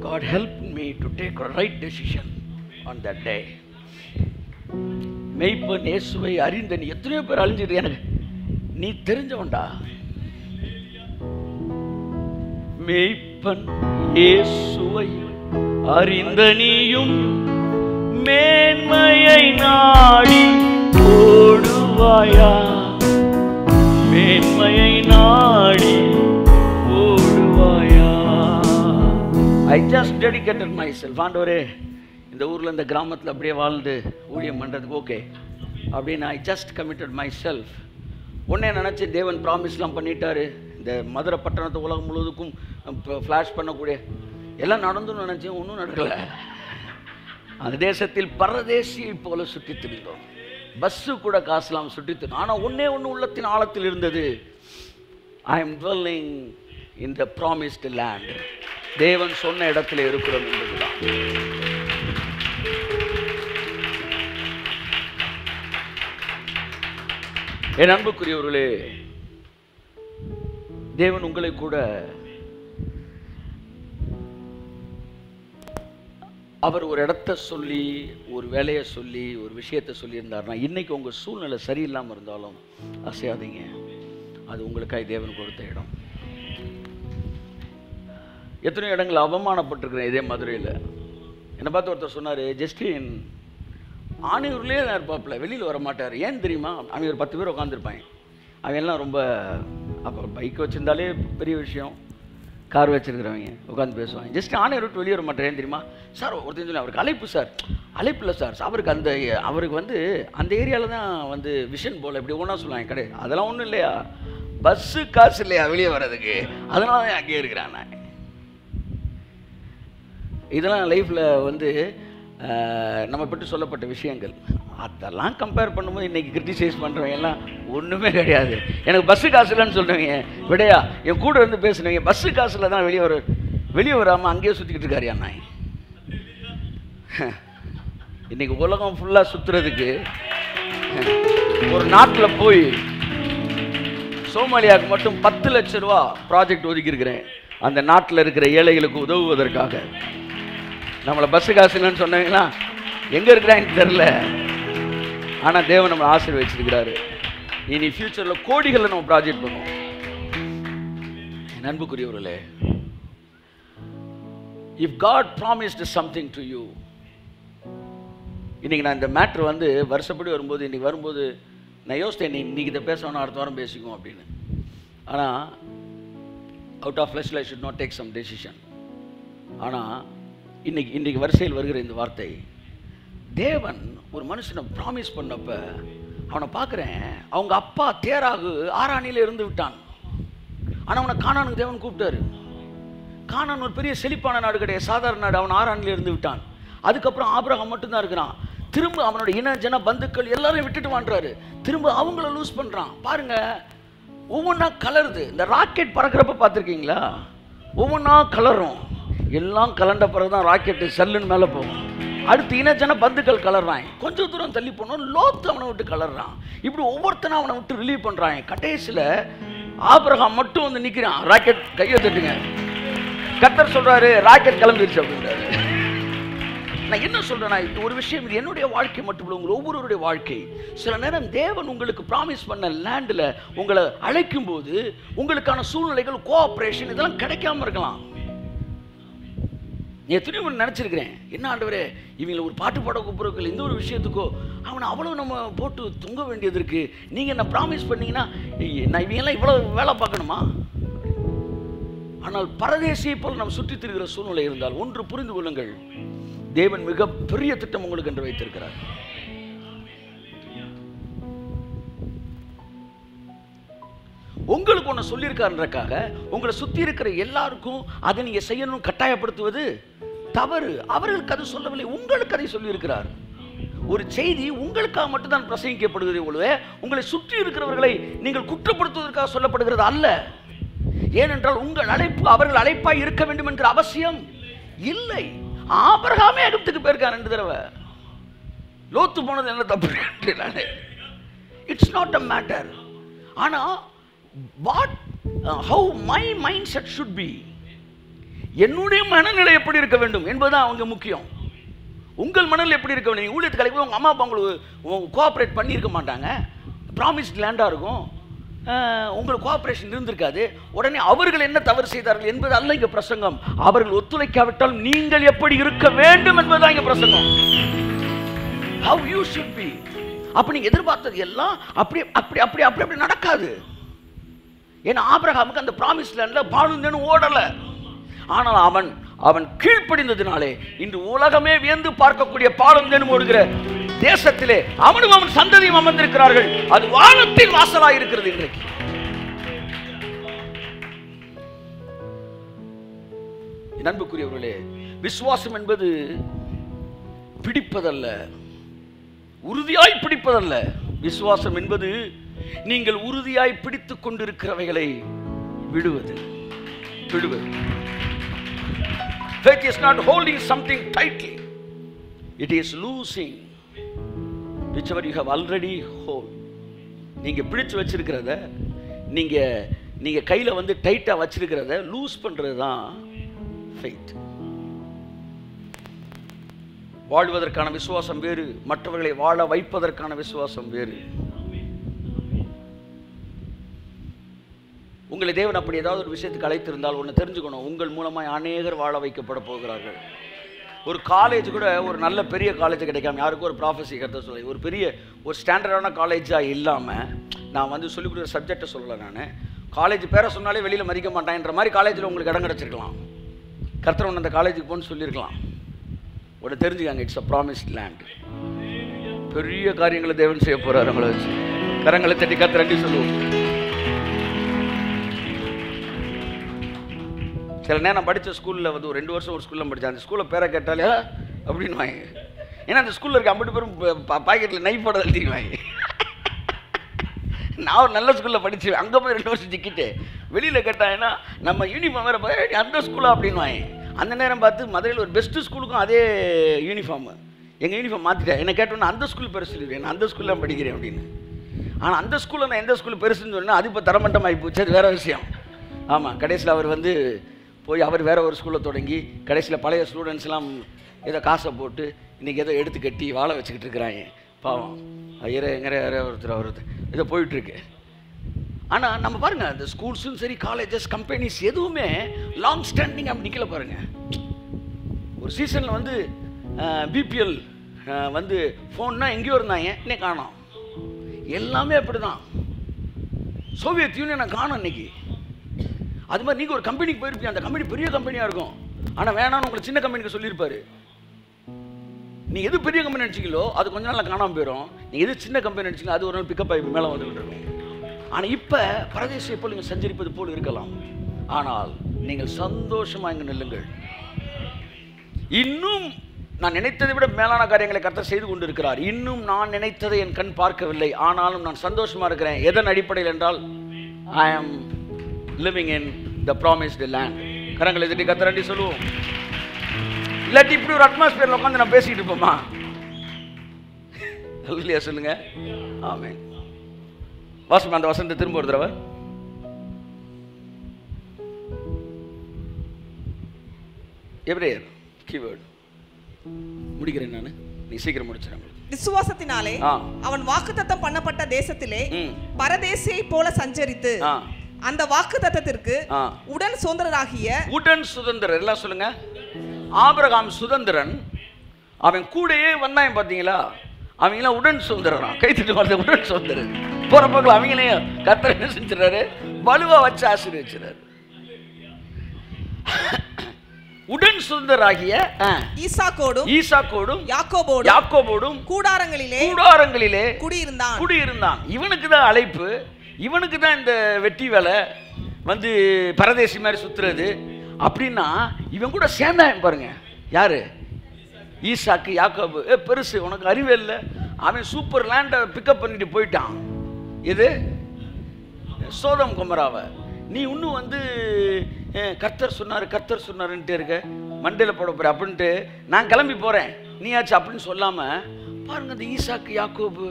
God helped me to take a right decision on that day. மெய்ப்பன் இயேசுவை அறிந்த நீ எத்தனையோ பேர் அழிஞ்சிட்டு எனக்கு நீ தெரிஞ்சவன்டா மெய்ப்பன் இயேசுவை அறிந்த நீயும் மேன்மையை நாடி ஓடுவாயா? மேன்மையை நாடி ஓடுவாயா? I just dedicated myself ஆண்டவரே இந்த ஊரில் இந்த கிராமத்தில் அப்படியே வாழ்ந்து ஊழியம் பண்ணுறதுக்கு ஓகே. அப்படின்னு I just committed myself உடனே நினச்சி தேவன் ப்ராமிஸ்லாம் பண்ணிட்டாரு. இந்த மதுரை பட்டணத்தை உலகம் முழுவதுக்கும் ஃப்ளாஷ் பண்ணக்கூடிய எல்லாம் நடந்துன்னு நினச்சேன் ஒன்றும் நடக்கலை. அந்த தேசத்தில் பரதேசியை போல சுற்றி திரிந்தோம். பஸ்ஸு கூட காசுலாம் சுற்றி திரிந்தோம். ஆனால் ஒன்றே ஒன்று உள்ளத்தின் ஆழத்தில் இருந்தது. I am dwelling in the promised land தேவன் சொன்ன இடத்துல இருக்கிறோம் என்பதுதான். என் அன்புக்குரியவர்களே தேவன் உங்களை கூட அவர் ஒரு இடத்த சொல்லி ஒரு வேலையை சொல்லி ஒரு விஷயத்தை சொல்லியிருந்தார்னா இன்றைக்கி உங்கள் சூழ்நிலை சரியில்லாமல் இருந்தாலும் அசையாதீங்க. அது உங்களுக்காக தேவன் கொடுத்த இடம். எத்தனையோ இடங்கள் அவமானப்பட்டிருக்கிறேன் இதே மதுரையில். என்னை பார்த்து ஒருத்தர் சொன்னார் ஜஸ்டின் ஆணையூர்லேயே தான் இருப்பாப்புல வெளியில் வர மாட்டார் ஏன் தெரியுமா? அவங்க ஒரு பத்து பேர் உட்காந்துருப்பாங்க அவன் எல்லாம் ரொம்ப அப்புறம் பைக் வச்சுருந்தாலே பெரிய விஷயம். கார் வச்சுருக்கிறவங்க உட்காந்து பேசுவாங்க. ஜஸ்ட் ஆணையர் ரூட் வெளியே வர மாட்டேன். தெரியுமா? சார் ஒருத்தர் சொல்லி அவருக்கு அழைப்பு சார். அழைப்பு இல்லை சார். அவருக்கு அந்த அவருக்கு வந்து அந்த ஏரியாவில் தான் வந்து விஷன் போல் இப்படி ஒன்றா சொல்லுவாங்க. கிடையாது. அதெல்லாம் ஒன்றும் இல்லையா? பஸ்ஸு காசு இல்லையா வெளியே வர்றதுக்கு? அதனால தான் அங்கேயே இருக்கிறான் நான்? இதெல்லாம் லைஃப்பில் வந்து நம்ம பற்றி சொல்லப்பட்ட விஷயங்கள். அதெல்லாம் கம்பேர் பண்ணும்போது இன்றைக்கி கிரிட்டிசைஸ் பண்ணுறவங்க எல்லாம் ஒன்றுமே கிடையாது. எனக்கு பஸ்ஸு காசு இல்லைன்னு சொல்கிறவங்க விடையா என் கூட இருந்து பேசுனவங்க பஸ்ஸு காசில் தான் வெளியே வர வெளியே வராமல் அங்கேயே சுற்றிக்கிட்டு இருக்காரு நான் இன்னைக்கு உலகம் ஃபுல்லாக சுற்றுறதுக்கு ஒரு நாட்டில் போய் சோமாலியாவுக்கு மட்டும் பத்து லட்ச ரூபா ப்ராஜெக்ட் ஒதுக்கியிருக்கிறேன். அந்த நாட்டில் இருக்கிற ஏழைகளுக்கு உதவுவதற்காக. நம்மளை பஸ்ஸு காசு இல்லைன்னு சொன்னீங்கன்னா எங்கே இருக்கிறான்னு தெரில ஆனால் தேவன் நம்மளை ஆசீர்வதிச்சிருக்கிறாரு இனி ஃப்யூச்சரில் கோடிகளில் நம்ம ப்ராஜெக்ட் பண்ணுவோம். And if God promised something to you இன்றைக்கி நான் இந்த மேட்ரு வந்து வருஷப்படி வரும்போது இன்றைக்கி வரும்போது நான் யோசித்தேன் நீ இன்றைக்கி இதை பேசணும் அடுத்த வாரம் பேசிக்குவோம் அப்படின்னு. ஆனால் out of ஃப்ளஷில் I should not take some decision ஆனால் இன்னைக்கு இன்றைக்கு வரிசையில் வருகிற இந்த வார்த்தை தேவன் ஒரு மனுஷனை ப்ராமிஸ் பண்ணப்ப அவனை பார்க்குறேன் அவங்க அப்பா தேராகு ஆராணியில் இருந்து விட்டான். ஆனால் அவனை காணானுக்கு தேவன் கூப்பிட்டாரு. காணான் ஒரு பெரிய செழிப்பான நாடு கிடையாது. சாதாரண நாடு. அவன் ஆராணியில் இருந்து விட்டான். அதுக்கப்புறம் ஆபிரகம் மட்டும்தான் இருக்கிறான். திரும்ப அவனோட இன ஜன பந்துக்கள் எல்லாரையும் விட்டுட்டு வாண்டுறாரு திரும்ப அவங்கள லூஸ் பண்ணுறான் பாருங்க ஒவ்வொன்றா கலருது. இந்த ராக்கெட் பறக்கிறப்ப பார்த்துருக்கீங்களா? ஒவ்வொன்றா கலரும். எல்லாம் கலண்ட பிறகு தான் ராக்கெட்டு சல்லுன்னு மேலே போகும். அடுத்து இனச்சன பந்துக்கள் கலர்றான். கொஞ்சம் தூரம் தள்ளி போனோம் லோத்து அவனை விட்டு கலர்றான். இப்படி ஒவ்வொருத்தனும் அவனை விட்டு ரிலீவ் பண்ணுறான் கடைசியில் ஆபிரகாம் மட்டும் வந்து நிற்கிறான் ராக்கெட் கையை தட்டுங்க கத்தர் சொல்கிறாரு ராக்கெட் கிளம்பிடுச்சு அப்படின்றாரு. நான் என்ன சொல்கிறேன்னா இது ஒரு விஷயம் இது என்னுடைய வாழ்க்கை மட்டும் இல்லை உங்கள் ஒவ்வொருவருடைய வாழ்க்கை. சில நேரம் தேவன் உங்களுக்கு ப்ராமிஸ் பண்ண லேண்டில் உங்களை அழைக்கும் போது உங்களுக்கான சூழ்நிலைகள் கோஆப்ரேஷன் இதெல்லாம் கிடைக்காம இருக்கலாம். நீ எத்தனையோ ஒன்று நினச்சிருக்கிறேன். என்ன ஆண்டவரே இவங்களை ஒரு பாட்டு பாட கூப்பிட்றதுக்கு எந்த ஒரு விஷயத்துக்கோ? அவனை அவ்வளோ நம்ம போட்டு தொங்க வேண்டியது இருக்குது நீங்கள் என்ன ப்ராமிஸ் பண்ணீங்கன்னா நான் இவங்கெல்லாம் இவ்வளோ வேலை பார்க்கணுமா? ஆனால் பரதேசியை போல் நாம் சுற்றித் திரிகிற சூழ்நிலை இருந்தால் ஒன்று புரிந்து கொள்ளுங்கள். தேவன் மிக பெரிய திட்டம் உங்களுக்கு என்று வைத்திருக்கிறார். உங்களுக்கு ஒன்று சொல்லியிருக்காருன்றக்காக உங்களை சுற்றி இருக்கிற எல்லாருக்கும் அதை நீங்கள் செய்யணும்னு கட்டாயப்படுத்துவது தவறு. அவர்களுக்கு அது சொல்லவில்லை உங்களுக்கு அதை சொல்லியிருக்கிறார். ஒரு செய்தி உங்களுக்காக மட்டும்தான் பிரசங்கிக்கப்படுகிறதே ஒழிய உங்களை சுற்றி இருக்கிறவர்களை நீங்கள் குற்றப்படுத்துவதற்காக சொல்லப்படுகிறது அல்ல. ஏனென்றால் உங்கள் அழைப்பு அவர்கள் அழைப்பாய் இருக்க வேண்டும் என்கிற அவசியம் இல்லை. ஆபரகாமே எகிப்துக்கு போயிருக்கான் ரெண்டு தடவை. லோத்து போனது என்ன தப்பு நானே. இட்ஸ் நாட் அ மேட்டர் ஆனால் what how my mindset should be என்னுடைய மனநிலை எப்படி இருக்க வேண்டும் என்பதுதான் அவங்க முக்கியம். உங்கள் மனநிலை எப்படி இருக்க வேண்டும்? ஊழியத்துக்கு அழைப்பு உங்கள் அம்மா அப்பா உங்களுக்கு கோஆப்ரேட் பண்ணியிருக்க மாட்டாங்க. ப்ராமிஸ்ட் லேண்டாக இருக்கும். உங்களுக்கு கோஆப்ரேஷன் இருந்திருக்காது. உடனே அவர்கள் என்ன தவறு செய்தார்கள் என்பது அல்ல இங்கே பிரசங்கம். அவர்கள் ஒத்துழைக்காவிட்டால் நீங்கள் எப்படி இருக்க வேண்டும் என்பதுதான் இங்கே பிரசங்கம். ஹவ் யூ ஷுட் பி அப்போ நீங்கள் எதிர்பார்த்தது எல்லாம் அப்படி அப்படி அப்படி அப்படி அப்படி நடக்காது. ஏன்னா ஆபிரகாமுக்கு அந்த ப்ராமிஸ் லேண்டில் பாலுந்தேன்னு ஓடலை. ஆனால் அவன் அவன் கீழ்ப்படிந்ததினாலே இன்று உலகமே வியந்து பார்க்கக்கூடிய பாலுந்தேனும் ஓடுகிற தேசத்திலே அவனும் அவன் சந்ததியும் அமர்ந்திருக்கிறார்கள். அது வானத்தின் வாசலாக இருக்கிறது இன்றைக்கு. நண்புக்குரியவர்களே விசுவாசம் என்பது பிடிப்பதல்ல. உறுதியாய் பிடிப்பதல்ல. விசுவாசம் என்பது நீங்கள் உறுதியாய் பிடித்துக் கொண்டிருக்கிறவைகளை விடுவது. விடுவது. Faith is not holding something tightly. It is losing whichever you have already hold. நீங்கள் பிடிச்சு வச்சிருக்கிறத நீங்கள் நீங்கள் கையில் வந்து டைட்டாக வச்சிருக்கிறத லூஸ் பண்ணுறது தான் ஃபெய்த் வாழ்வதற்கான விசுவாசம் வேறு மற்றவர்களை வாழ வைப்பதற்கான விசுவாசம் வேறு உங்களை தேவன் அப்படி ஏதாவது ஒரு விஷயத்துக்கு அழைத்திருந்தால் ஒன்று தெரிஞ்சுக்கணும். உங்கள் மூலமாக அநேகர் வாழ வைக்கப்பட போகிறார்கள். ஒரு காலேஜ் கூட ஒரு நல்ல பெரிய காலேஜ் கிடைக்காம யாருக்கும் ஒரு ப்ராஃபஸி கருத்தை சொல்லி ஒரு பெரிய ஒரு ஸ்டாண்டர்டான காலேஜாக இல்லாமல் நான் வந்து சொல்லிக் கொடுக்குற சப்ஜெக்டை சொல்லலை நான். காலேஜ் பேரை சொன்னாலே வெளியில் மதிக்க மாட்டேன்ற மாதிரி காலேஜில் உங்களுக்கு இடம் கிடச்சிருக்கலாம். கர்த்தர் ஒன்று அந்த காலேஜுக்கு போகணும்னு சொல்லியிருக்கலாம். உடனே தெரிஞ்சுக்காங்க இட்ஸ் அ ப்ராமிஸ்ட் லேண்ட் பெரிய காரியங்களை தேவன் செய்ய போகிறார் அவங்கள வச்சு. கரங்களை தட்டி கத்திரண்டி சொல்லுவோம். சில நேரம் நான் படித்த ஸ்கூலில் வந்து ஒரு ரெண்டு வருஷம் ஒரு ஸ்கூலில் படித்தேன் அந்த ஸ்கூலில் பேரை கேட்டாலே அப்படின்னு வாங்க ஏன்னா அந்த ஸ்கூலில் இருக்க ஐம்பது பேரும் பாக்கெட்டில் நைஃப் போட தள்ளிடுவாங்க நான் ஒரு நல்ல ஸ்கூலில் படித்தேன் அங்கே போய் ரெண்டு வருஷம் சிக்கிட்டு வெளியில் கேட்டாங்கன்னா நம்ம யூனிஃபார்ம் வேறு போய் அந்த ஸ்கூலா அப்படின்னு வாங்க அந்த நேரம் பார்த்து மதுரையில் ஒரு பெஸ்ட்டு ஸ்கூலுக்கும் அதே யூனிஃபார்மு எங்கள் யூனிஃபார்ம் மாற்றிட்டேன் என்ன கேட்டோன்னா அந்த ஸ்கூல் பெருசு சொல்லிடுவேன் நான் அந்த ஸ்கூலில் தான் படிக்கிறேன் அப்படின்னு. ஆனால் அந்த ஸ்கூலில் நான் எந்த ஸ்கூல் பெருசுன்னு சொன்னால் அது இப்போ தரமட்டமாகி போச்சு. அது வேற விஷயம். ஆமாம் கடைசியில் அவர் வந்து போய் அவர் வேறு ஒரு ஸ்கூலில் தொடங்கி கடைசியில் பழைய ஸ்டூடெண்ட்ஸ்லாம் ஏதோ காசை போட்டு இன்றைக்கி ஏதோ எடுத்து கட்டி வாழை வச்சுக்கிட்டு இருக்கிறாங்க. பாவம். ஐயரே எங்கே யாரோ ஒருத்தர் ஒருத்தர். இதை போயிட்டுருக்கு. ஆனால் நம்ம பாருங்க இந்த ஸ்கூல்ஸும் சரி காலேஜஸ் கம்பெனிஸ் எதுவுமே லாங் ஸ்டாண்டிங் அப்படி நிற்கல பாருங்கள் ஒரு சீசனில் வந்து பிபிஎல் வந்து ஃபோன்னா எங்கேயோ இருந்தாங்க. இன்னைக்கு காணோம். எல்லாமே அப்படிதான். சோவியத் யூனியனை காணோம் இன்னைக்கு. அது மாதிரி நீங்கள் ஒரு கம்பெனிக்கு போயிருப்பீங்க. அந்த கம்பெனி பெரிய கம்பெனியாக இருக்கும். ஆனால் வேணாம்னு உங்களை சின்ன கம்பெனிக்கு சொல்லியிருப்பாரு. நீ எது பெரிய கம்பெனி நினச்சிங்களோ அது கொஞ்ச நாள் காணாமல் போயிடும் நீ எது சின்ன கம்பெனி நினச்சிங்களோ அது ஒரு நாள் பிக்கப் ஆகி மேலே வந்துகிட்டு இருக்கும் ஆனால் இப்போ பரதேசியை போல் நீங்கள் சஞ்சரிப்பது போல் இருக்கலாம். ஆனால் நீங்கள் சந்தோஷமாக இங்கே நில்லுங்கள். இன்னும் நான் நினைத்ததை விட மேலான காரியங்களை கர்த்தர் செய்து கொண்டிருக்கிறார். இன்னும் நான் நினைத்ததை என் கண் பார்க்கவில்லை. ஆனாலும் நான் சந்தோஷமாக இருக்கிறேன். எதன் அடிப்படையில் என்றால் I am living in the promised land கரங்களை தட்டி கத்தரண்டி சொல்லுவோம். இல்லாட்டி இப்படி ஒரு அட்மாஸ்பியர்ல உட்காந்து நான் பேசிட்டு இருப்போமா? இல்லையா சொல்லுங்க. ஆமென். வாசமா அந்த வசனத்தை திரும்ப ஒரு தடவை. எப்ரேயர் கீவேர்டு முடிக்கிறேன் நான். நீ சீக்கிரம் முடிச்சிடறேன் விசுவாசத்தினாலே. அவன் வாக்குத்தத்தம் பண்ணப்பட்ட தேசத்திலே. பரதேசியை போல சஞ்சரித்து. அந்த வாக்குத்தத்தத்திற்கு ஆ. உடன் சுதந்திரராகிய உடன் சுதந்திரன் எல்லாம் சொல்லுங்க? ஆபிரகாம் சுதந்திரன் அவன் கூடயே வந்தான் பார்த்தீங்களா? அவங்களாம் உடன் சுதந்திரன்? கைத்திட்டு வந்த உடன் சுதந்திரன். போற போக்கில் அவங்களையும் கத்தர் என்ன செஞ்சுறாரு வலுவா வச்சு ஆசீர்வச்சிறாரு உடன் சுதந்திராகிய ஈசாக்கோடும் ஈசாக்கோடும் யாக்கோபோடும் யாக்கோபோடும் கூடாரங்களிலே கூடாரங்களிலே குடியிருந்தான். குடியிருந்தான். இவனுக்கு தான் அழைப்பு. இவனுக்கு தான் இந்த வெட்டி வேலை வந்து பரதேசி மாதிரி சுத்துறது. அப்படின்னா இவன் கூட சேர்ந்தான் பாருங்க. யாரு? ஈசாக்கு யாக்கோபு. ஏ பெருசு உனக்கு அறிவே இல்லை. அவன் சூப்பர் லேண்டை பிக்கப் பண்ணிட்டு போயிட்டான். இது சோதம் குமராவை. நீ இன்னும் வந்து கர்த்தர் சொன்னார் கர்த்தர் சொன்னாருன்ட்டு இருக்க. மண்டையில் போட போகிற அப்படின்ட்டு. நான் கிளம்பி போகிறேன் நீயாச்சு அப்படின்னு சொல்லாமல் பாருங்க இந்த ஈசாக்கு யாக்கோபு.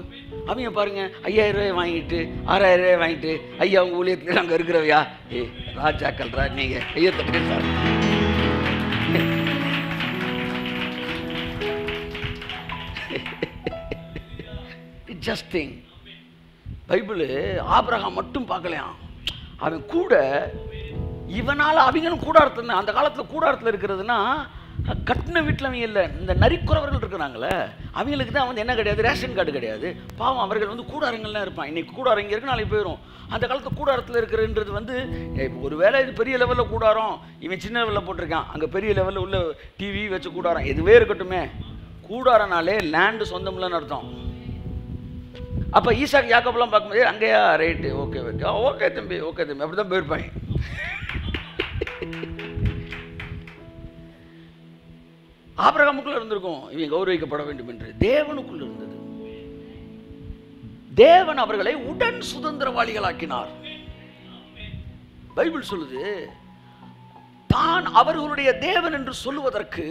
அவங்க பாருங்க ஐயாயிரம் ரூபாய் வாங்கிட்டு ஆறாயிரம் ரூபாய் வாங்கிட்டு ஐயா உங்க ஊழியத்தில் அங்கே இருக்கிறவையா? ஏ ராஜாக்கள்ரா நீங்கள் ஐயா தட்டு sir just think Bible Abraham மட்டும் பார்க்கலையாம். அவன் கூட இவனால் அவங்களும் கூடாரத்தில் அந்த காலத்தில் கூடாரத்தில் இருக்கிறதுனா கட்டின வீட்டில் அவங்க இல்லை. இந்த நரிக்குறவர்கள் இருக்கிறாங்களே அவங்களுக்கு தான் வந்து என்ன கிடையாது? ரேஷன் கார்டு கிடையாது. பாவம் அவர்கள் வந்து கூடாரங்கள்லாம் இருப்பான் இன்றைக்கி கூடாரம் இங்கே இருக்கு நாளைக்கு போயிடும் அந்த காலத்து கூடாரத்தில் இருக்கிறன்றது வந்து ஒரு வேளை இது பெரிய லெவலில் கூடாரம் இவன் சின்ன லெவலில் போட்டிருக்கான். அங்கே பெரிய லெவலில் உள்ள டிவி வச்சு கூடாரம். எதுவே இருக்கட்டுமே. கூடாரனாலே லேண்டு சொந்தம்லன்னு அர்த்தம். அப்போ ஈசாக் யாக்கப்லாம் பார்க்கும்போது அங்கேயா? ரைட்டு ஓகே ஓகே ஓகே தம்பி ஓகே தம்பி. அப்படி தான் போயிருப்பாங்க. ஆபிரகாமுக்குள்ள இருந்திருக்கும். இவன் கௌரவிக்கப்பட வேண்டும் என்று. தேவனுக்குள் இருந்தது. தேவன் அவர்களை உடன் சுதந்திரவாளிகளாக்கினார். பைபிள் சொல்லுது தான் அவர்களுடைய தேவன் என்று சொல்லுவதற்கு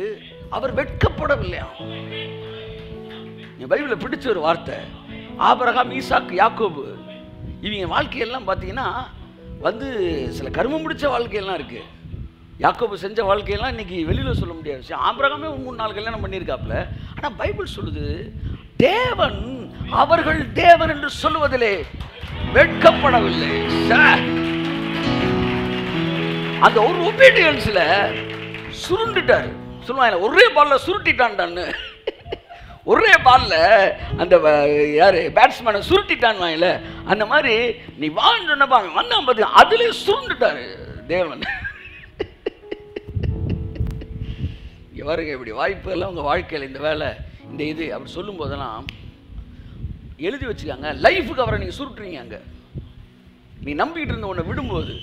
அவர் வெட்கப்படவில்லையா? என் பைபிளை பிடிச்ச ஒரு வார்த்தை ஆபரகாம் ஈசாக்கு யாக்கோபு இவங்க வாழ்க்கையெல்லாம் பார்த்தீங்கன்னா வந்து சில கருமம் பிடிச்ச வாழ்க்கையெல்லாம் இருக்குது யாக்கோபு செஞ்ச வாழ்க்கையெல்லாம் இன்னைக்கு வெளியில் சொல்ல முடியாத. விஷயம் ஆபிரகாமே மூணு நாள் கல்யாணம் பண்ணியிருக்காப்புல. ஆனால் பைபிள் சொல்லுது தேவன் அவர்கள் தேவன் என்று சொல்லுவதிலே வெட்கப்படவில்லை. சார் அந்த ஒரு ஒபீடியன்ஸ்ல சுருண்டுட்டாரு. சொல்லுவாங்க ஒரே பால்ல சுருட்டிட்டான்டான்னு. ஒரே பால்ல அந்த யார் யாரு பேட்ஸ்மேனை சுருட்டிட்டான் வாங்கல. அந்த மாதிரி நீ வான்னு சொன்னப்ப வந்தான் பார்த்து அதுலயே சுருண்டுட்டாரு தேவன். இங்க இப்படி வாய்ப்பு எல்லாம் வாழ்க்கையில் இந்த வேலை இந்த இது அப்படி சொல்லும்போதெல்லாம் எழுதி வச்சுக்காங்க லைஃபுக்கு அவரை நீங்கள் சுருட்டுறீங்க அங்கே. நீ நம்பிக்கிட்டு இருந்த உன்னை விடும்போது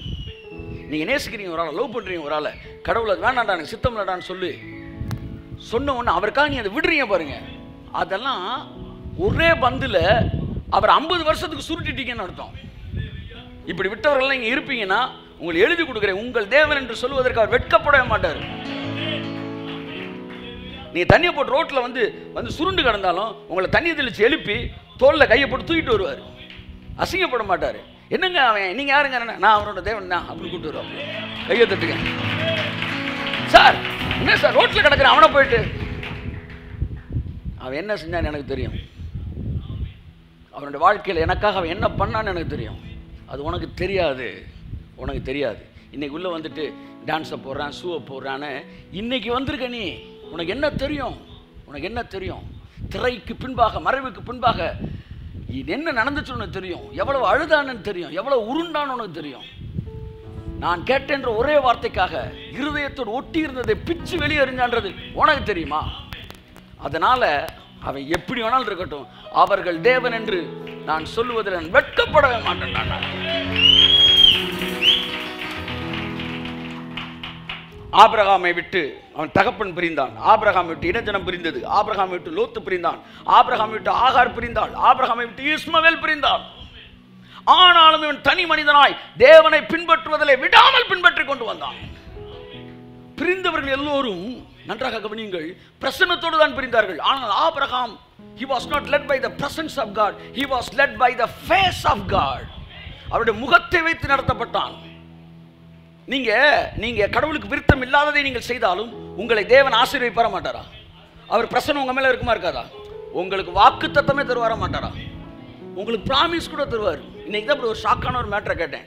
நீங்கள் நேசிக்கிறீங்க ஒரு ஆளை லவ் பண்ணுறீங்க ஒரு ஆளை. கடவுளை வேண்டாண்டா எனக்கு சித்தம் இல்லடான்னு சொல்லி. சொன்ன உடனே அவருக்காக நீ அதை விடுறீங்க பாருங்கள் அதெல்லாம் ஒரே பந்தில் அவர் ஐம்பது வருஷத்துக்கு சுருட்டிட்டீங்கன்னு அர்த்தம். இப்படி விட்டவர்கள்லாம் இங்கே இருப்பீங்கன்னா உங்களை எழுதி கொடுக்குறேன் உங்கள் தேவன் என்று சொல்லுவதற்கு அவர் வெட்கப்படவே மாட்டார். நீங்கள் தண்ணியை போட்டு ரோட்டில் வந்து வந்து சுருண்டு கிடந்தாலும் உங்களை தண்ணி தெளித்து எழுப்பி தோளில் கையை போட்டு தூக்கிட்டு வருவார். அசிங்கப்பட மாட்டார். என்னங்க அவன்? நீங்கள் யாருங்க? நான் அவனோட தேவன். தான் அப்படின்னு கூப்பிட்டு வருவான் கையை தட்டுங்க. சார் என்ன சார்? ரோட்டில் கிடக்குறான். அவனை போயிட்டு. அவன் என்ன செஞ்சான்னு எனக்கு தெரியும். அவனோட வாழ்க்கையில் எனக்காக அவன் என்ன பண்ணான்னு எனக்கு தெரியும். அது உனக்கு தெரியாது. உனக்கு தெரியாது. இன்னைக்கு உள்ளே வந்துட்டு டான்ஸை போடுறான் ஷூவை போடுறான்னு இன்னைக்கு வந்திருக்க நீ. உனக்கு என்ன தெரியும்? உனக்கு என்ன தெரியும்? திரைக்கு பின்பாக மறைவுக்கு பின்பாக இது என்ன நடந்துச்சு உனக்கு தெரியும்? எவ்வளவு அழுதான்னு தெரியும். எவ்வளவு உருண்டான்னு உனக்கு தெரியும். நான் கேட்டேன்ற ஒரே வார்த்தைக்காக இருதயத்தோடு ஒட்டி இருந்ததை பிச்சு வெளியே எறிஞ்சான்றது உனக்கு தெரியுமா? அதனால அவன் எப்படி வேணாலும் இருக்கட்டும். அவர்கள் தேவன் என்று நான் சொல்லுவதில் நான் வெட்கப்படவே மாட்டேன் நான். ஆபிரகாமை விட்டு அவன் தகப்பன் பிரிந்தான். ஆபிரகாமை விட்டு இனஜனம் பிரிந்தது. ஆபிரகாமை விட்டு லோத்து பிரிந்தான். ஆபிரகாமை விட்டு ஆகார் பிரிந்தாள். ஆபிரகாமை விட்டு இஸ்மவேல் பிரிந்தான். ஆனாலும் இவன் தனி மனிதனாய் தேவனை பின்பற்றுவதிலே விடாமல் பின்பற்றி கொண்டு வந்தான். பிரிந்தவர்கள் எல்லோரும் நன்றாக கவனியுங்கள் பிரசன்னத்தோடு தான் பிரிந்தார்கள். ஆனால் Abraham he was not led by the presence of God he was led by the face of God அவருடைய முகத்தை வைத்து நடத்தப்பட்டான். நீங்க நீங்க கடவுளுக்கு விருத்தம் இல்லாததை நீங்கள் செய்தாலும் உங்களை தேவன் ஆசீர்வதிப்பார மாட்டாரா? அவர் பிரசன்னம் உங்க மேல இருக்குமா இருக்காதா? உங்களுக்கு வாக்கு தத்தமே தருவார மாட்டாரா? உங்களுக்கு ப்ராமிஸ் கூட தருவார். இன்னைக்கு தான் இப்படி ஒரு ஷாக்கான ஒரு மேட்டரை கேட்டேன்.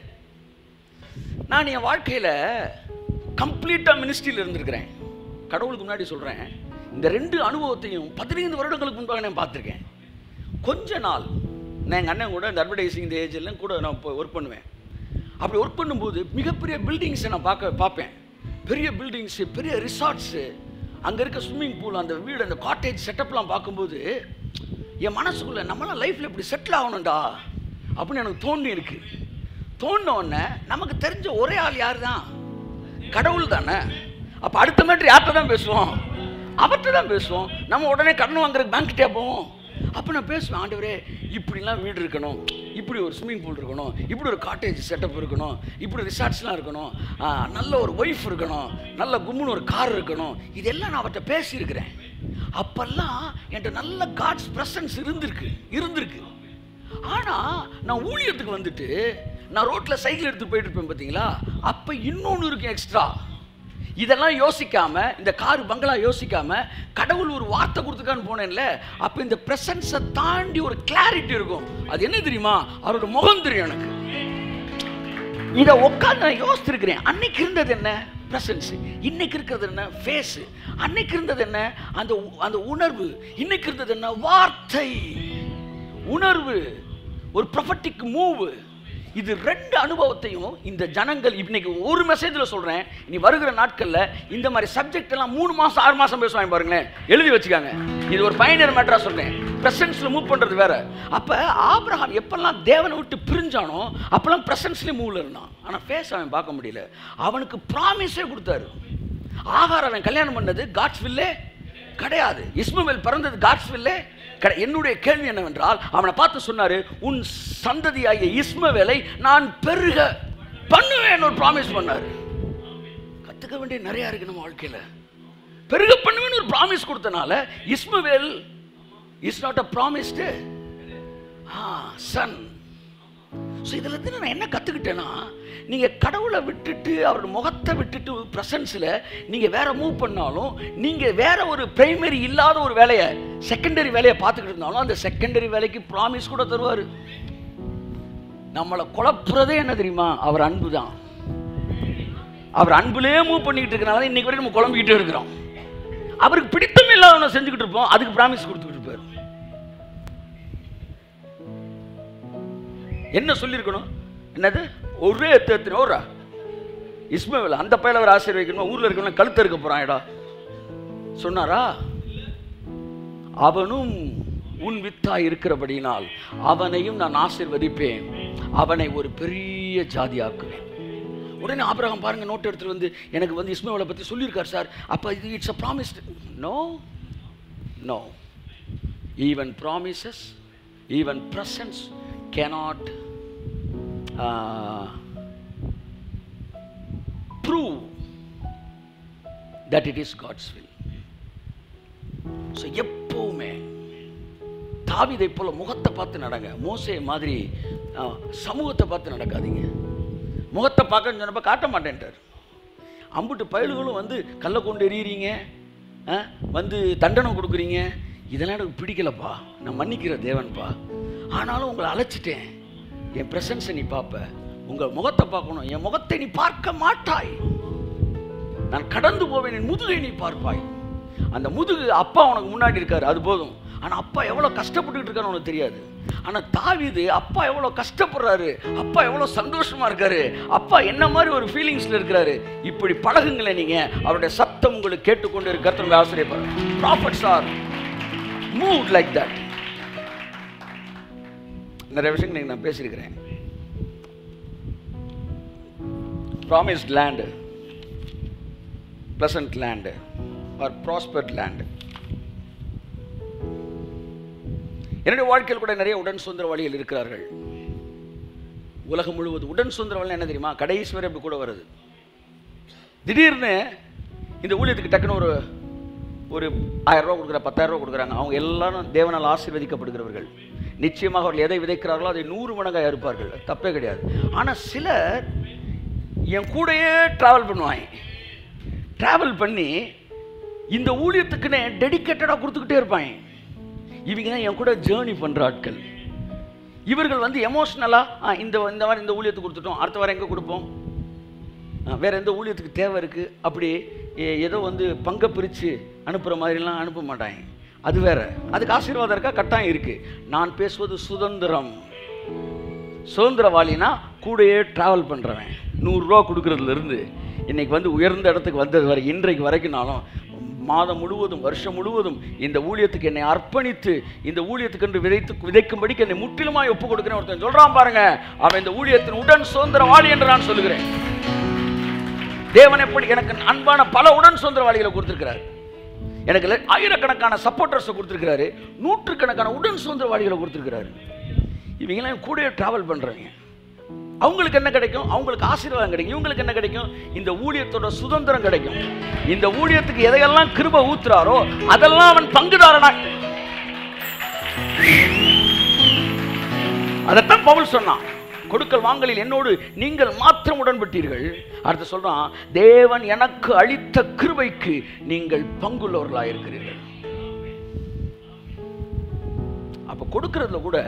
நான் என் வாழ்க்கையில் கம்ப்ளீட்டாக மினிஸ்ட்ரியில் இருந்திருக்கிறேன். கடவுளுக்கு முன்னாடி சொல்கிறேன் இந்த ரெண்டு அனுபவத்தையும் பதினைந்து வருடங்களுக்கு முன்பாக நான் பார்த்துருக்கேன். கொஞ்ச நாள் நான் எங்கள் அண்ணன் கூட இந்த அட்வர்டைசிங் இந்த ஏஜ்லாம் கூட நான் இப்போ ஒர்க் பண்ணுவேன். அப்படி ஒர்க் பண்ணும்போது மிகப்பெரிய பில்டிங்ஸை நான் பார்க்க பார்ப்பேன். பெரிய பில்டிங்ஸு பெரிய ரிசார்ட்ஸு அங்கே இருக்க ஸ்விம்மிங் பூல் அந்த வீடு அந்த காட்டேஜ் செட்டப்லாம் பார்க்கும்போது என் மனசுக்குள்ளே நம்மளாம் லைஃப்பில் இப்படி செட்டில் ஆகணும்டா அப்படின்னு எனக்கு தோண்டி இருக்கு. தோண்டின நமக்கு தெரிஞ்ச ஒரே ஆள் யார் தான் கடவுள் தானே. அப்போ அடுத்த மாதிரி யார்கிட்ட தான் பேசுவோம்? அவர்கிட்ட தான் பேசுவோம். நம்ம உடனே கடன் வாங்குறதுக்கு பேங்க்கிட்டே போவோம்? அப்போ நான் பேசுவேன் ஆண்டவரே இப்படிலாம் வீடு இருக்கணும். இப்படி ஒரு ஸ்விம்மிங் பூல் இருக்கணும். இப்படி ஒரு காட்டேஜ் செட்டப் இருக்கணும். இப்படி ரிசார்ட்ஸ்லாம் இருக்கணும். நல்ல ஒரு ஒய்ஃப் இருக்கணும். நல்ல கும்முன்னு ஒரு கார் இருக்கணும். இதெல்லாம் நான் அவர்கிட்ட பேசியிருக்கிறேன். அப்பெல்லாம் என்கிட்ட நல்ல காட்ஸ் ப்ரெசன்ஸ் இருந்திருக்கு இருந்திருக்கு. ஆனால் நான் ஊழியத்துக்கு வந்துட்டு நான் ரோட்டில் சைக்கிள் எடுத்து போயிட்டு இருப்பேன் பார்த்தீங்களா அப்போ இன்னொன்று இருக்கு எக்ஸ்ட்ரா இதெல்லாம் யோசிக்காம இந்த கார் பங்களா யோசிக்காம கடவுள் ஒரு வார்த்தை கொடுத்துருக்கான்னு போனேன்ல அப்போ இந்த பிரசன்ஸை தாண்டி ஒரு கிளாரிட்டி இருக்கும். அது என்ன தெரியுமா? அவரோட முகம் தெரியும் எனக்கு. இதை உட்காந்து நான் யோசிச்சிருக்கிறேன். அன்னைக்கு இருந்தது என்ன? பிரசன்ஸ் இன்னைக்கு இருக்கிறது என்ன? ஃபேஸ் அன்னைக்கு இருந்தது என்ன? அந்த உ- அந்த உணர்வு. இன்னைக்கு இருந்தது என்ன? வார்த்தை. உணர்வு. ஒரு ப்ரொஃபட்டிக் மூவ் இது ரெண்டு அனுபவத்தையும் இந்த ஜனங்கள் இன்னைக்கு ஒரு மெசேஜில் சொல்கிறேன் இனி வருகிற நாட்களில் இந்த மாதிரி சப்ஜெக்ட் எல்லாம் மூணு மாதம் ஆறு மாதம் பேசுவாங்க பாருங்களேன். எழுதி வச்சுக்காங்க. இது ஒரு பயனர் மேட்டராக சொல்கிறேன் ப்ரெசன்ஸில் மூவ் பண்ணுறது வேற. அப்போ ஆப்ரஹாம் எப்பெல்லாம் தேவனை விட்டு பிரிஞ்சானோ அப்போல்லாம் ப்ரெசன்ஸ்லேயே மூவில் இருந்தான். ஆனால் ஃபேஸ் அவன் பார்க்க முடியல. அவனுக்கு ப்ராமிஸே கொடுத்தாரு. ஆகார் அவன் கல்யாணம் பண்ணது காட்ஸ் வில்லே கிடையாது. இஸ்மவேல் பிறந்தது காட்ஸ் வில்லே என்னுடைய கேள்வி என்னவென்றால் அவனை பார்த்து சொன்னார் உன் சந்ததியாகிய இஸ்மவேலை நான் பெருக பண்ணுவேன் ஒரு ப்ராமிஸ் பண்ணார். கற்றுக்க வேண்டிய நிறையா இருக்கு நம்ம வாழ்க்கையில். பெருக பண்ணுவேன்னு ஒரு ப்ராமிஸ் கொடுத்தனால Ishmael is not a promised son so இதில் இருந்து நான் என்ன கற்றுக்கிட்டேன்னா நீங்கள் கடவுளை விட்டுட்டு அவரோட முகத்தை விட்டுட்டு ப்ரெசன்ஸில் நீங்கள் வேற மூவ் பண்ணாலும் நீங்கள் வேற ஒரு பிரைமரி இல்லாத ஒரு வேலையை செகண்டரி வேலையை பார்த்துக்கிட்டு இருந்தாலும் அந்த செகண்டரி வேலைக்கு ப்ராமிஸ் கூட தருவார். நம்மளை குழப்புறதே என்ன தெரியுமா? அவர் அன்பு தான் அவர் அன்புலேயே மூவ் பண்ணிக்கிட்டு இருக்கனால இன்றைக்கி இன்னைக்கு வரைக்கும் நம்ம குழம்பிக்கிட்டே இருக்கிறோம். அவருக்கு பிடித்தம் ஒன்று செஞ்சுக்கிட்டு இருப்போம். அதுக்கு ப்ராமிஸ் கொடுத்து என்ன சொல்லியிருக்கணும்? என்னது? ஒரே எத்து எத்தனை ஓரா இஸ்மவேல் அந்த பையில அவர் ஆசீர்வதிக்கணும்? ஊரில் இருக்கணும் கழுத்து இருக்க போறான்டா. சொன்னாரா? அவனும் உன் வித்தாய் இருக்கிறபடியினால் அவனையும் நான் ஆசீர்வதிப்பேன். அவனை ஒரு பெரிய ஜாதியாக்குவேன். உடனே ஆபிரகம் பாருங்க நோட் எடுத்துட்டு வந்து எனக்கு வந்து இஸ்மவேலை பற்றி சொல்லியிருக்கார் சார். அப்போ இது it's a promise no no even promises even presence cannot uh, prove that it is God's will. So எப்பவுமே தாவிதை போல் முகத்தை பார்த்து நடங்க. மோசே மாதிரி சமூகத்தை பார்த்து நடக்காதீங்க. முகத்தை பார்க்கன்னு சொன்னப்ப காட்ட மாட்டேன்ட்டார். அம்புட்டு பயல்களும் வந்து கல்லை கொண்டு எறிகிறீங்க ஆ, வந்து தண்டனை கொடுக்குறீங்க. இதெல்லாம் எனக்கு பிடிக்கலப்பா. நான் மன்னிக்கிற தேவன்ப்பா ஆனாலும் உங்களை அழைச்சிட்டேன். என் பிரசன்ஸை நீ பார்ப்ப. உங்கள் முகத்தை பார்க்கணும். என் முகத்தை நீ பார்க்க மாட்டாய். நான் கடந்து போவேன். என் முதுகை நீ பார்ப்பாய். அந்த முதுகு அப்பா உனக்கு முன்னாடி இருக்காரு. அது போதும். ஆனால் அப்பா எவ்வளோ கஷ்டப்பட்டுக்கிட்டு இருக்கான்னு உனக்கு தெரியாது. ஆனால் தாவிது அப்பா எவ்வளோ கஷ்டப்படுறாரு. அப்பா எவ்வளோ சந்தோஷமாக இருக்காரு. அப்பா என்ன மாதிரி ஒரு ஃபீலிங்ஸில் இருக்கிறாரு. இப்படி பழகுங்களேன் நீங்கள் அவருடைய சத்தம் உங்களுக்கு கேட்டுக்கொண்டு இருக்கிறது ஆசிரியப்பார். Prophets are move like that நிறைய விஷயங்கள் நீங்கள் நான் பேசியிருக்கிறேன். Promised land pleasant land or prospered land என்னுடைய வாழ்க்கையில் கூட நிறைய உடன் சுதந்திரவாளிகள் இருக்கிறார்கள். உலகம் முழுவதும் உடன் சுதந்திரவாளி என்ன தெரியுமா? கடைசி வரை இப்படி கூட வருது. திடீர்னு இந்த ஊழியத்துக்கு டக்குன்னு ஒரு ஒரு ஆயிரரூவா கொடுக்குற பத்தாயிரரூவா கொடுக்குறாங்க. அவங்க எல்லாரும் தேவனால் ஆசீர்வதிக்கப்படுகிறவர்கள். நிச்சயமாக அவர்கள் எதை விதைக்கிறார்களோ அதை நூறு மடங்காக இருப்பார்கள் தப்பே கிடையாது. ஆனால் சிலர் என் கூடயே ட்ராவல் பண்ணுவாங்க. ட்ராவல் பண்ணி இந்த ஊழியத்துக்குன்னு டெடிக்கேட்டடாக கொடுத்துக்கிட்டே இருப்பாங்க. இவங்க தான் என் கூட ஜேர்னி பண்ணுற ஆட்கள். இவர்கள் வந்து எமோஷ்னலாக இந்த இந்த வாரம் இந்த ஊழியத்துக்கு கொடுத்துட்டோம். அடுத்த வாரம் எங்கே கொடுப்போம்? வேறு எந்த ஊழியத்துக்கு தேவை இருக்குது அப்படி ஏதோ வந்து பங்கை பிரித்து அனுப்புகிற மாதிரிலாம் அனுப்ப மாட்டாங்க. அது வேற. அதுக்கு ஆசீர்வாதம் இருக்கா? கட்டாயம் இருக்குது நான் பேசுவது சுதந்திரம். சுதந்திரவாளினா கூடயே ட்ராவல் பண்ணுறவன் நூறுரூவா கொடுக்குறதுலேருந்து இன்னைக்கு வந்து உயர்ந்த இடத்துக்கு வந்தது வரை இன்றைக்கு வரைக்கும்னாலும் மாதம் முழுவதும் வருஷம் முழுவதும் இந்த ஊழியத்துக்கு என்னை அர்ப்பணித்து இந்த ஊழியத்துக்கு என்று விதைத்து விதைக்கும்படிக்கு என்னை முற்றிலுமாய் ஒப்பு கொடுக்கிறேன். ஒருத்தன் சொல்றான் பாருங்க அவன் இந்த ஊழியத்தின் உடன் சுதந்திரவாளி என்று நான் சொல்லுகிறேன். தேவன் எப்படி எனக்கு அன்பான பல உடன் சுதந்திரவாளிகளை கொடுத்திருக்கிறார். எனக்கு ஆயிரக்கணக்கான சப்போர்ட்டர்ஸை கொடுத்துருக்கிறாரு. நூற்றுக்கணக்கான உடன் சுதந்திரவாளிகளை கொடுத்துருக்கிறாரு. இவங்கெல்லாம் கூட ட்ராவல் பண்ணுறாங்க அவங்களுக்கு என்ன கிடைக்கும்? அவங்களுக்கு ஆசீர்வாதம் கிடைக்கும். இவங்களுக்கு என்ன கிடைக்கும்? இந்த ஊழியத்தோட சுதந்திரம் கிடைக்கும். இந்த ஊழியத்துக்கு எதையெல்லாம் கிருப ஊத்துறாரோ அதெல்லாம் அவன் பங்குதாரனா? அதைத்தான் பவுல் சொன்னான். கொடுக்கல் வாங்கலில் என்னோடு நீங்கள் மாத்திரம் உடன்பட்டீர்கள். அடுத்து சொல்றான் தேவன் எனக்கு அளித்த கிருபைக்கு நீங்கள் பங்குள்ளவர்களாக இருக்கிறீர்கள் அப்ப கொடுக்கறதுல கூட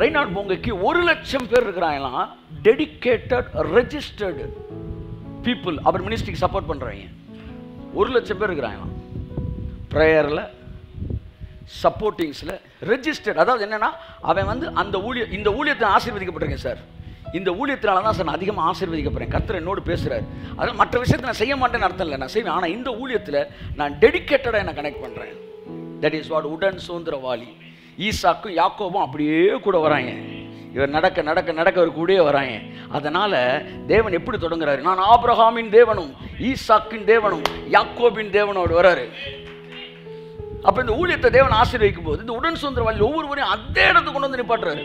ரெய்னாட் பொங்கைக்கு ஒரு லட்சம் பேர் இருக்கிறாங்களாம். டெடிகேட்டட் ரெஜிஸ்டர்டு பீப்புள் அவர் மினிஸ்ட்ரிக்கு சப்போர்ட் பண்ணுறாங்க ஒரு லட்சம் பேர் இருக்கிறாங்களாம். ப்ரேயரில் சப்போர்ட்டிங்ஸில் ரெஜிஸ்டர்ட் அதாவது என்னன்னா அவன் வந்து அந்த ஊழிய இந்த ஊழியத்தை ஆசீர்வதிக்கப்பட்டிருக்கேன் சார். இந்த ஊழியத்தினால தான் சார் நான் அதிகமாக ஆசீர்வதிக்கப்படுறேன் கத்தர் என்னோடு பேசுகிறார் அதாவது மற்ற விஷயத்தை நான் செய்ய மாட்டேன்னு அர்த்தம் இல்லை. நான் செய்வேன். ஆனால் இந்த ஊழியத்தில் நான் டெடிக்கேட்டடாக என்னை கனெக்ட் பண்ணுறேன் தட் இஸ் வாட் உடன் சுதந்திரவாளி ஈசாக்கும் யாக்கோவும் அப்படியே கூட வராங்க. இவர் நடக்க நடக்க நடக்க அவர் கூடயே வராங்க. அதனால் தேவன் எப்படி தொடங்குறாரு? நான் ஆப்ரஹாமின் தேவனும் ஈசாக்கின் தேவனும் யாக்கோபின் தேவனோடு வராரு. அப்போ இந்த ஊழியத்தை தேவன் ஆசீர்வதிக்கும் போது இந்த உடன் சுதந்திரவாளி ஒவ்வொருவரையும் அதே இடத்துக்கு கொண்டு வந்து நிப்பாட்டுறாரு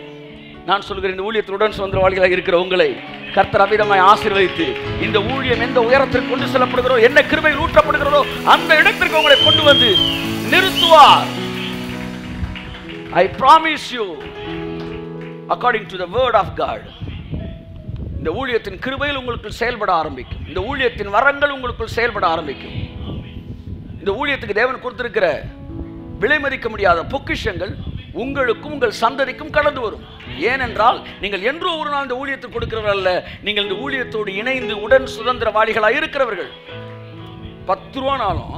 நான் சொல்கிறேன் இந்த ஊழியத்தில் உடன் சுதந்திரவாளிகளாக இருக்கிற உங்களை கர்த்தர் அமிதமாய் ஆசீர்வதித்து இந்த ஊழியம் எந்த உயரத்திற்கு கொண்டு செல்லப்படுகிறோ என்ன கிருபையில் ஊற்றப்படுகிறதோ அந்த இடத்திற்கு உங்களை கொண்டு வந்து நிறுத்துவார். I promise you according to the word of God இந்த ஊழியத்தின் கிருபையில் உங்களுக்கு செயல்பட ஆரம்பிக்கும். இந்த ஊழியத்தின் வரங்கள் உங்களுக்குள் செயல்பட ஆரம்பிக்கும். இந்த ஊழியத்துக்கு தேவன் கொடுத்திருக்கிற விலை மதிக்க முடியாத பொக்கிஷங்கள் உங்களுக்கும் உங்கள் சந்ததிக்கும் கடந்து வரும். ஏனென்றால் நீங்கள் என்றோ ஒரு நாள் இந்த ஊழியத்தை கொடுக்கிறவர்கள் அல்ல நீங்கள் இந்த ஊழியத்தோடு இணைந்து உடன் சுதந்திரவாளிகளாக இருக்கிறவர்கள். பத்து ரூபானாலும்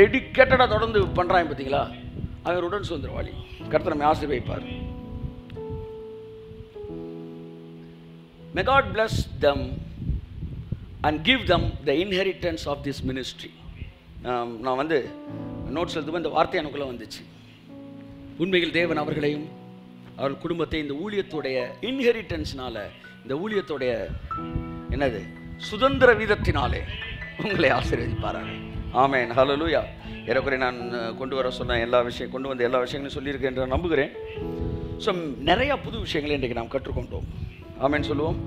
டெடிக்கேட்டடாக தொடர்ந்து பண்ணுறாங்க பார்த்தீங்களா அவர் உடன் சுதந்திரவாளி. கருத்து நம்ம ஆசீர்வதிப்பார். May God bless them and give them the inheritance of this ministry நான் வந்து நோட்ஸ் எழுதும்போது இந்த வார்த்தை எனக்குள்ளே வந்துச்சு. உண்மையில் தேவன் அவர்களையும் அவர்கள் குடும்பத்தை இந்த ஊழியத்துடைய இன்ஹெரிட்டன்ஸ்னால இந்த ஊழியத்துடைய என்னது சுதந்திர வீதத்தினாலே உங்களை ஆசீர்வதிப்பாராங்க ஹலோ ஹalleluya ஏறக்குறைய நான் கொண்டு வர சொன்ன எல்லா விஷயம் கொண்டு வந்த எல்லா விஷயங்களையும் சொல்லியிருக்கேன் என்று நான் நம்புகிறேன். ஸோ நிறையா புது விஷயங்களை இன்றைக்கு நாம் கற்றுக்கொண்டோம். ஆமேன்னு சொல்லுவோம்.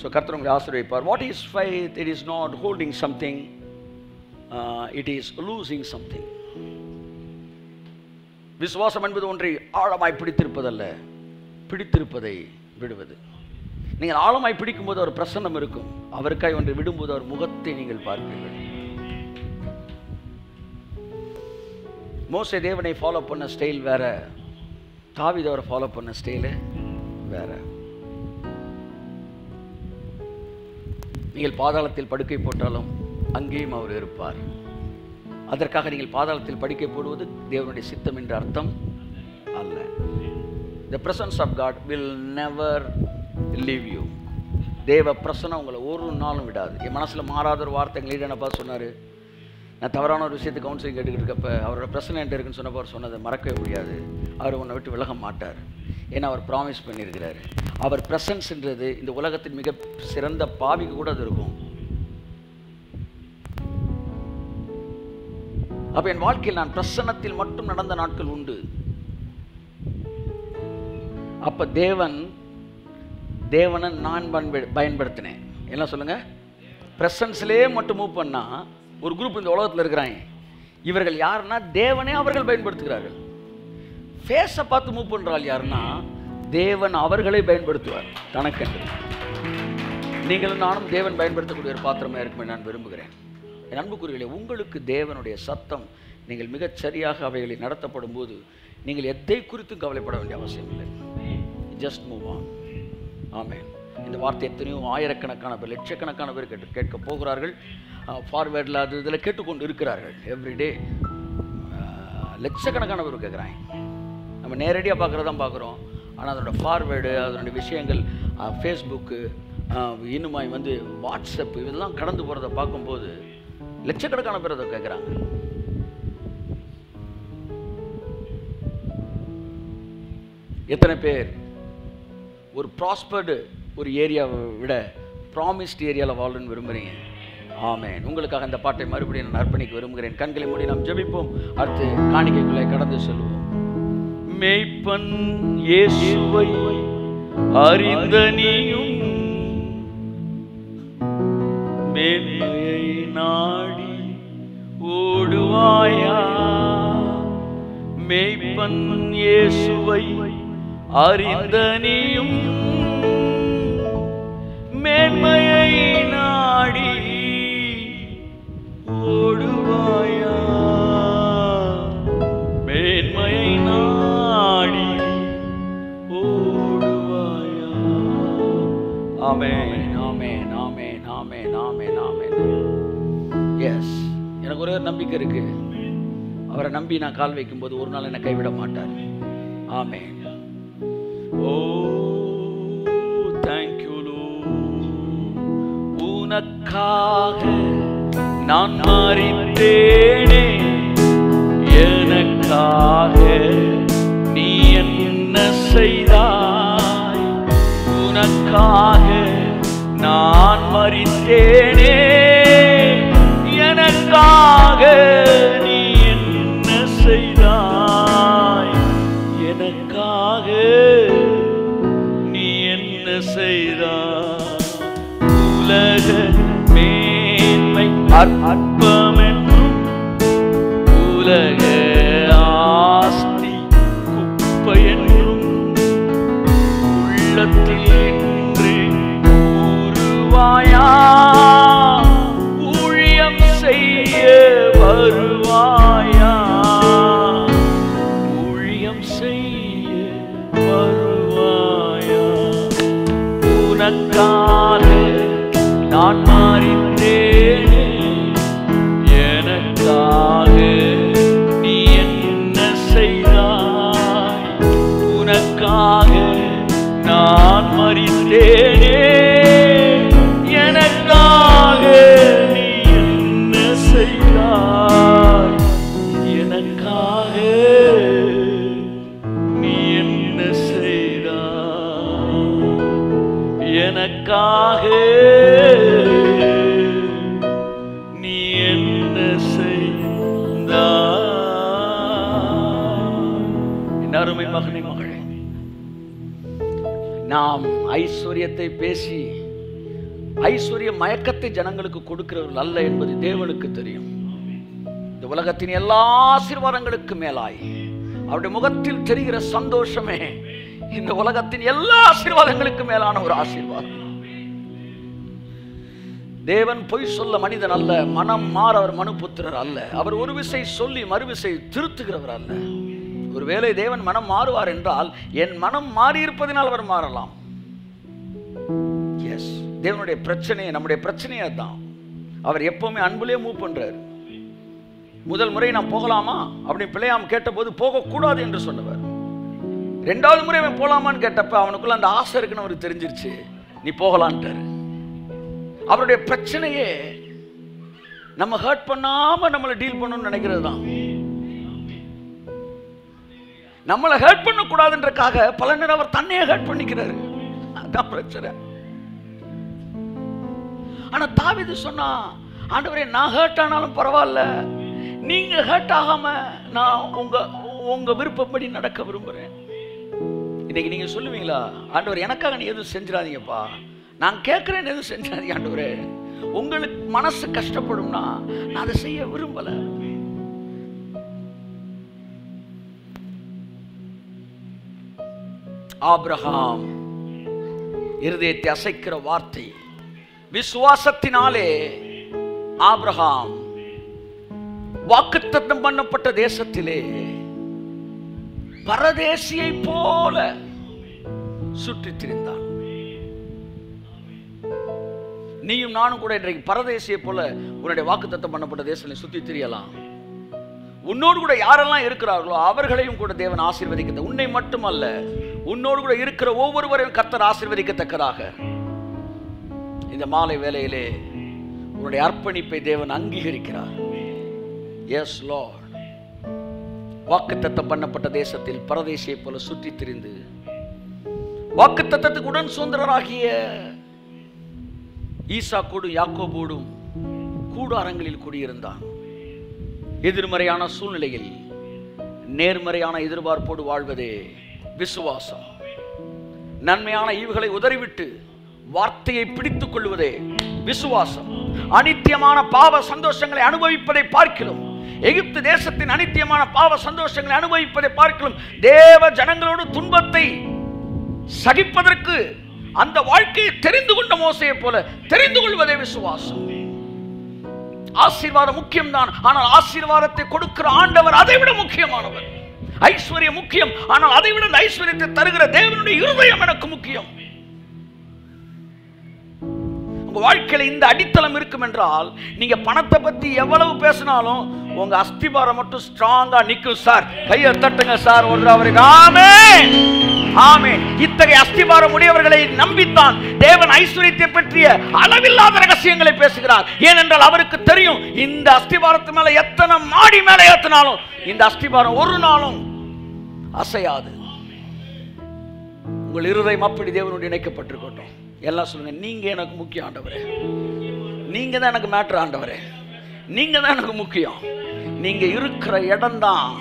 ஸோ கர்த்தர் உங்களை ஆசீர்வதிப்பார். What is faith it is not holding something it is losing something விசுவாசம் என்பது ஒன்றை ஆழமாய் பிடித்திருப்பதல்ல பிடித்திருப்பதை விடுவது. நீங்கள் ஆழமாய் பிடிக்கும்போது அவர் பிரசன்னம் இருக்கும். அவருக்காய் ஒன்றை விடும்போது அவர் முகத்தை நீங்கள் பார்ப்பீர்கள். மோசை தேவனை ஃபாலோ பண்ண ஸ்டைல் வேற. தாவித அவரை ஃபாலோ பண்ண ஸ்டைலு வேற. நீங்கள் பாதாளத்தில் படுக்கை போட்டாலும் அங்கேயும் அவர் இருப்பார். அதற்காக நீங்கள் பாதாளத்தில் படிக்க போடுவது தேவனுடைய சித்தம் என்ற அர்த்தம் அல்ல. The presence of God will never leave you தேவ பிரசனம் உங்களை ஒரு நாளும் விடாது. என் மனசில் மாறாத ஒரு வார்த்தை எங்கள் என்னப்பா சொன்னார்? நான் தவறான ஒரு விஷயத்தை கவுன்சிலிங் கேட்டுக்கிட்டு இருக்கப்ப அவரோட பிரச்சனை என்கிட்ட இருக்குன்னு சொன்னப்போ அவர் சொன்னதை மறக்கவே முடியாது. அவர் உன்னை விட்டு விலக மாட்டார். ஏன்னா அவர் ப்ராமிஸ் பண்ணியிருக்கிறார். அவர் பிரசன்ஸ்ன்றது இந்த உலகத்தின் மிக சிறந்த பாவிக்கு கூட அது இருக்கும். அப்போ என் வாழ்க்கையில் நான் பிரசன்னத்தில் மட்டும் நடந்த நாட்கள் உண்டு. அப்போ தேவன் தேவனை நான் பண்ப- பயன்படுத்தினேன். என்ன சொல்லுங்க? பிரசன்ஸ்லேயே மட்டும் மூவ் பண்ணால் ஒரு குரூப் இந்த உலகத்தில் இருக்கிறாங்க. இவர்கள் யாருன்னா தேவனே அவர்கள் பயன்படுத்துகிறார்கள். ஃபேஸை பார்த்து மூவ் பண்ணுறாள் யாருன்னா தேவன் அவர்களை பயன்படுத்துவார். தனக்கென்று நீங்களும் நானும் தேவன் பயன்படுத்தக்கூடிய ஒரு பாத்திரமாக இருக்குமே நான் விரும்புகிறேன். என் அன்புக்குரியர்களே உங்களுக்கு தேவனுடைய சத்தம் நீங்கள் மிகச் சரியாக அவைகளை நடத்தப்படும் போது நீங்கள் எதை குறித்தும் கவலைப்பட வேண்டிய அவசியம் இல்லை. ஜஸ்ட் மூவ் ஆன் ஆமென் இந்த வார்த்தை எத்தனையோ ஆயிரக்கணக்கான பேர் லட்சக்கணக்கான பேர் கேட்டு கேட்க போகிறார்கள். ஃபார்வேர்டில் அது இதில் கேட்டுக்கொண்டு இருக்கிறார்கள். எவ்ரிடே லட்சக்கணக்கான பேர் கேட்குறாங்க. நம்ம நேரடியாக பார்க்குறதான் பார்க்குறோம். ஆனால் அதோட ஃபார்வேர்டு அதனுடைய விஷயங்கள் ஃபேஸ்புக்கு இன்னுமாய் வந்து வாட்ஸ்அப் இதெல்லாம் கடந்து போகிறத பார்க்கும்போது லட்சக்கணக்கான பேர் அதை கேட்குறாங்க எத்தனை பேர்? ஒரு ப்ராஸ்பர்டு ஒரு ஏரியாவை விட ப்ராமிஸ்ட் ஏரியாவில் வாழணும்னு விரும்புகிறீங்க ஆமேன். உங்களுக்காக இந்த பாட்டை மறுபடியும் நான் அர்ப்பணிக்க விரும்புகிறேன். கண்களை மூடி நாம் ஜெபிப்போம். அடுத்து காணிக்கைக்குள்ளே கடந்து செல்வோம். மெய்ப்பன் இயேசுவை அறிந்த நீயும் மேன்மையை ஓடுவாயா மெய்ப்பன் இயேசுவை அறிந்த நீயும் மேன்மையை நாடி ஓடுவாயா. மேன்மையை நாடி ஓடுவாயா. ஆமென். ஒரு நம்பிக்கை இருக்கு. அவரை நம்பி நான் கால் வைக்கும்போது ஒரு நாள் என்னை கைவிட மாட்டார். ஆமே ஓ தேங்க்யூ உனக்காக நான் மாறித்தேனே. எனக்காக நீ என்ன செய்தாய்? உனக்காக நான் மறித்தேனே. எனக்காக நீ என்ன செய்தாய்? எனக்காக நீ என்ன செய்தாய்? உலக மேன்மை நான் மாறித்தேனே நாம் ஐஸ்வர்யத்தை பேசி ஐஸ்வர்ய மயக்கத்தை ஜனங்களுக்கு கொடுக்கிறவர்கள் அல்ல என்பது தேவனுக்கு தெரியும். இந்த உலகத்தின் எல்லா ஆசீர்வாதங்களுக்கு மேலாய் அவருடைய முகத்தில் தெரிகிற சந்தோஷமே இந்த உலகத்தின் எல்லா ஆசீர்வாதங்களுக்கு மேலான ஒரு ஆசீர்வாதம். தேவன் பொய் சொல்ல மனிதன் அல்ல மனம் மாற அவர் மனுபுத்திரர் அல்ல. அவர் ஒரு விசை சொல்லி மறுவிசை திருத்துகிறவர் அல்ல. ஒருவேளை தேவன் மனம் மாறுவார் என்றால் என் மனம் மாறியிருப்பதினால் அவர் மாறலாம். தேவனுடைய பிரச்சனையை நம்முடைய பிரச்சனையை தான் அவர் எப்போவுமே அன்புலேயே மூவ் பண்ணுறாரு முதல் முறை நான் போகலாமா? அப்படின்னு பிள்ளையாம் கேட்டபோது போகக்கூடாது என்று சொன்னவர். ரெண்டாவது முறை அவன் போகலாமான்னு கேட்டப்ப அவனுக்குள்ள அந்த ஆசை இருக்குன்னு அவருக்கு தெரிஞ்சிருச்சு. நீ போகலான்ட்டாரு. அவருடைய பிரச்சனையே நம்ம ஹர்ட் பண்ணாம நம்மளை டீல் பண்ணணும்னு நினைக்கிறது தான். நம்மளை ஹர்ட் பண்ணக்கூடாதுன்றக்காக பல நேரம் அவர் தன்னையே ஹர்ட் பண்ணிக்கிறாரு. அதான் பிரச்சனை. ஆனால் தாவிது சொன்னா ஆண்டவரே நான் ஹர்ட் ஆனாலும் பரவாயில்ல. நீங்கள் ஹர்ட் ஆகாமல் நான் உங்கள் உங்கள் விருப்பப்படி நடக்க விரும்புகிறேன் இன்னைக்கு நீங்கள் சொல்லுவீங்களா ஆண்டவர் எனக்காக நீ எதுவும் செஞ்சிடாதீங்கப்பா. நான் கேட்குறேன் எதுவும் செஞ்சிடாதீங்க ஆண்டவரே. உங்களுக்கு மனசு கஷ்டப்படும்னா நான் அதை செய்ய விரும்பலை. ஆப்ரஹாம் இருதயத்தை அசைக்கிற வார்த்தை விசுவாசத்தினாலே ஆப்ரஹாம் வாக்குத்தத்தம் பண்ணப்பட்ட தேசத்திலே பரதேசியை போல சுற்றித் திரிந்தான் நீயும் நானும் கூட இன்றைக்கு பரதேசியை போல உன்னுடைய வாக்குத்தத்தம் பண்ணப்பட்ட தேசத்தில் சுத்தி திரியலாம் உன்னோடு கூட யாரெல்லாம் இருக்கிறார்களோ அவர்களையும் கூட தேவன் ஆசீர்வதிக்க உன்னை மட்டுமல்ல உன்னோடு கூட இருக்கிற ஒவ்வொருவரையும் கர்த்தர் ஆசீர்வதிக்கத்தக்கதாக. இந்த மாலை வேலையிலே உன்னுடைய அர்ப்பணிப்பை தேவன் அங்கீகரிக்கிறார். எஸ் லார்ட் வாக்குத்தத்தம் பண்ணப்பட்ட தேசத்தில் பரதேசியை போல சுற்றி திரிந்து வாக்குத்தத்தத்துக்கு உடன் சுதந்திரராகிய ஈசாக்கோடும் யாக்கோபோடும் கூடாரங்களில் குடியிருந்தான். எதிர்மறையான சூழ்நிலையில் நேர்மறையான எதிர்பார்ப்போடு வாழ்வதே விசுவாசம். நன்மையான ஈவுகளை உதறிவிட்டு வார்த்தையை பிடித்துக் கொள்வதே விசுவாசம். அனித்தியமான பாவ சந்தோஷங்களை அனுபவிப்பதை பார்க்கிறோம். எகிப்து தேசத்தின் அனித்தியமான பாவ சந்தோஷங்களை அனுபவிப்பதை பார்க்கிறோம். தேவ ஜனங்களோடு துன்பத்தை சகிப்பதற்கு அந்த வாழ்க்கையை தெரிந்து கொண்ட மோசையை போல தெரிந்து கொள்வதே விசுவாசம். ஆசீர்வாதம் முக்கியம்தான். ஆனால் ஆசீர்வாதத்தை கொடுக்கிற ஆண்டவர் அதை விட முக்கியமானவர். ஐஸ்வர்யம் முக்கியம். ஆனால் அதை விட அந்த ஐஸ்வர்யத்தை தருகிற தேவனுடைய இருதயம் எனக்கு முக்கியம். உங்கள் வாழ்க்கையில் இந்த அடித்தளம் இருக்கும் என்றால் நீங்கள் பணத்தை பற்றி எவ்வளவு பேசினாலும் உங்க அஸ்திபாரம் மட்டும் ஸ்ட்ராங்காக நிற்கும் சார் கையை தட்டுங்க சார் ஒரு அவருக்கு ஆமே ஆமே இத்தகைய அஸ்திபாரம் உடையவர்களை நம்பித்தான் தேவன் ஐஸ்வர்யத்தை பற்றிய அளவில்லாத ரகசியங்களை பேசுகிறார். ஏனென்றால் அவருக்கு தெரியும் இந்த அஸ்திபாரத்து மேல எத்தனை மாடி மேல ஏத்தினாலும் இந்த அஸ்திபாரம் ஒரு நாளும் அசையாது. உங்கள் இருதயம் அப்படி தேவனோடு இணைக்கப்பட்டிருக்கட்டும். எல்லாம் சொல்லுங்கள் நீங்கள் எனக்கு முக்கியம் ஆண்டவரே. நீங்கள் தான் எனக்கு மேட்ரு ஆண்டவரே. நீங்கள் தான் எனக்கு முக்கியம். நீங்கள் இருக்கிற இடம்தான்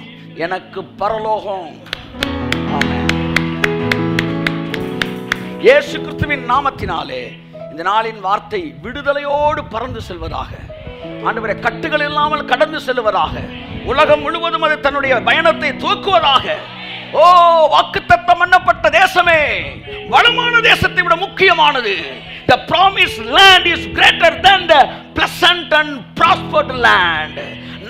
எனக்கு பரலோகம். இயேசு கிறிஸ்துவின் நாமத்தினாலே இந்த நாளின் வார்த்தை விடுதலையோடு பறந்து செல்வதாக. ஆண்டவரை கட்டுகள் இல்லாமல் கடந்து செல்வதாக. உலகம் முழுவதும் அது தன்னுடைய பயணத்தை தூக்குவதாக. ஓ வாக்கு தத்தம் பண்ணப்பட்ட தேசமே வளமான தேசத்தை விட முக்கியமானது the promise land is greater than the pleasant and prospered land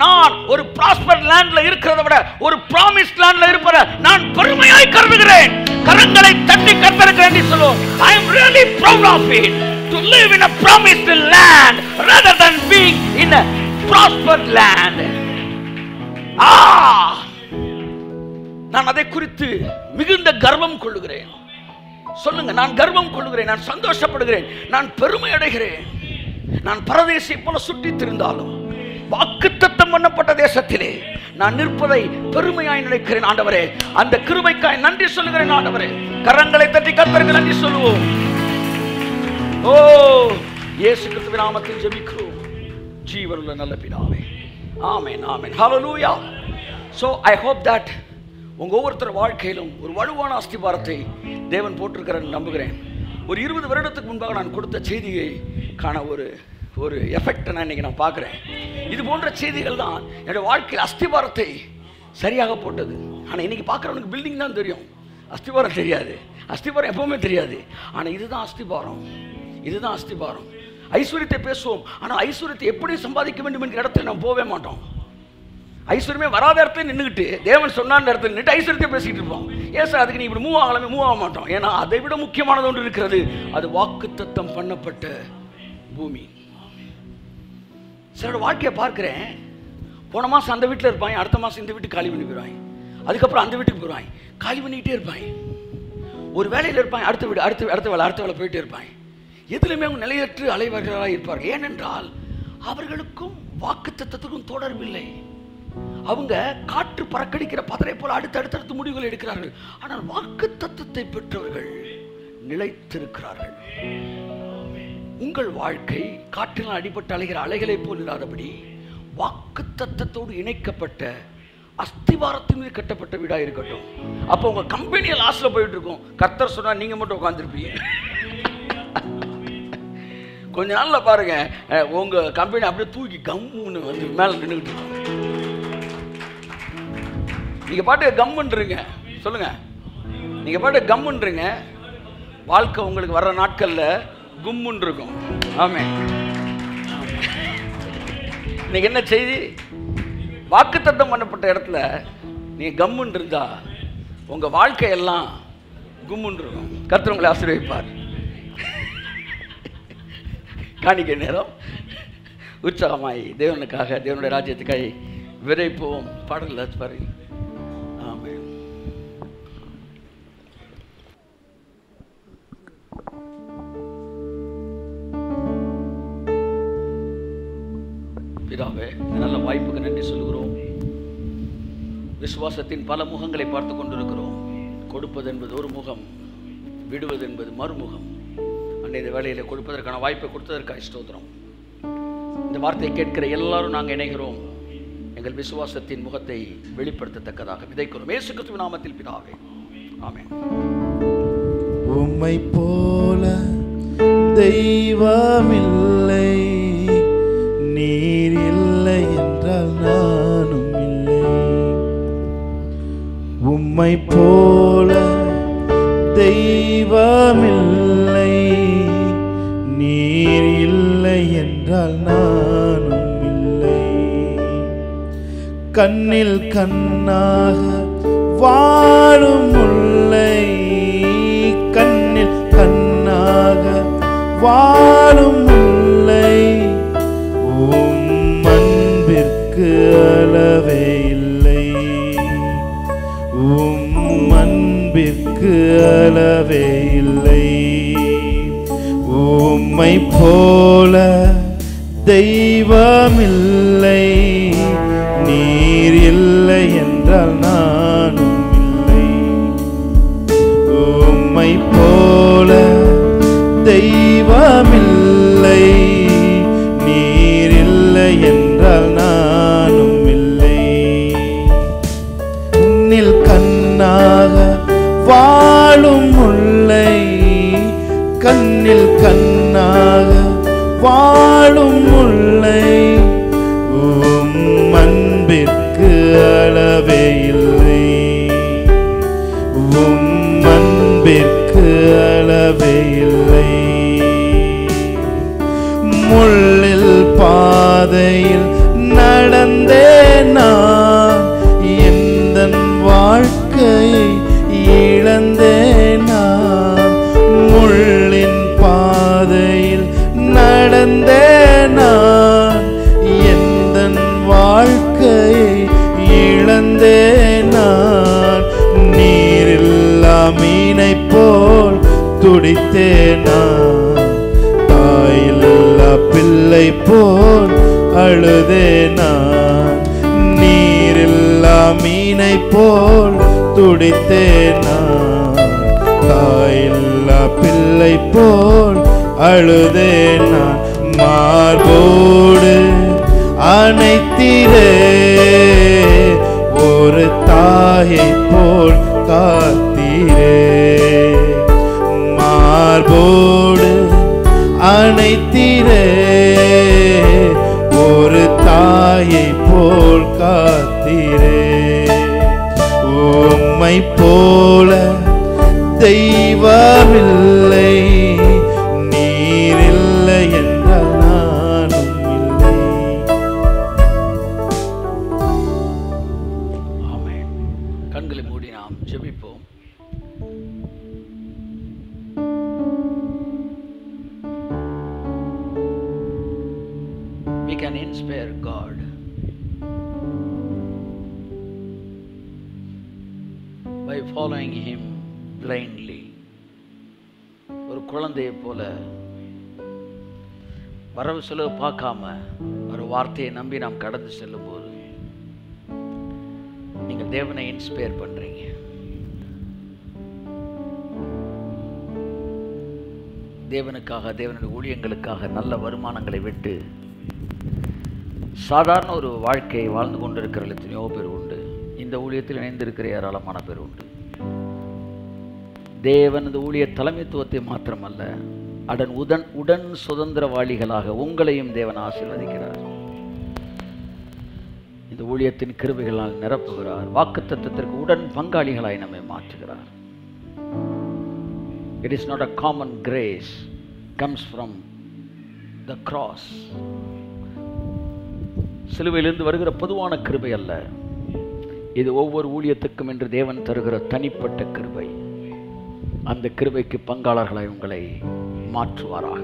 நான் ஒரு ப்ராஸ்பர் லேண்ட்ல இருக்கிறத விட ஒரு ப்ராமிஸ் லேண்ட்ல இருப்பத நான் பெருமையாய் கருதுகிறேன் கரங்களை தட்டி கருத்துகிறேன் சொல்லுவோம் I am really proud of it to live in a promised land rather than being in a prosper land ah நான் அதை குறித்து மிகுந்த கர்வம் கொள்ளுகிறேன். சொல்லுங்க நான் கர்வம் கொள்ளுகிறேன் நான் சந்தோஷப்படுகிறேன் நான் பெருமை அடைகிறேன். நான் பரதேசை போல சுற்றி திருந்தாலும் வாக்குத்தத்தம் பண்ணப்பட்ட தேசத்திலே நான் நிற்பதை பெருமையாய் நினைக்கிறேன் ஆண்டவரே. அந்த கிருபைக்காய் நன்றி சொல்லுகிறேன் ஆண்டவரே. கரங்களை தட்டி கத்தருக்கு நன்றி சொல்லுவோம். ஓ இயேசு கிறிஸ்துவின் நாமத்தில் ஜெபிக்கிறோம். ஜீவனுள்ள நல்ல பிதாவே. ஆமென் amen. Hallelujah so i hope that உங்கள் ஒவ்வொருத்தர் வாழ்க்கையிலும் ஒரு வலுவான அஸ்திபாரத்தை தேவன் போட்டிருக்கிறேன்னு நம்புகிறேன். ஒரு இருபது வருடத்துக்கு முன்பாக நான் கொடுத்த செய்தியை காண ஒரு ஒரு எஃபெக்டை நான் இன்னைக்கு நான் பார்க்குறேன். இது போன்ற செய்திகள் தான் என்னோட வாழ்க்கையில் அஸ்திபாரத்தை சரியாக போட்டது. ஆனால் இன்றைக்கி பார்க்குறவனுக்கு பில்டிங் தான் தெரியும். அஸ்திபாரம் தெரியாது. அஸ்திபாரம் எப்பவுமே தெரியாது. ஆனால் இதுதான் அஸ்திபாரம். இதுதான் அஸ்திபாரம். ஐஸ்வர்யத்தை பேசுவோம். ஆனால் ஐஸ்வர்யத்தை எப்படி சம்பாதிக்க வேண்டும் என்கிற இடத்துல நாம் போகவே மாட்டோம். ஐஸ்வர்யமே வராத இடத்துல நின்றுக்கிட்டு தேவன் சொன்னார் இடத்துல நின்று ஐஸ்வர்யத்தை பேசிகிட்டு இருப்போம். ஏன் சார் அதுக்கு நீ இப்படி மூவ் ஆகலாமே மூவ் ஆக மாட்டோம். ஏன்னா அதை விட முக்கியமானது ஒன்று இருக்கிறது அது வாக்குத்தத்தம் பண்ணப்பட்ட பூமி. சிலோட வாழ்க்கையை பார்க்குறேன். போன மாதம் அந்த வீட்டில் இருப்பாங்க அடுத்த மாதம் இந்த வீட்டுக்கு காலி பண்ணி போயிடுவாங்க அதுக்கப்புறம் அந்த வீட்டுக்கு போயிடுவாங்க காலி பண்ணிக்கிட்டே இருப்பாங்க ஒரு வேலையில் இருப்பாங்க அடுத்த வீடு அடுத்த அடுத்த வேலை அடுத்த வேலை போயிட்டே இருப்பாங்க எதுலையுமே அவங்க நிலையற்று அலைவர்களாக இருப்பார்கள். ஏனென்றால் அவர்களுக்கும் வாக்குத்தத்தத்துக்கும் தொடர்பில்லை. அவங்க காற்று பறக்கடிக்கிற பதரை போல அடுத்தடுத்தடுத்து முடிவுகள் எடுக்கிறார்கள். ஆனால் வாக்குத்தத்தத்தை பெற்றவர்கள் நிலைத்திருக்கிறார்கள். உங்கள் வாழ்க்கை காற்றினால் அடிபட்டு அலைகிற அலைகளைப் போல் இல்லாதபடி வாக்கு தத்தத்தோடு இணைக்கப்பட்ட அஸ்திவாரத்தின் மீது கட்டப்பட்ட வீடாக இருக்கட்டும். அப்போ உங்கள் கம்பெனியை லாஸில் போயிட்டு இருக்கும் கர்த்தர் சொன்னால் நீங்கள் மட்டும் உட்காந்துருப்பீங்க கொஞ்ச நாளில் பாருங்க உங்கள் கம்பெனி அப்படியே தூக்கி கம்முன்னு வந்து மேலே நின்றுக்கிட்டு இருக்கும் நீங்கள் பாட்டு கம்முன்றீங்க. சொல்லுங்க. நீங்கள் பாட்டு கம்முன்றீங்க. வாழ்க்கை உங்களுக்கு வர்ற நாட்களில் கும்முன்னு இருக்கும் ஆமே. இன்னைக்கு என்ன செய்தி? வாக்குத்தத்தம் பண்ணப்பட்ட இடத்துல நீங்கள் கம்முன்னு இருந்தா உங்கள் வாழ்க்கையெல்லாம் கும்முன்னு இருக்கும் கர்த்தர் உங்களை ஆசீர்வதிப்பார். காணிக்கை நேரம். உற்சாகமாய் தேவனுக்காக தேவனுடைய ராஜ்யத்துக்காய் விரைப்போம். பாடல் பாருங்க பிதாவே நல்ல வாய்ப்புக்கு நன்றி சொல்கிறோம் விசுவாசத்தின் பல முகங்களை பார்த்து கொண்டிருக்கிறோம். கொடுப்பது என்பது ஒரு முகம் விடுவது என்பது மறுமுகம். அன்றைய இந்த வேலையில் கொடுப்பதற்கான வாய்ப்பை கொடுத்ததற்காக ஸ்தோத்திரம். இந்த வார்த்தையை கேட்கிற எல்லாரும் நாங்கள் இணைகிறோம். எங்கள் விசுவாசத்தின் முகத்தை வெளிப்படுத்தத்தக்கதாக விதைக்கிறோம். ஏசு கிறிஸ்துவின் நாமத்தில் பிதாவே. ஆமே உம்மை போல தெய்வமில்லை நீர் இல்லை என்றால் நானும் இல்லை. உம்மை போல தெய்வமில்லை நீர் இல்லை என்றால் நானும் இல்லை. கண்ணில் கண்ணாக வாழும் உள்ளை கண்ணில் கண்ணாக வாழும் முல்லை. உம் அன்பிற்கு அளவே இல்லை. உம் அன்பிற்கு அளவே இல்லை. உம்மை போல தெய்வமில்லை. நீர் இல்லை என்றால் அளவே இல்லை. உம் அன்பிற்கு அளவே இல்லை. முள்ளில் பாதை துடித்தேன்? நான் தாயில்லா பிள்ளை போல் அழுதே நான் நீரில்லா மீனை போல் துடித்தே நான் தாயில்லா பிள்ளை போல் அழுதே நான் மார்போடு அனைத்திரே வார்த்தையை நம்பி நாம் கடந்து செல்லும்போது நீங்கள் தேவனை இன்ஸ்பயர் பண்ணுறீங்க தேவனுக்காக தேவனுடைய ஊழியங்களுக்காக நல்ல வருமானங்களை விட்டு சாதாரண ஒரு வாழ்க்கையை வாழ்ந்து கொண்டிருக்கிற எத்தனையோ பேர் உண்டு. இந்த ஊழியத்தில் இணைந்திருக்கிற ஏராளமான பேர் உண்டு. தேவனது ஊழிய தலைமைத்துவத்தை மாத்திரமல்ல அடன் உடன் உடன் சுதந்திரவாளிகளாக உங்களையும் தேவன் ஆசீர்வதிக்கிறார். இந்த ஊழியத்தின் கிருபைகளால் நிரப்புகிறார். வாக்குத்தத்தத்திற்கு உடன் பங்காளிகளாய் நம்மை மாற்றுகிறார். It is not a common grace comes from the cross சிலுவையிலிருந்து வருகிற பொதுவான கிருபை அல்ல. இது ஒவ்வொரு ஊழியத்துக்கும் என்று தேவன் தருகிற தனிப்பட்ட கிருபை. அந்த கிருபைக்கு பங்காளர்களை உங்களை மாற்றுவாராக.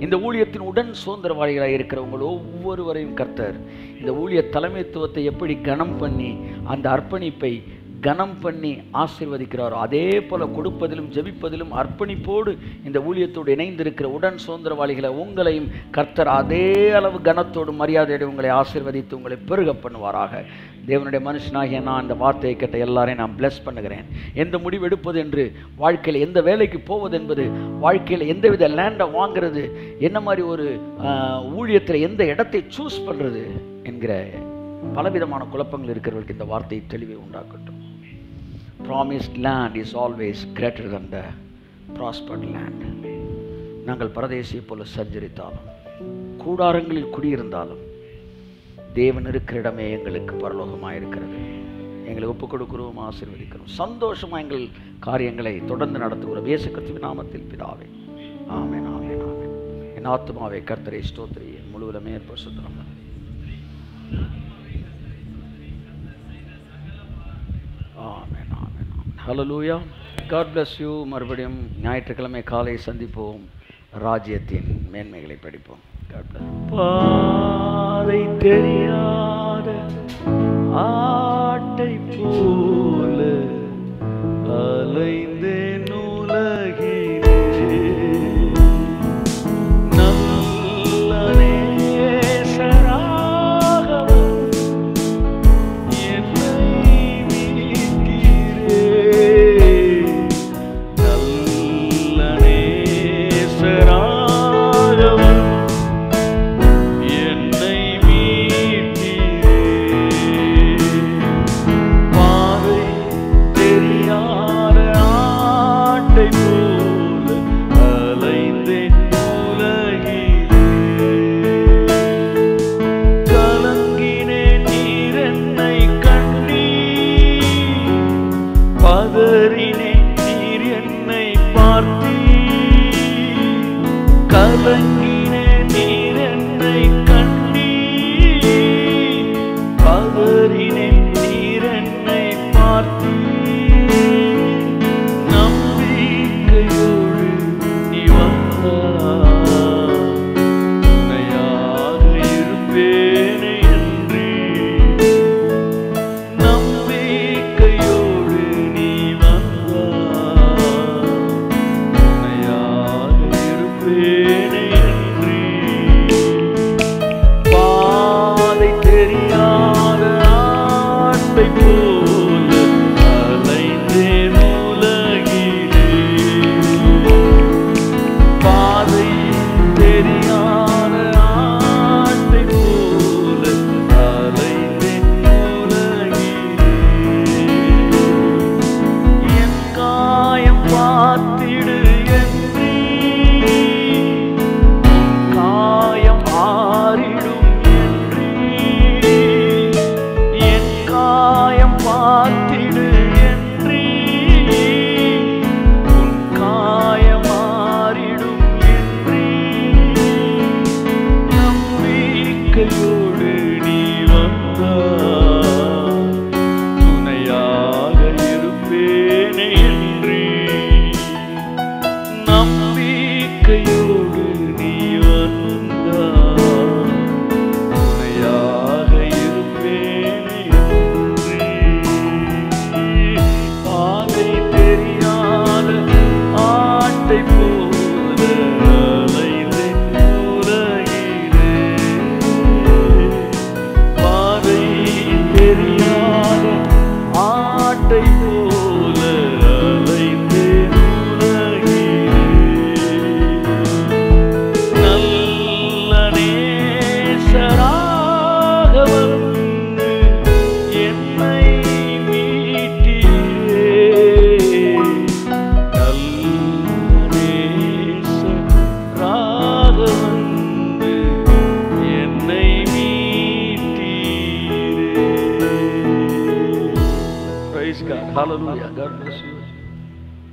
இந்த ஊழியத்தின் உடன் சுதந்திரவாளிகளாக இருக்கிறவங்களோ ஒவ்வொருவரையும் கர்த்தர். இந்த ஊழிய தலைமைத்துவத்தை எப்படி கனம் பண்ணி அந்த அர்ப்பணிப்பை கனம் பண்ணி ஆசிர்வதிக்கிறாரோ அதே போல கொடுப்பதிலும் ஜெபிப்பதிலும் அர்ப்பணிப்போடு இந்த ஊழியத்தோடு இணைந்திருக்கிற உடன் சுதந்திரவாளிகளை உங்களையும் கர்த்தர் அதே அளவு கனத்தோடு மரியாதையோடு உங்களை ஆசிர்வதித்து உங்களை பெருக பண்ணுவாராக. தேவனுடைய மனுஷனாகிய நான் அந்த வார்த்தையை கேட்ட எல்லாரையும் நான் பிளஸ் பண்ணுகிறேன். எந்த முடிவு எடுப்பது என்று? வாழ்க்கையில் எந்த வேலைக்கு போவது என்பது? வாழ்க்கையில் எந்தவித லேண்டை வாங்குறது? என்ன மாதிரி ஒரு ஊழியத்தில் எந்த இடத்தை சூஸ் பண்ணுறது என்கிற பலவிதமான குழப்பங்கள் இருக்கிறவர்களுக்கு இந்த வார்த்தை தெளிவை உண்டாக்கட்டும். Promised land is always greater than the prospered land நாங்கள் பரதேசியை போல சஞ்சரித்தாலும் கூடாரங்களில் குடியிருந்தாலும் தேவன் இருக்கிற இடமே எங்களுக்கு பரலோகமாக இருக்கிறது. எங்களை ஒப்புக் கொடுக்கிறோம் ஆசீர்வதிக்கிறோம். சந்தோஷமா எங்கள் காரியங்களை தொடர்ந்து நடத்துகிறோம். இயேசு கிறிஸ்துவின் நாமத்தில் பிதாவே. ஆமேன் ஆமேன் ஆமேன். என் ஆத்மாவை கர்த்தரை ஸ்தோத்திரியே முழுவதுமே பரிசுத்தம் amen amen amen. Hallelujah God bless you மறுபடியும் ஞாயிற்றுக்கிழமை காலை சந்திப்போம். ராஜ்யத்தின் மேன்மைகளை படிப்போம். பாதை தெரியாத ஆட்டை போ